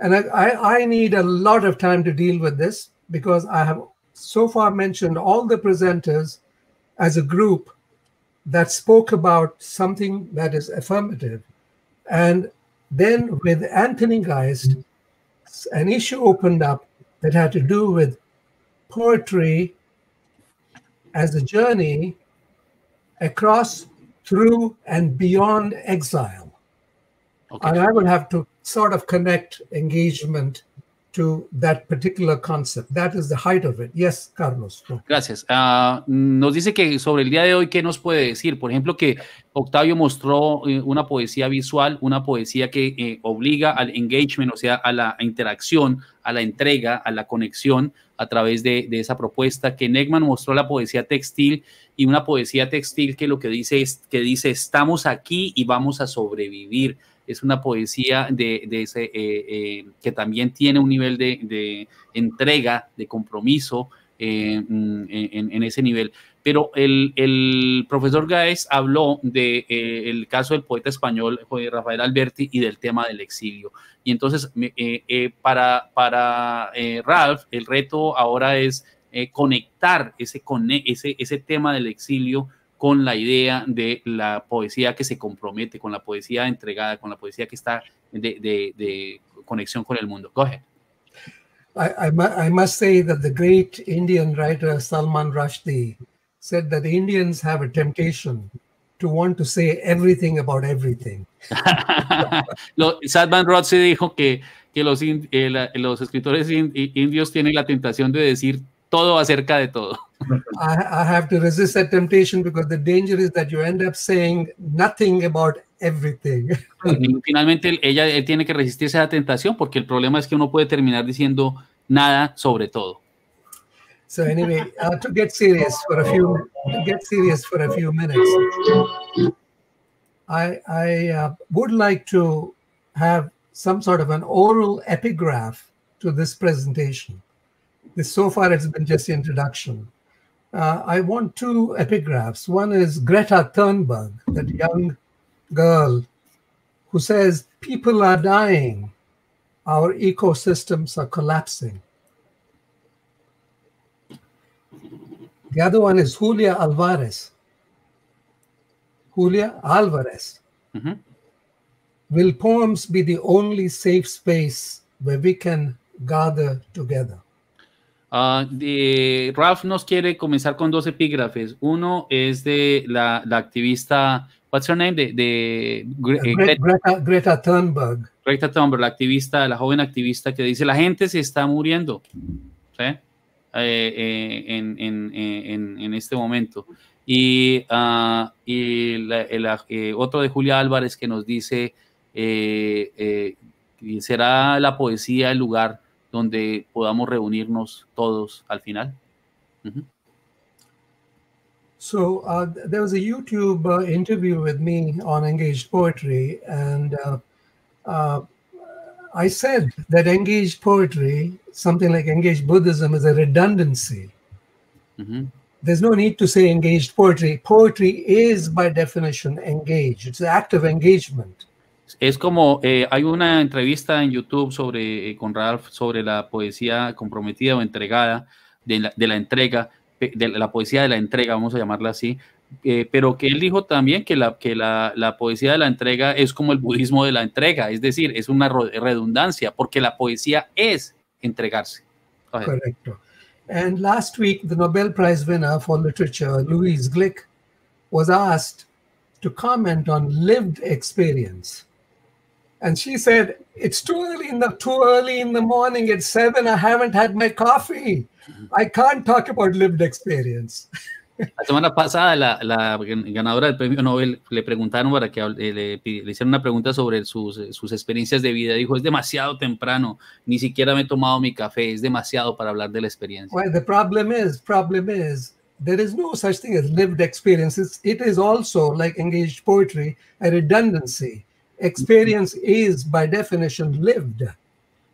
And I, I, need a lot of time to deal with this because I have so far mentioned all the presenters as a group that spoke about something that is affirmative. And then with Anthony Geist, an issue opened up that had to do with poetry as a journey across through and beyond exile. And I would have to sort of connect engagement to that particular concept. That is the height of it. Yes, Carlos. Gracias. Ah, nos dice que sobre el día de hoy, ¿qué nos puede decir? Por ejemplo, que Octavio mostró eh, una poesía visual, una poesía que eh, obliga al engagement, o sea, a la interacción, a la entrega, a la conexión a través de, de esa propuesta, que Negman mostró la poesía textil y una poesía textil que lo que dice es que dice estamos aquí y vamos a sobrevivir. Es una poesía de, de ese, eh, eh, que también tiene un nivel de, de entrega, de compromiso eh, mm, en, en ese nivel. Pero el, el profesor Gaes habló del de, eh, el caso del poeta español Rafael Alberti y del tema del exilio. Y entonces, eh, eh, para, para Ralph, el reto ahora es eh, conectar ese, ese, ese tema del exilio con la idea de la poesía que se compromete, con la poesía entregada, con la poesía que está de, de- de conexión con el mundo. Go ahead. I, I, mu- I must say that the great Indian writer Salman Rushdie said that Indians have a temptation to want to say everything about everything. Salman Rushdie dijo que, que los, eh, la- los escritores indios tienen la tentación de decir todo acerca de todo. I, I have to resist that temptation because the danger is that you end up saying nothing about everything. Finalmente ella él tiene que resistirse a esa tentación porque el problema es que uno puede terminar diciendo nada sobre todo. So anyway, uh, to get serious for a few to get serious for a few minutes, I I uh, would like to have some sort of an oral epigraph to this presentation. So far it's been just the introduction. Uh, I want two epigraphs. One is Greta Thunberg, that young girl who says people are dying, our ecosystems are collapsing. The other one is Julia Alvarez. Julia Alvarez. Ujú. Will poems be the only safe space where we can gather together? De- Ralph nos quiere comenzar con dos epígrafes. Uno es de la, la activista, what's her name? De, eh, Gre- Gre- Greta, Greta Thunberg. Greta Thunberg, la activista, la joven activista que dice la gente se está muriendo ¿sí? Eh, eh, en, en- en- en este momento. Y, y la- el- eh, otro de Julia Álvarez que nos dice será la poesía el lugar donde podamos reunirnos todos al final. So uh, there was a YouTube uh, interview with me on engaged poetry, and uh, uh, I said that engaged poetry, something like engaged Buddhism, is a redundancy. Ujú. There's no need to say engaged poetry. Poetry is, by definition, engaged. It's an act of engagement. Es como, eh, hay una entrevista en YouTube sobre, eh, con Ralph sobre la poesía comprometida o entregada, de la, de la entrega, de la poesía de la entrega, vamos a llamarla así, eh, pero que él dijo también que, la, que la, la poesía de la entrega es como el budismo de la entrega, es decir, es una redundancia, porque la poesía es entregarse. Correcto. And last week, the Nobel Prize winner for literature, Louise Glick, was asked to comment on lived experience. And she said, It's too early in the too early in the morning. It's seven. I haven't had my coffee. I can't talk about lived experience. La semana pasada la, la ganadora del premio Nobel le preguntaron para que hable- le, le hicieron una pregunta sobre sus, eh, sus experiencias de vida. Dijo, es demasiado temprano, ni siquiera me he tomado mi café, es demasiado para hablar de la experiencia. Well, the problem is, problem is, there is no such thing as lived experience. It's, it is also like engaged poetry, a redundancy. Experience is, by definition, lived.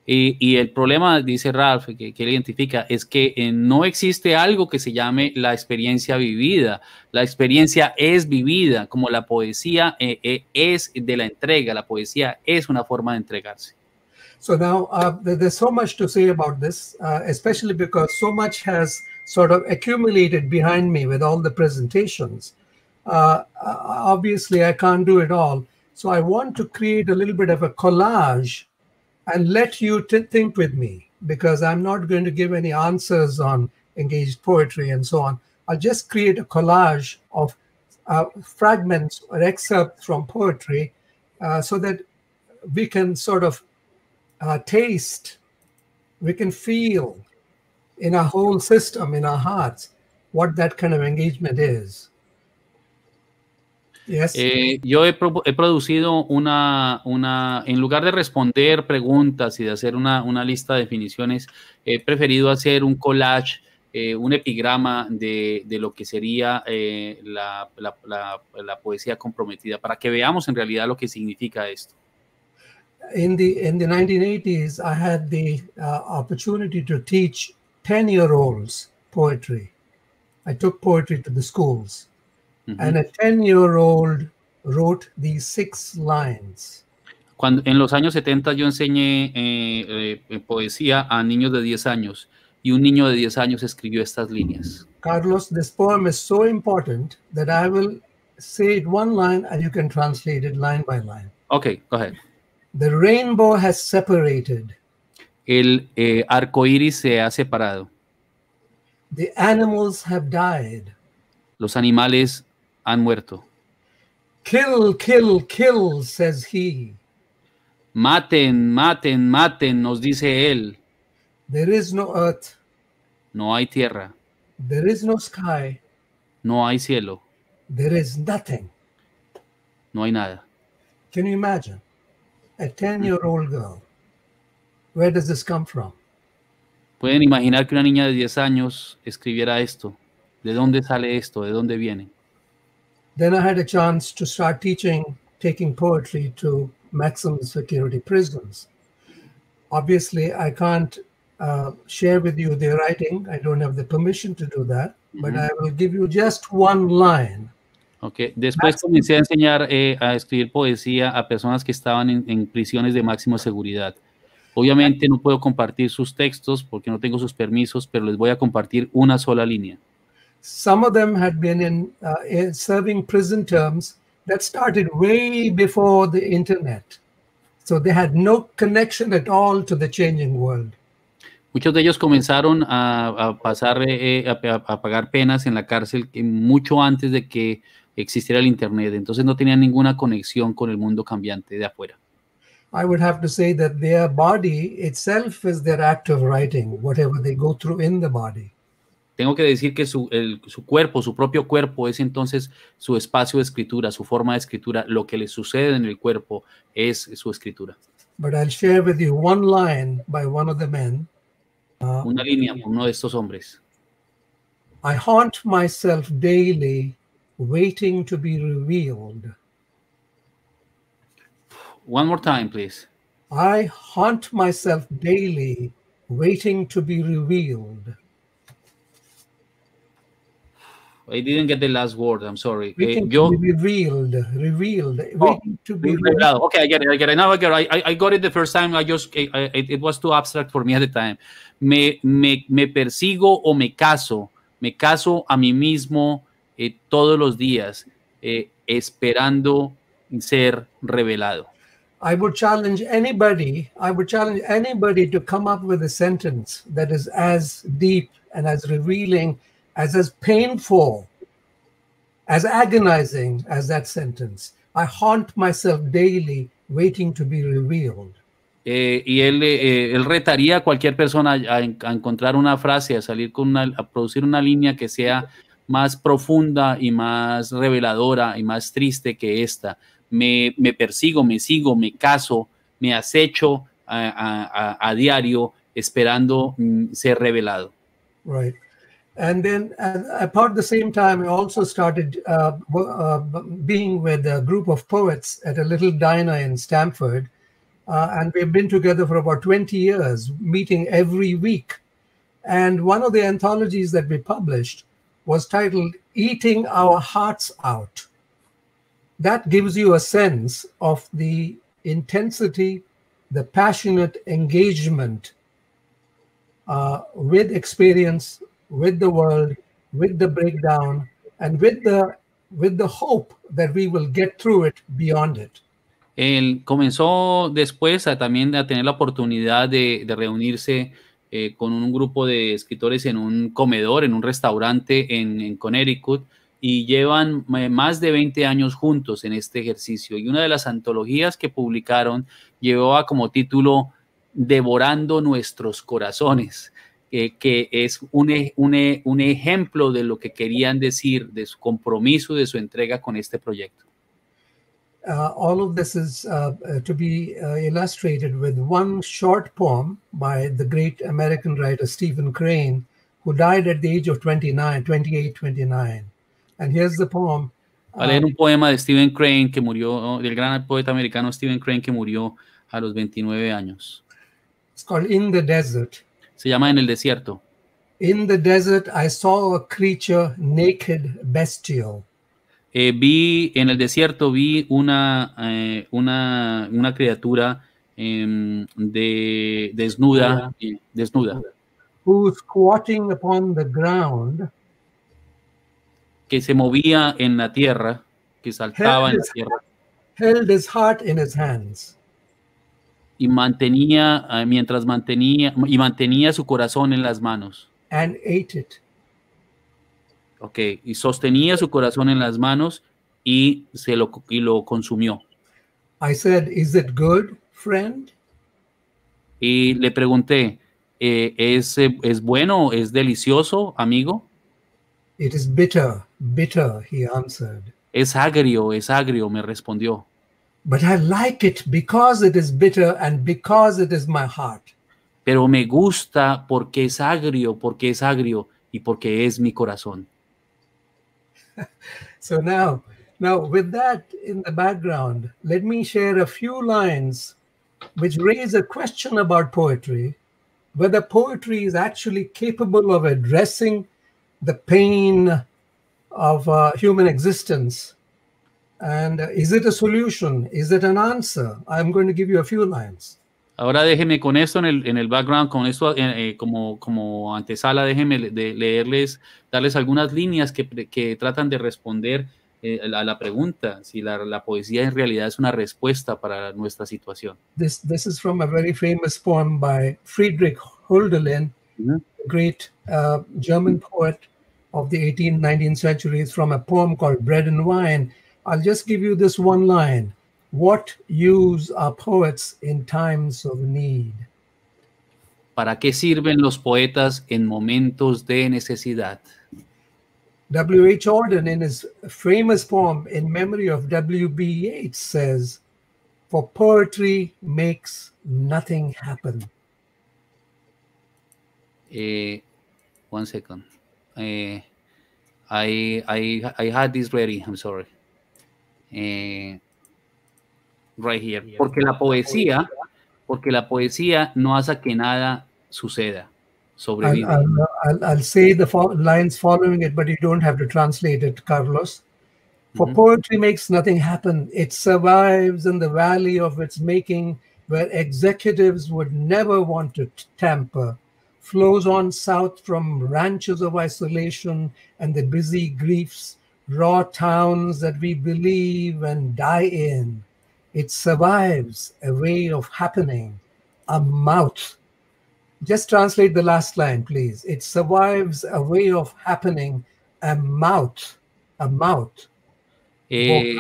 Y, y el problema, dice Ralph, que, que él identifica, es que eh, no existe algo que se llame la experiencia vivida. La experiencia es vivida, como la poesía eh, eh, es de la entrega, la poesía es una forma de entregarse. So now uh, there- there's so much to say about this, uh, especially because so much has sort of accumulated behind me with all the presentations. Uh, uh, obviously, I can't do it all. So I want to create a little bit of a collage and let you think with me because I'm not going to give any answers on engaged poetry and so on. I'll just create a collage of uh, fragments or excerpts from poetry uh, so that we can sort of uh, taste, we can feel in our whole system, in our hearts, what that kind of engagement is. Yes. Eh, yo he, pro- he producido una, una, en lugar de responder preguntas y de hacer una, una lista de definiciones, he preferido hacer un collage, eh, un epigrama de, de lo que sería eh, la, la, la, la poesía comprometida, para que veamos en realidad lo que significa esto. in the in the 1980s, I had the uh, opportunity to teach 10 year olds poetry. I took poetry to the schools. And a 10 year old wrote these six lines. Cuando, en los años 70 yo enseñé eh, eh, poesía a niños de 10 años y un niño de 10 años escribió estas líneas. Carlos, this poem is so important that I will say it one line and you can translate it line by line. Ok, go ahead. The rainbow has separated, El eh, arco iris se ha separado. the animals have died. Los animales han muerto. Kill, kill, kill, says he. Maten, maten, maten, nos dice él. There is no earth, No hay tierra, there is no sky, no hay cielo, there is nothing. no hay nada. Can you imagine? A 10 year old girl. Where does this come from? Pueden imaginar que una niña de 10 años escribiera esto. ¿De dónde sale esto? ¿De dónde viene? Then I had a chance to start teaching, taking poetry to maximum security prisons. Obviously, I can't uh, share with you their writing. I don't have the permission to do that, but Mhm. I will give you just one line. Ok, Después comencé a enseñar eh, a escribir poesía a personas que estaban en, en prisiones de máxima seguridad. Obviamente no puedo compartir sus textos porque no tengo sus permisos, pero les voy a compartir una sola línea. Some of them had been in, uh, in serving prison terms that started way before the internet. So they had no connection at all to the changing world. Muchos de ellos comenzaron a, a pasar, eh, a, a- a pagar penas en la cárcel mucho antes de que existiera el Internet. Entonces no tenían ninguna conexión con el mundo cambiante de afuera. I would have to say that their body itself is their act of writing, whatever they go through in the body. Tengo que decir que su, el- su cuerpo, su propio cuerpo, es entonces su espacio de escritura, su forma de escritura. Lo que le sucede en el cuerpo es su escritura. But I'll share with you one line by one of the men. Uh, Una línea por uno de estos hombres. I haunt myself daily, waiting to be revealed. One more time, please. I haunt myself daily, waiting to be revealed. I didn't get the last word. I'm sorry. Waiting yo, to be revealed, revealed, Oh, to be revealed. Okay, I get it. I get it. Now I get it. I, I- got it the first time. I just, I- I- it, it was too abstract for me at the time. Me, me, me persigo o me caso. Me caso a mí mismo eh, todos los días, eh, esperando ser revelado. I would challenge anybody, I would challenge anybody to come up with a sentence that is as deep and as revealing, as as painful, as agonizing as that sentence. I haunt myself daily waiting to be revealed. Eh, y él, eh, él retaría a cualquier persona a, a encontrar una frase, a salir con una, a producir una línea que sea más profunda y más reveladora y más triste que esta. Me, me persigo, me sigo, me caso, me acecho a, a- a- a diario esperando mm, ser revelado. Right. And then about the same time, I also started uh, uh, being with a group of poets at a little diner in Stamford. Uh, and we've been together for about 20 years, meeting every week. And one of the anthologies that we published was titled Eating Our Hearts Out. That gives you a sense of the intensity, the passionate engagement uh, with experience, with the world, with the breakdown, and with the with the hope that we will get through it beyond it. Él comenzó después también a tener la oportunidad de, de reunirse eh, con un grupo de escritores en un comedor, en un restaurante en, en Connecticut, y llevan eh, más de 20 años juntos en este ejercicio. Y una de las antologías que publicaron llevaba como título Devorando nuestros corazones, eh, que es un, e- un e- un ejemplo de lo que querían decir, de su compromiso, de su entrega con este proyecto. Uh, all of this is uh, uh, to be uh, illustrated with one short poem by the great American writer Stephen Crane, who died at the age of 29, 28, 29. And here's the poem. A leer un poema de Stephen Crane, que murió, del gran poeta americano Stephen Crane, que murió a los 29 años. It's called In the Desert. Se llama En el desierto. In the desert, I saw a creature naked, bestial. Eh, vi en el desierto vi una, eh, una, una criatura em, de, desnuda, eh, desnuda, who squatting upon the ground que se movía en la tierra, que saltaba en la tierra held his heart in his hands. Y mantenía, eh, mientras mantenía, y mantenía su corazón en las manos. and ate it. Ok, y sostenía su corazón en las manos y, se lo, y lo consumió. I said, Is it good, friend? Y le pregunté, eh, ¿es, ¿es bueno, es delicioso, amigo? It is bitter, bitter, he answered. Es agrio, es agrio, me respondió. Pero me gusta porque es agrio, porque es agrio y porque es mi corazón. So now, now with that in the background, let me share a few lines which raise a question about poetry, whether poetry is actually capable of addressing the pain of uh, human existence. And uh, is it a solution? Is it an answer? I'm going to give you a few lines. Ahora déjeme con esto en el, en el background, con esto eh, eh, como, como antesala, déjeme le- de leerles, darles algunas líneas que, que tratan de responder eh, a la pregunta, si la, la poesía en realidad es una respuesta para nuestra situación. This, this is from a very famous poem by Friedrich Hölderlin, Mhm. great uh, German poet of the 18th, 19th centuries, from a poem called Bread and Wine. I'll just give you this one line. What use are poets in times of need? ¿Para qué sirven los poetas en momentos de necesidad? W.H. Auden, in his famous poem in memory of W.B. Yeats, says, For poetry makes nothing happen. Eh, one second. Eh, I, I, I had this ready, I'm sorry. Eh, right here. Porque la poesía, porque la poesía no hace que nada suceda, I'll, sobrevive. I'll, I'll, I'll say the fo- lines following it, but you don't have to translate it, Carlos. For Mhm. poetry makes nothing happen. It survives in the valley of its making, where executives would never want to tamper. Flows on south from ranches of isolation and the busy griefs, raw towns that we believe and die in. It survives a way of happening, a mouth just translate the last line, please. It survives a way of happening, a mouth, a mouth. Eh,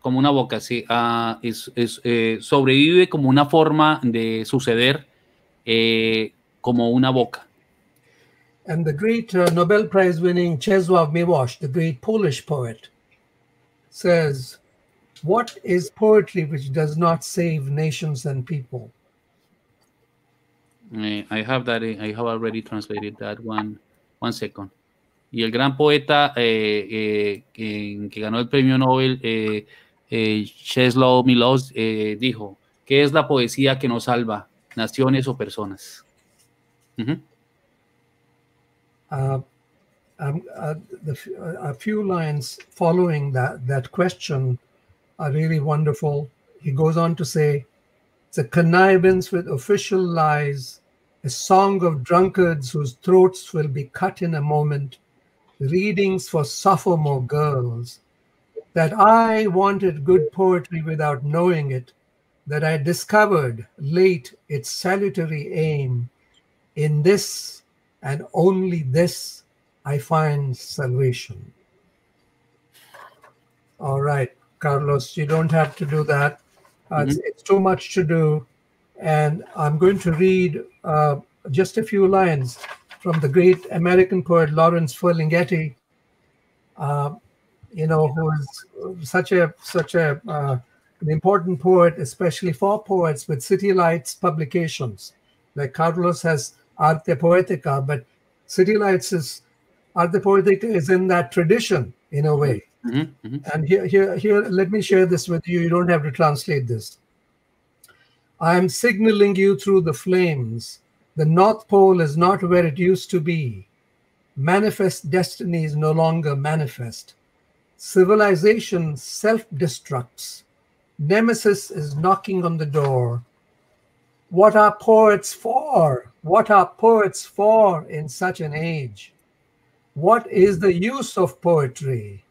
como una boca, sí. Ah, es, es, eh, sobrevive como una forma de suceder, eh, como una boca. And the great uh, Nobel Prize winning Czesław Miłosz, the great Polish poet, says, What is poetry which does not save nations and people? I have that. I have already translated that one. One second. Y el gran poeta eh, eh, que, que ganó el premio Nobel, eh, eh, Czesław Milosz, eh, dijo: ¿Qué es la poesía que nos salva, naciones o personas? Ujú. Uh, um, uh, the, uh, a few lines following that, that question are really wonderful. He goes on to say, It's a connivance with official lies, a song of drunkards whose throats will be cut in a moment, readings for sophomore girls. That I wanted good poetry without knowing it, that I discovered late its salutary aim. In this and only this I find salvation. All right, Carlos, you don't have to do that. Uh, it's, it's too much to do. And I'm going to read uh, just a few lines from the great American poet Lawrence Ferlinghetti, uh, you know, who is such a such a uh, an important poet, especially for poets with City Lights publications. Like Carlos has Arte Poetica, but City Lights is Arte Poetica is in that tradition in a way. Mhm, mhm. And here, here, here, let me share this with you. You don't have to translate this. I am signaling you through the flames. The North Pole is not where it used to be. Manifest destiny is no longer manifest. Civilization self destructs. Nemesis is knocking on the door. What are poets for? What are poets for in such an age? What is the use of poetry?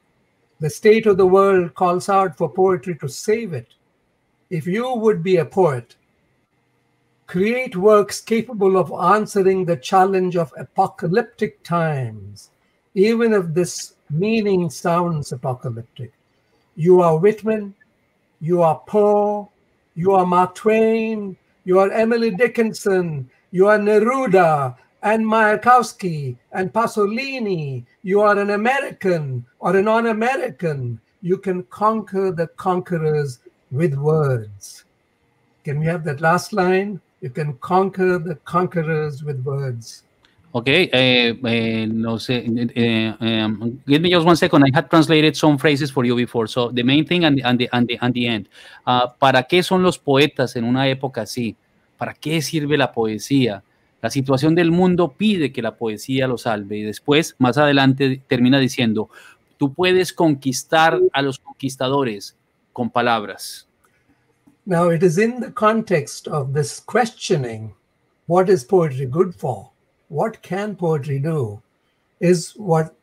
The state of the world calls out for poetry to save it. If you would be a poet, create works capable of answering the challenge of apocalyptic times, even if this meaning sounds apocalyptic. You are Whitman, you are Poe, you are Mark Twain, you are Emily Dickinson, you are Neruda and Mayakovsky and Pasolini. You are an American or a non American. You can conquer the conquerors with words. Can we have that last line? You can conquer the conquerors with words. Okay, eh, eh, no sé. eh, um, give me just one second. I had translated some phrases for you before. So the main thing and, and, the, and, the, and the end. Ah, ¿Para qué son los poetas en una época así? ¿Para qué sirve la poesía? La situación del mundo pide que la poesía lo salve y después, más adelante, termina diciendo, tú puedes conquistar a los conquistadores con palabras. Now, it is in the context of this questioning what is poetry good for? What can poetry do? Is what,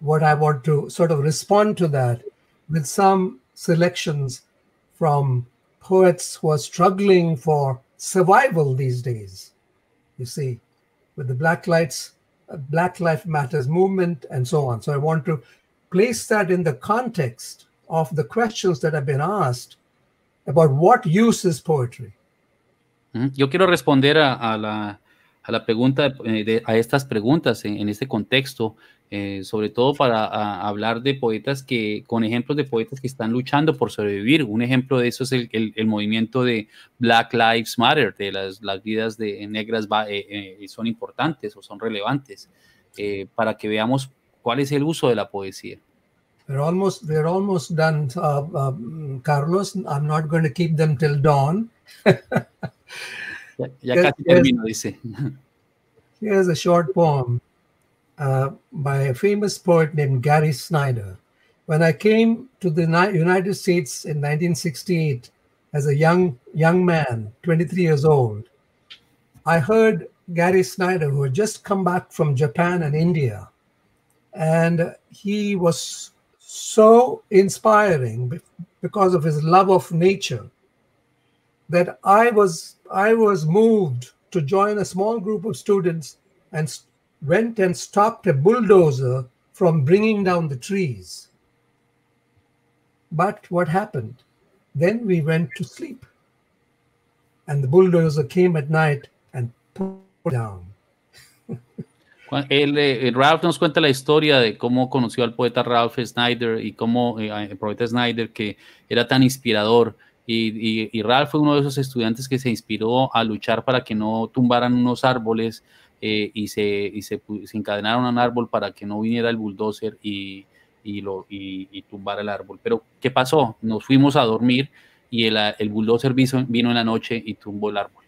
what I want to sort of respond to that with some selections from poets who are struggling for survival these days. You see, with the Black Lives, uh, Black Life Matters movement, and so on. So I want to place that in the context of the questions that have been asked about what use is poetry. Ujú. Yo quiero responder a, a la, a la pregunta, eh, de- a estas preguntas en, en este contexto, eh, sobre todo para a- hablar de poetas que, con ejemplos de poetas que están luchando por sobrevivir. Un ejemplo de eso es el, el- el movimiento de Black Lives Matter, de las, las vidas de negras va- eh, eh, son importantes o son relevantes, eh, para que veamos cuál es el uso de la poesía. We're almost we're almost done, uh, um, Carlos. I'm not going to keep them till dawn. Ya, ya casi termino, dice. Here's a short poem uh, by a famous poet named Gary Snyder. When I came to the United States in 1968 as a young young man, 23 years old, I heard Gary Snyder, who had just come back from Japan and India, and he was so inspiring because of his love of nature that I was I was moved to join a small group of students and went and stopped a bulldozer from bringing down the trees. But what happened? Then we went to sleep, and the bulldozer came at night and pulled down. Juan- Él, eh, Ralph nos cuenta la historia de cómo conoció al poeta Ralph Snyder y cómo eh, el poeta Snyder que era tan inspirador. Y- y Ralph fue uno de esos estudiantes que se inspiró a luchar para que no tumbaran unos árboles eh, y, se, y se, se encadenaron a un árbol para que no viniera el bulldozer y, y, lo, y, y tumbara el árbol. Pero, ¿qué pasó? Nos fuimos a dormir y el, el bulldozer vino, vino en la noche y tumbó el árbol.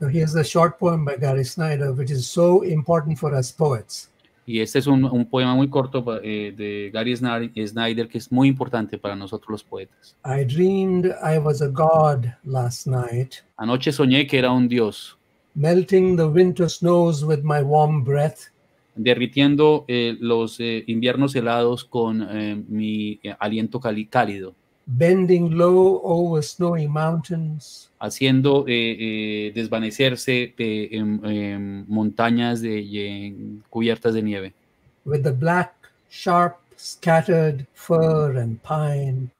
Now, here's a short poem by Gary Snyder, which is so important for us poets. Y este es un, un poema muy corto eh, de Gary Snyder que es muy importante para nosotros los poetas. I dreamed I was a god last night, Anoche soñé que era un dios, melting the winter snows with my warm breath, derritiendo eh, los eh, inviernos helados con eh, mi eh, aliento cálido, bending low over snowy mountains, haciendo eh, eh, desvanecerse em, montañas de, en- cubiertas de nieve, with the black, sharp scattered fir and pine,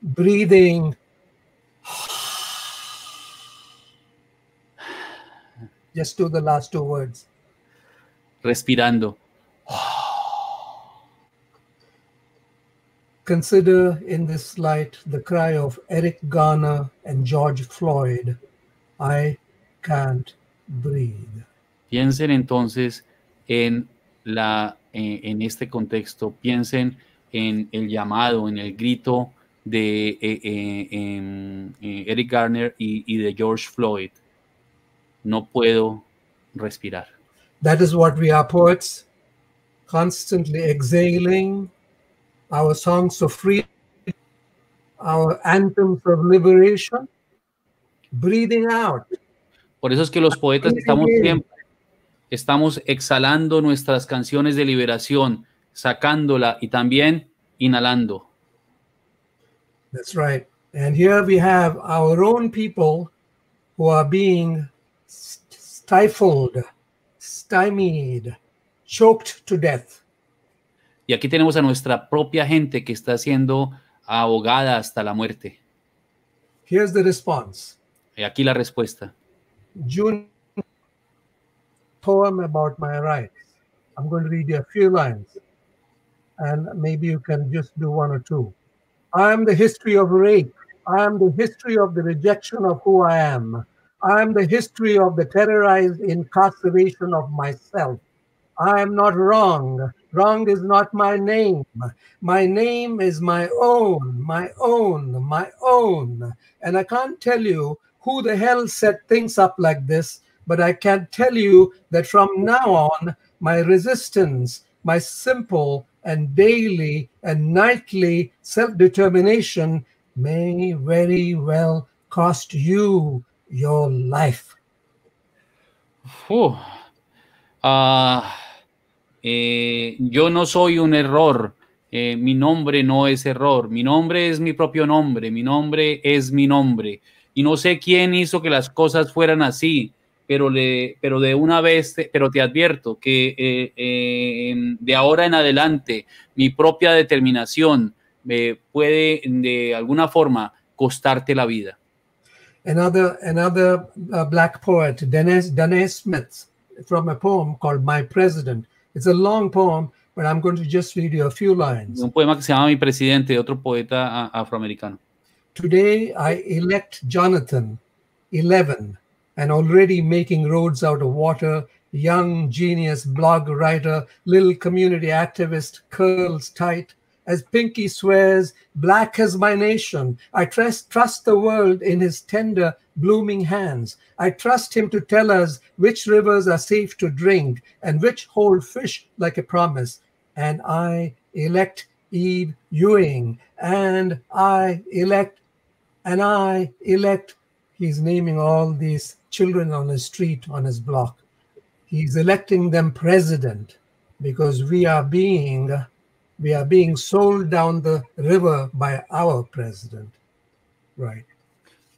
breathing. Just do the last two words. respirando. Consider in this light the cry of Eric Garner and George Floyd I can't breathe. Piensen entonces en la en este contexto, piensen en el llamado, en el grito de eh, eh, eh, Eric Garner y, y de George Floyd. No puedo respirar. That is what we are poets, constantly exhaling our songs of freedom, our anthems of liberation, breathing out. Por eso es que los poetas estamos siempre, estamos exhalando nuestras canciones de liberación, sacándola y también inhalando. That's right. And here we have our own people who are being stifled, stymied, choked to death. Y aquí tenemos a nuestra propia gente que está siendo ahogada hasta la muerte. Here's the response Y aquí la respuesta. June poem about my rights. I'm going to read you a few lines, and maybe you can just do one or two. I am the history of rape. I am the history of the rejection of who I am. I am the history of the terrorized incarceration of myself. I am not wrong. Wrong is not my name. My name is my own, my own, my own. And I can't tell you who the hell set things up like this, but I can tell you that from now on, my resistance, my simple and daily and nightly self determination may very well cost you your life. Ah, eh, yo no soy un error. Eh, mi nombre no es error. Mi nombre es mi propio nombre. Mi nombre es mi nombre. Y no sé quién hizo que las cosas fueran así, pero, le, pero de una vez, pero te advierto que eh, de ahora en adelante mi propia determinación me puede de alguna forma costarte la vida. Another another uh, black poet, Dennis Danae Smith, from a poem called My President. It's a long poem, but I'm going to just read you a few lines. Un poema que se llama Mi Presidente, de otro poeta afroamericano. Today I elect Jonathan, 11, and already making roads out of water, young genius blog writer, little community activist, curls tight. As Pinky swears, black as my nation, I trust, trust the world in his tender, blooming hands. I trust him to tell us which rivers are safe to drink and which hold fish like a promise. And I elect Eve Ewing, and I elect and I elect. He's naming all these children on his street, on his block. He's electing them president because we are being we are being sold down the river by our president. Right.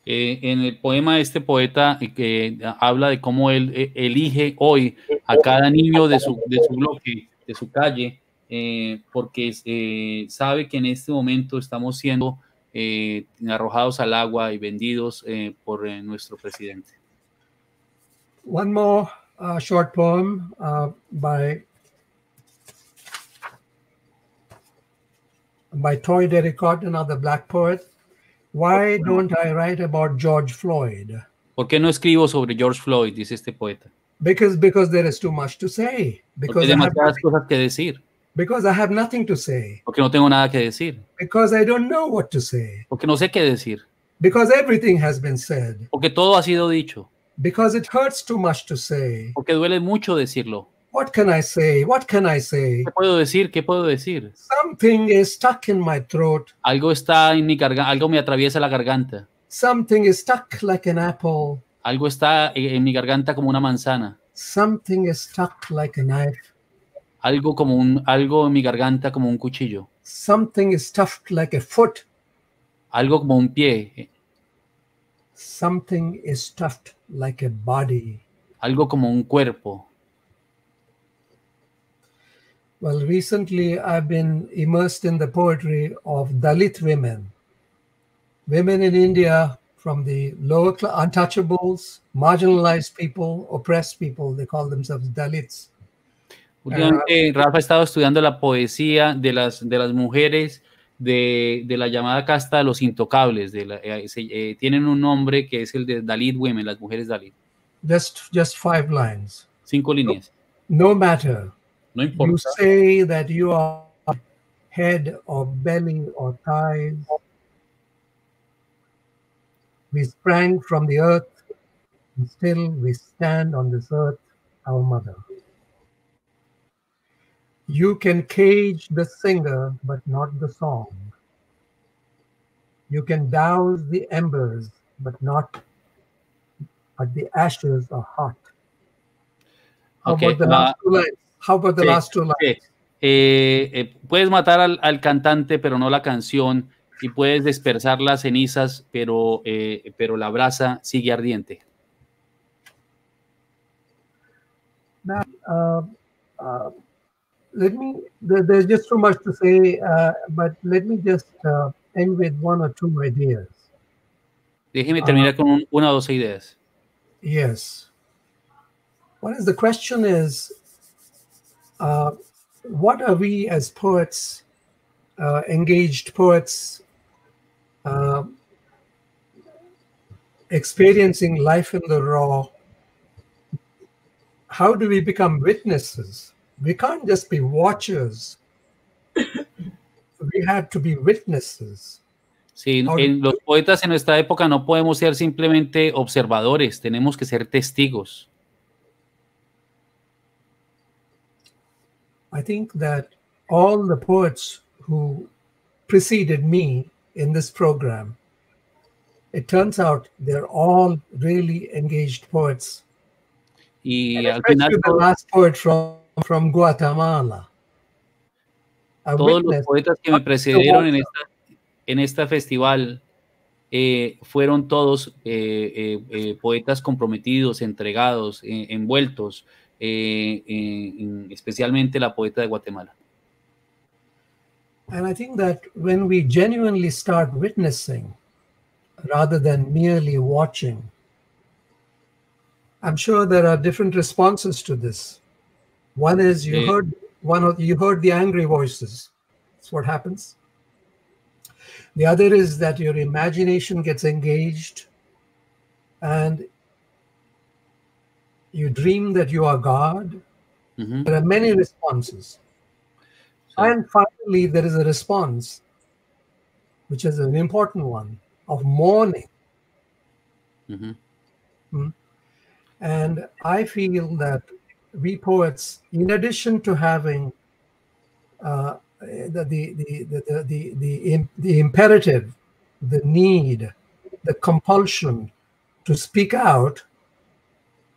Eh, en el poema este poeta eh, habla de cómo él eh, elige hoy a cada niño de su, de su bloque, de su calle, eh, porque eh, sabe que en este momento estamos siendo arrojados al agua y vendidos por nuestro presidente. One more uh, short poem uh, by by Toy Derricott, another black poet. Why don't I write about George Floyd? ¿Por qué no escribo sobre George Floyd? Dice este poeta. Because because there is too much to say. Porque Because hay I have, demasiadas cosas que decir. because I have nothing to say. Porque no tengo nada que decir. Because I don't know what to say. Porque no sé qué decir. Because everything has been said. Porque todo ha sido dicho. Because it hurts too much to say. Porque duele mucho decirlo. What can I say? What can I say? ¿Qué puedo decir? ¿Qué puedo decir? Something is stuck in my throat. Algo está en mi garganta, algo me atraviesa la garganta. Something is stuck like an apple. Algo está en en mi garganta como una manzana. Something is stuck like a knife. Algo como un, algo en mi garganta como un cuchillo. Something is stuffed like a foot. Algo como un pie. Something is stuffed like a body. Algo como un cuerpo. Well, recently I've been immersed in the poetry of Dalit women. Women in India from the lower class, untouchables, marginalized people, oppressed people, they call themselves Dalits. Últimamente, Rafa ha estado estudiando la poesía de las, de las mujeres de, de la llamada casta de los intocables. De la, eh, se- eh, tienen un nombre que es el de Dalit Women, las mujeres Dalit. Just just five lines. Cinco líneas. No matter. No You say that you are head or belly or thighs. We sprang from the earth, and still we stand on this earth, our mother. You can cage the singer, but not the song. You can douse the embers, but not, but the ashes are hot. How Okay, about the uh, last two lines? How about the sí, last two lines? sí. Eh, eh, puedes matar al, al cantante, pero no la canción, y puedes dispersar las cenizas, pero, eh, pero la brasa sigue ardiente. Now, uh, uh, let me, there, there's just so much to say, uh, but let me just uh, end with one or two ideas. Déjeme terminar con un- una o dos ideas. Yes. One is the question is, uh, what are we as poets, uh, engaged poets, uh, experiencing life in the raw? How do we become witnesses? We can't just be watchers. we have to be witnesses. Sí, en los poetas en nuestra época no podemos ser simplemente observadores, tenemos que ser testigos. I think that all the poets who preceded me in this program, it turns out they're all really engaged poets. Y And al final the last poet from, from Guatemala. A todos los poetas que me precedieron en esta, en esta festival eh, fueron todos eh, eh, eh, poetas comprometidos, entregados, eh, envueltos, en- en- Eh, especialmente la poeta de Guatemala. And I think that when we genuinely start witnessing rather than merely watching, I'm sure there are different responses to this. One is you Sí. heard one of you heard the angry voices. That's what happens. The other is that your imagination gets engaged and you dream that you are God. Ujú. There are many responses. Sí. And finally, there is a response, which is an important one, of mourning. Ujú. And I feel that we poets, in addition to having uh, the, the, the, the, the, the, the imperative, the need, the compulsion to speak out,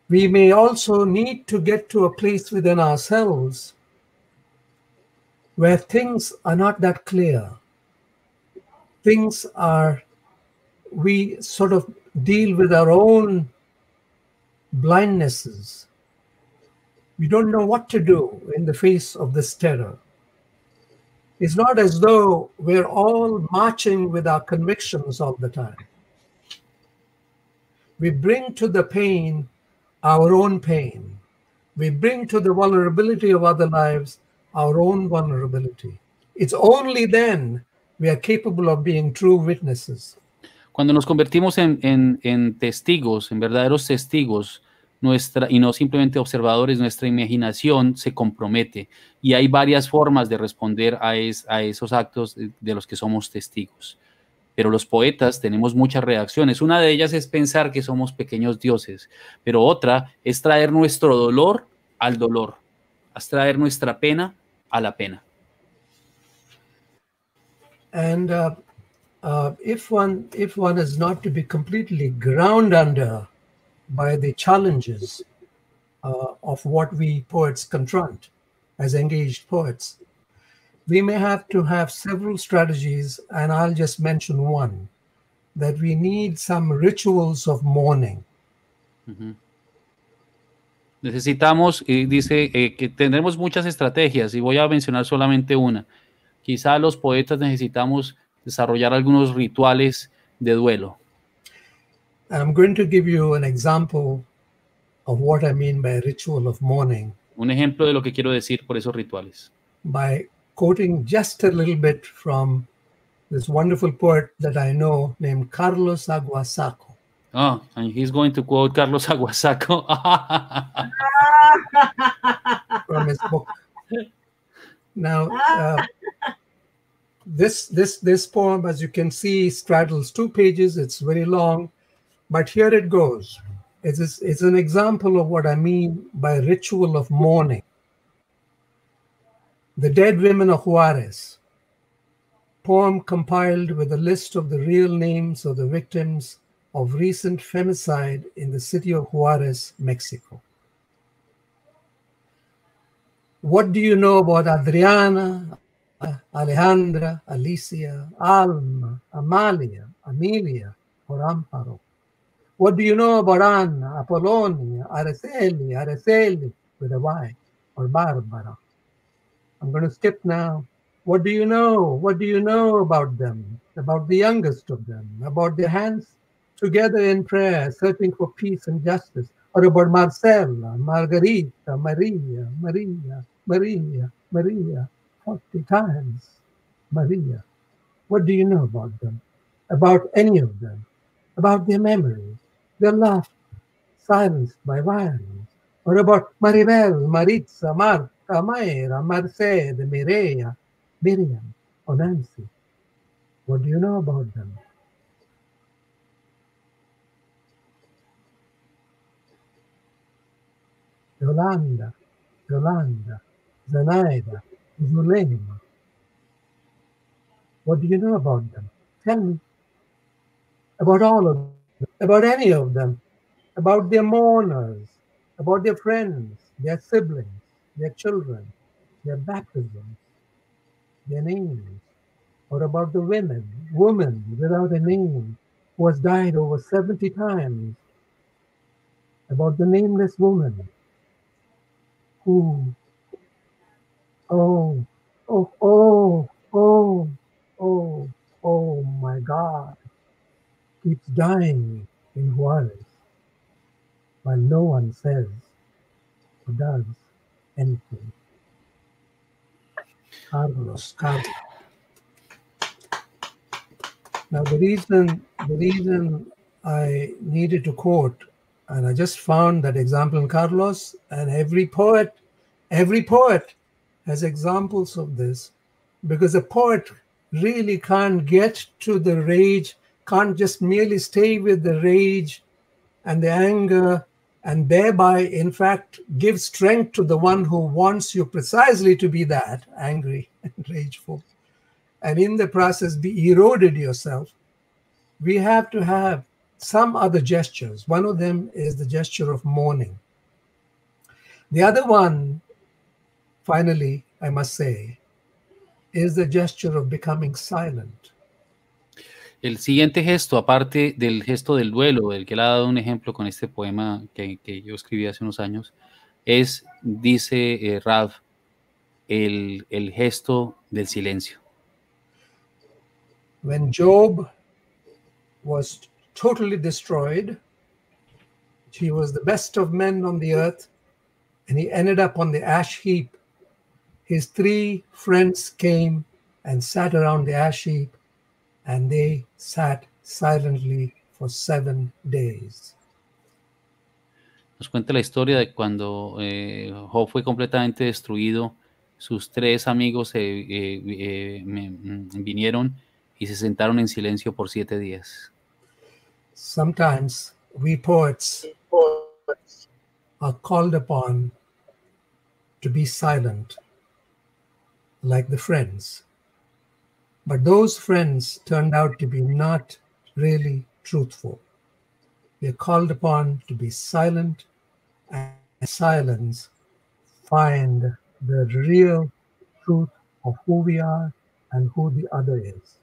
we may also need to get to a place within ourselves where things are not that clear. Things are, we sort of deal with our own blindnesses. We don't know what to do in the face of this terror. It's not as though we're all marching with our convictions all the time. We bring to the pain our own pain. We bring to the vulnerability of other lives our own vulnerability. It's only then we are capable of being true witnesses. Cuando nos convertimos en, en- en testigos, en verdaderos testigos, nuestra, y no simplemente observadores, nuestra imaginación se compromete. Y hay varias formas de responder a, es- a esos actos de, de los que somos testigos. Pero los poetas tenemos muchas reacciones. Una de ellas es pensar que somos pequeños dioses, pero otra es traer nuestro dolor al dolor, es traer nuestra pena a la pena. and uh, uh, if one if one is not to be completely ground under by the challenges uh, of what we poets confront as engaged poets we may have to have several strategies and i'll just mention one that we need some rituals of mourning. Necesitamos, y dice eh, que tendremos muchas estrategias y voy a mencionar solamente una. Quizá los poetas necesitamos desarrollar algunos rituales de duelo. I'm going to give you an example of what I mean by ritual of mourning. Un ejemplo de lo que quiero decir por esos rituales. By quoting just a little bit from this wonderful poet that I know named Carlos Aguasaco. Oh, and he's going to quote Carlos Aguasaco. from his book. Now, uh, this this this poem, as you can see, straddles two pages. It's very long, but here it goes. It's, it's an example of what I mean by ritual of mourning. The Dead Women of Juarez, poem compiled with a list of the real names of the victims of recent femicide in the city of Juarez, Mexico. What do you know about Adriana, Alejandra, Alicia, Alma, Amalia, Amelia, or Amparo? What do you know about Anna, Apollonia, Araceli, Araceli with a Y, or Barbara? I'm going to skip now. What do you know? What do you know about them? About the youngest of them? About their hands together in prayer, searching for peace and justice? Or about Marcella, Margarita, Maria, Maria, Maria, Maria, 40 times Maria? What do you know about them? About any of them? About their memories? Their laughter, silenced by violence? Or about Maribel, Maritza, Marta, Mayra, Mercedes, Mireia, Miriam, or Nancy? What do you know about them? Yolanda, Yolanda, Zenaida, Zulema. What do you know about them? Tell me. About all of them, about any of them, about their mourners, about their friends, their siblings, their children, their baptisms, their names, or about the women, woman without a name who has died over 70 times, about the nameless woman who, oh, oh, oh, oh, oh, oh my God, keeps dying in Juarez. While no one says or does anything. Carlos, Carlos. Now the reason the reason I needed to quote, and I just found that example in Carlos, and every poet, every poet has examples of this, because a poet really can't get to the rage, can't just merely stay with the rage and the anger and thereby, in fact, give strength to the one who wants you precisely to be that angry and rageful, and in the process be eroded yourself. We have to have some other gestures. One of them is the gesture of mourning. The other one, finally, I must say, is the gesture of becoming silent. El siguiente gesto, aparte del gesto del duelo, del que le ha dado un ejemplo con este poema que, yo escribí hace unos años, es, dice eh, el, el gesto del silencio. When Job was totally destroyed, he was the best of men on the earth, and he ended up on the ash heap. His three friends came and sat around the ash heap and they sat silently for seven days. Nos cuenta la historia de cuando eh, Job fue completamente destruido, sus tres amigos eh, eh, eh, me- mm, vinieron y se sentaron en silencio por siete días. Sometimes we poets are called upon to be silent, like the friends. But those friends turned out to be not really truthful. We're called upon to be silent, and silence find the real truth of who we are and who the other is.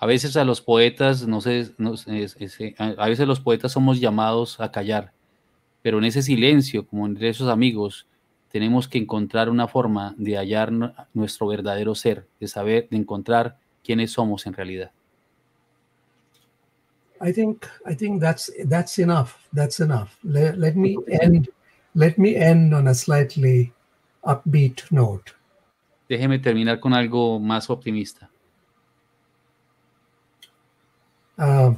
A veces a los poetas, no sé, no sé, eh, a a veces los poetas somos llamados a callar, pero en ese silencio, como entre esos amigos, tenemos que encontrar una forma de hallar nuestro verdadero ser, de saber, de encontrar quiénes somos en realidad. I think I think that's that's enough. That's enough. Let, let me end. Let me end on a slightly upbeat note. Déjeme terminar con algo más optimista. Uh,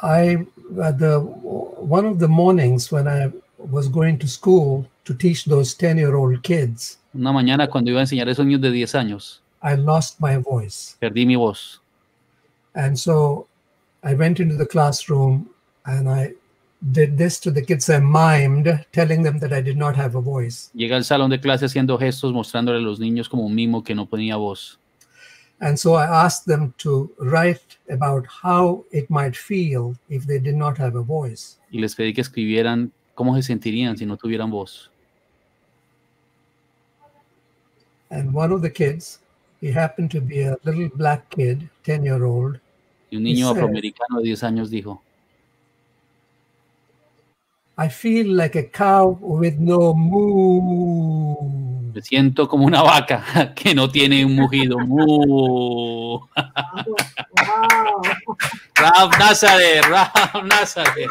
I uh, the one of the mornings when I was going to school to teach those 10-year-old kids. Una mañana cuando iba a enseñar a esos niños de 10 años. I lost my voice. Perdí mi voz. And so I went into the classroom and I did this to the kids. I mimed, telling them that I did not have a voice. Llega al salón de clase haciendo gestos, mostrándole a los niños como un mimo que no tenía voz. And so I asked them to write about how it might feel if they did not have a voice. Y les pedí que escribieran cómo se sentirían si no tuvieran voz. And one of the kids, he happened to be a little black kid, 10 year old. Y un niño afroamericano de 10 años dijo, I feel like a cow with no moo. Me siento como una vaca que no tiene un mugido. Moo. Wow. Ralph Nazareth, Ralph Nazareth.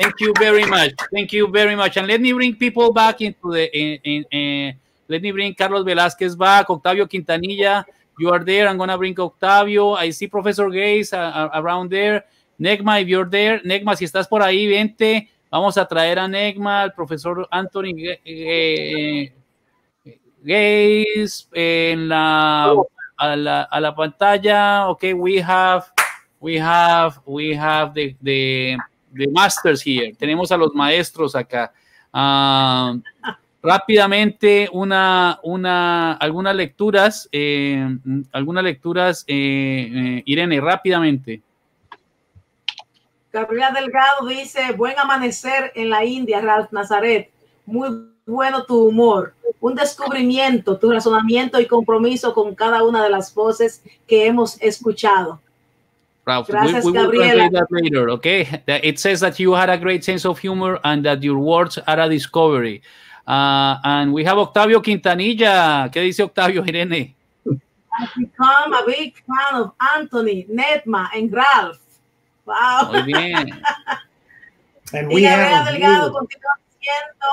Thank you very much. Thank you very much. And let me bring people back into the. In, in, in, let me bring Carlos Velázquez back, Octavio Quintanilla. You are there. I'm gonna bring Octavio. I see Professor Gaze uh, around there. Negma, if you're there, Negma, si estás por ahí, vente. Vamos a traer a Negma, al profesor Anthony eh, en la a la, a la pantalla. Okay, we have, we have, we have the, the, the masters here. Tenemos a los maestros acá. Um, rápidamente, una, una, algunas lecturas, eh, algunas lecturas, eh, eh, Irene, rápidamente. Gabriela Delgado dice, buen amanecer en la India, Nazaret. Muy bueno tu humor, un descubrimiento, tu razonamiento y compromiso con cada una de las voces que hemos escuchado. Ralph, Gracias, we, we will translate that later, okay? It says that you had a great sense of humor and that your words are a discovery. Uh, and we have Octavio Quintanilla. ¿Qué dice Octavio, Irene? I've become a big fan of Anthony, Netma, and Ralph. Wow. Muy bien. And Y Delgado continúa diciendo,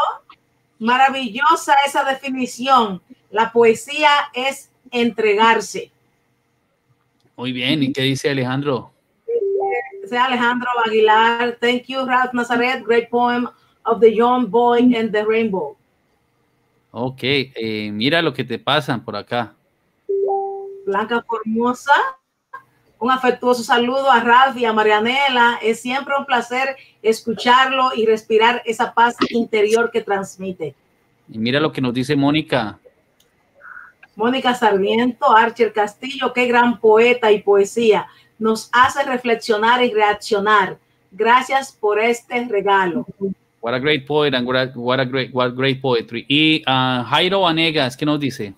maravillosa esa definición. La poesía es entregarse. Muy bien. ¿Y qué dice Alejandro? Sea Alejandro Aguilar. Thank you, Ralph Nazaret. Great poem of the young boy and the rainbow. Ok, eh, mira lo que te pasan por acá. Blanca Formosa. Un afectuoso saludo a Ralph y a Marianela. Es siempre un placer escucharlo y respirar esa paz interior que transmite. Y mira lo que nos dice Mónica. Mónica Sarmiento, Archer Castillo, qué gran poeta y poesía. Nos hace reflexionar y reaccionar. Gracias por este regalo. What a great poet and what a, what a great, what great poetry. Y ah, Jairo Vanegas, ¿qué nos dice?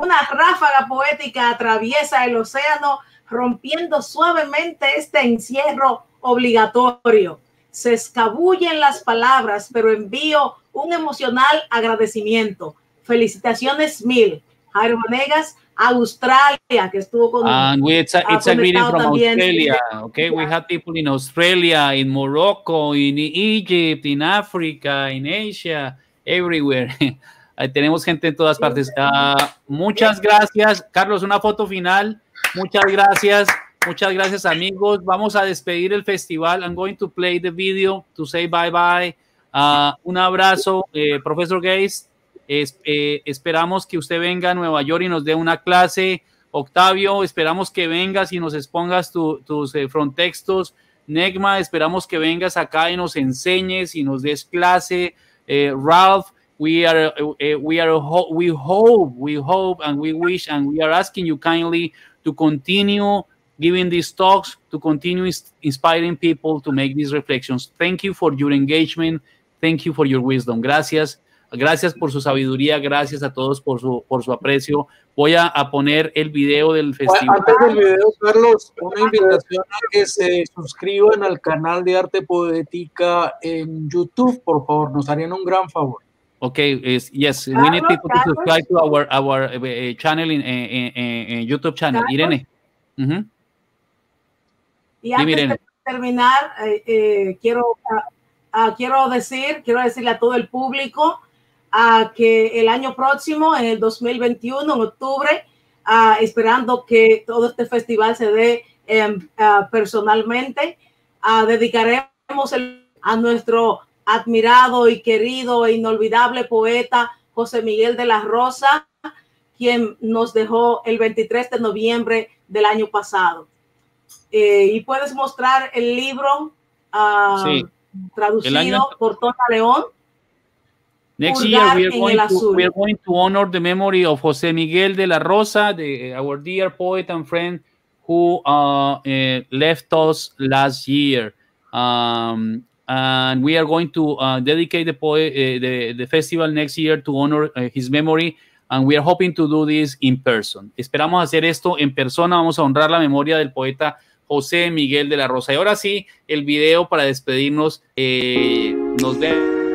Una ráfaga poética atraviesa el océano rompiendo suavemente este encierro obligatorio. Se escabullen las palabras, pero envío un emocional agradecimiento. Felicitaciones mil. Jairo Vanegas, Australia, que estuvo con And we, it's a, ah, it's a greeting conectado from también. Australia. Okay, we have people in Australia, in Morocco, in Egypt, in Africa, in Asia, everywhere. Ahí tenemos gente en todas partes. Ah, muchas gracias, Carlos. Una foto final. Muchas gracias. Muchas gracias, amigos. Vamos a despedir el festival. I'm going to play the video to say bye bye. Ah, un abrazo, eh, profesor Gates. Es- eh, esperamos que usted venga a Nueva York y nos dé una clase. Octavio, esperamos que vengas y nos expongas tu- tus eh, frontextos. Negma, esperamos que vengas acá y nos enseñes y nos des clase. Eh, Ralph, we are, eh, we are, ho- we hope, we hope, and we wish, and we are asking you kindly to continue giving these talks, to continue ins- inspiring people to make these reflections. Thank you for your engagement. Thank you for your wisdom. Gracias. Gracias por su sabiduría, gracias a todos por su, por su aprecio. Voy a, a poner el video del festival. Antes del video, Carlos, una invitación a que se suscriban al canal de Arte Poética en YouTube, por favor, nos harían un gran favor. Okay, is, yes, we need people to subscribe to our, our uh, channel in, in, in, in, YouTube channel. Irene. Uh -huh. Y antes Irene. de terminar, eh, eh, quiero, uh, quiero decir, quiero decirle a todo el público a que el año próximo, en el 2021, en octubre, uh, esperando que todo este festival se dé um, personalmente, dedicaremos el, a nuestro admirado y querido e inolvidable poeta José Miguel de la Rosa, quien nos dejó el 23 de noviembre del año pasado. Eh, y puedes mostrar el libro uh, sí. traducido año... por Tona León. Next year we are, going to, we are going to honor the memory of José Miguel de la Rosa, the, our dear poet and friend who uh, uh, left us last year. Um, and we are going to uh, dedicate the, uh, the, the festival next year to honor uh, his memory. And we are hoping to do this in person. Esperamos hacer esto en persona. Vamos a honrar la memoria del poeta José Miguel de la Rosa. Y ahora sí, el video para despedirnos. Eh, nos vemos.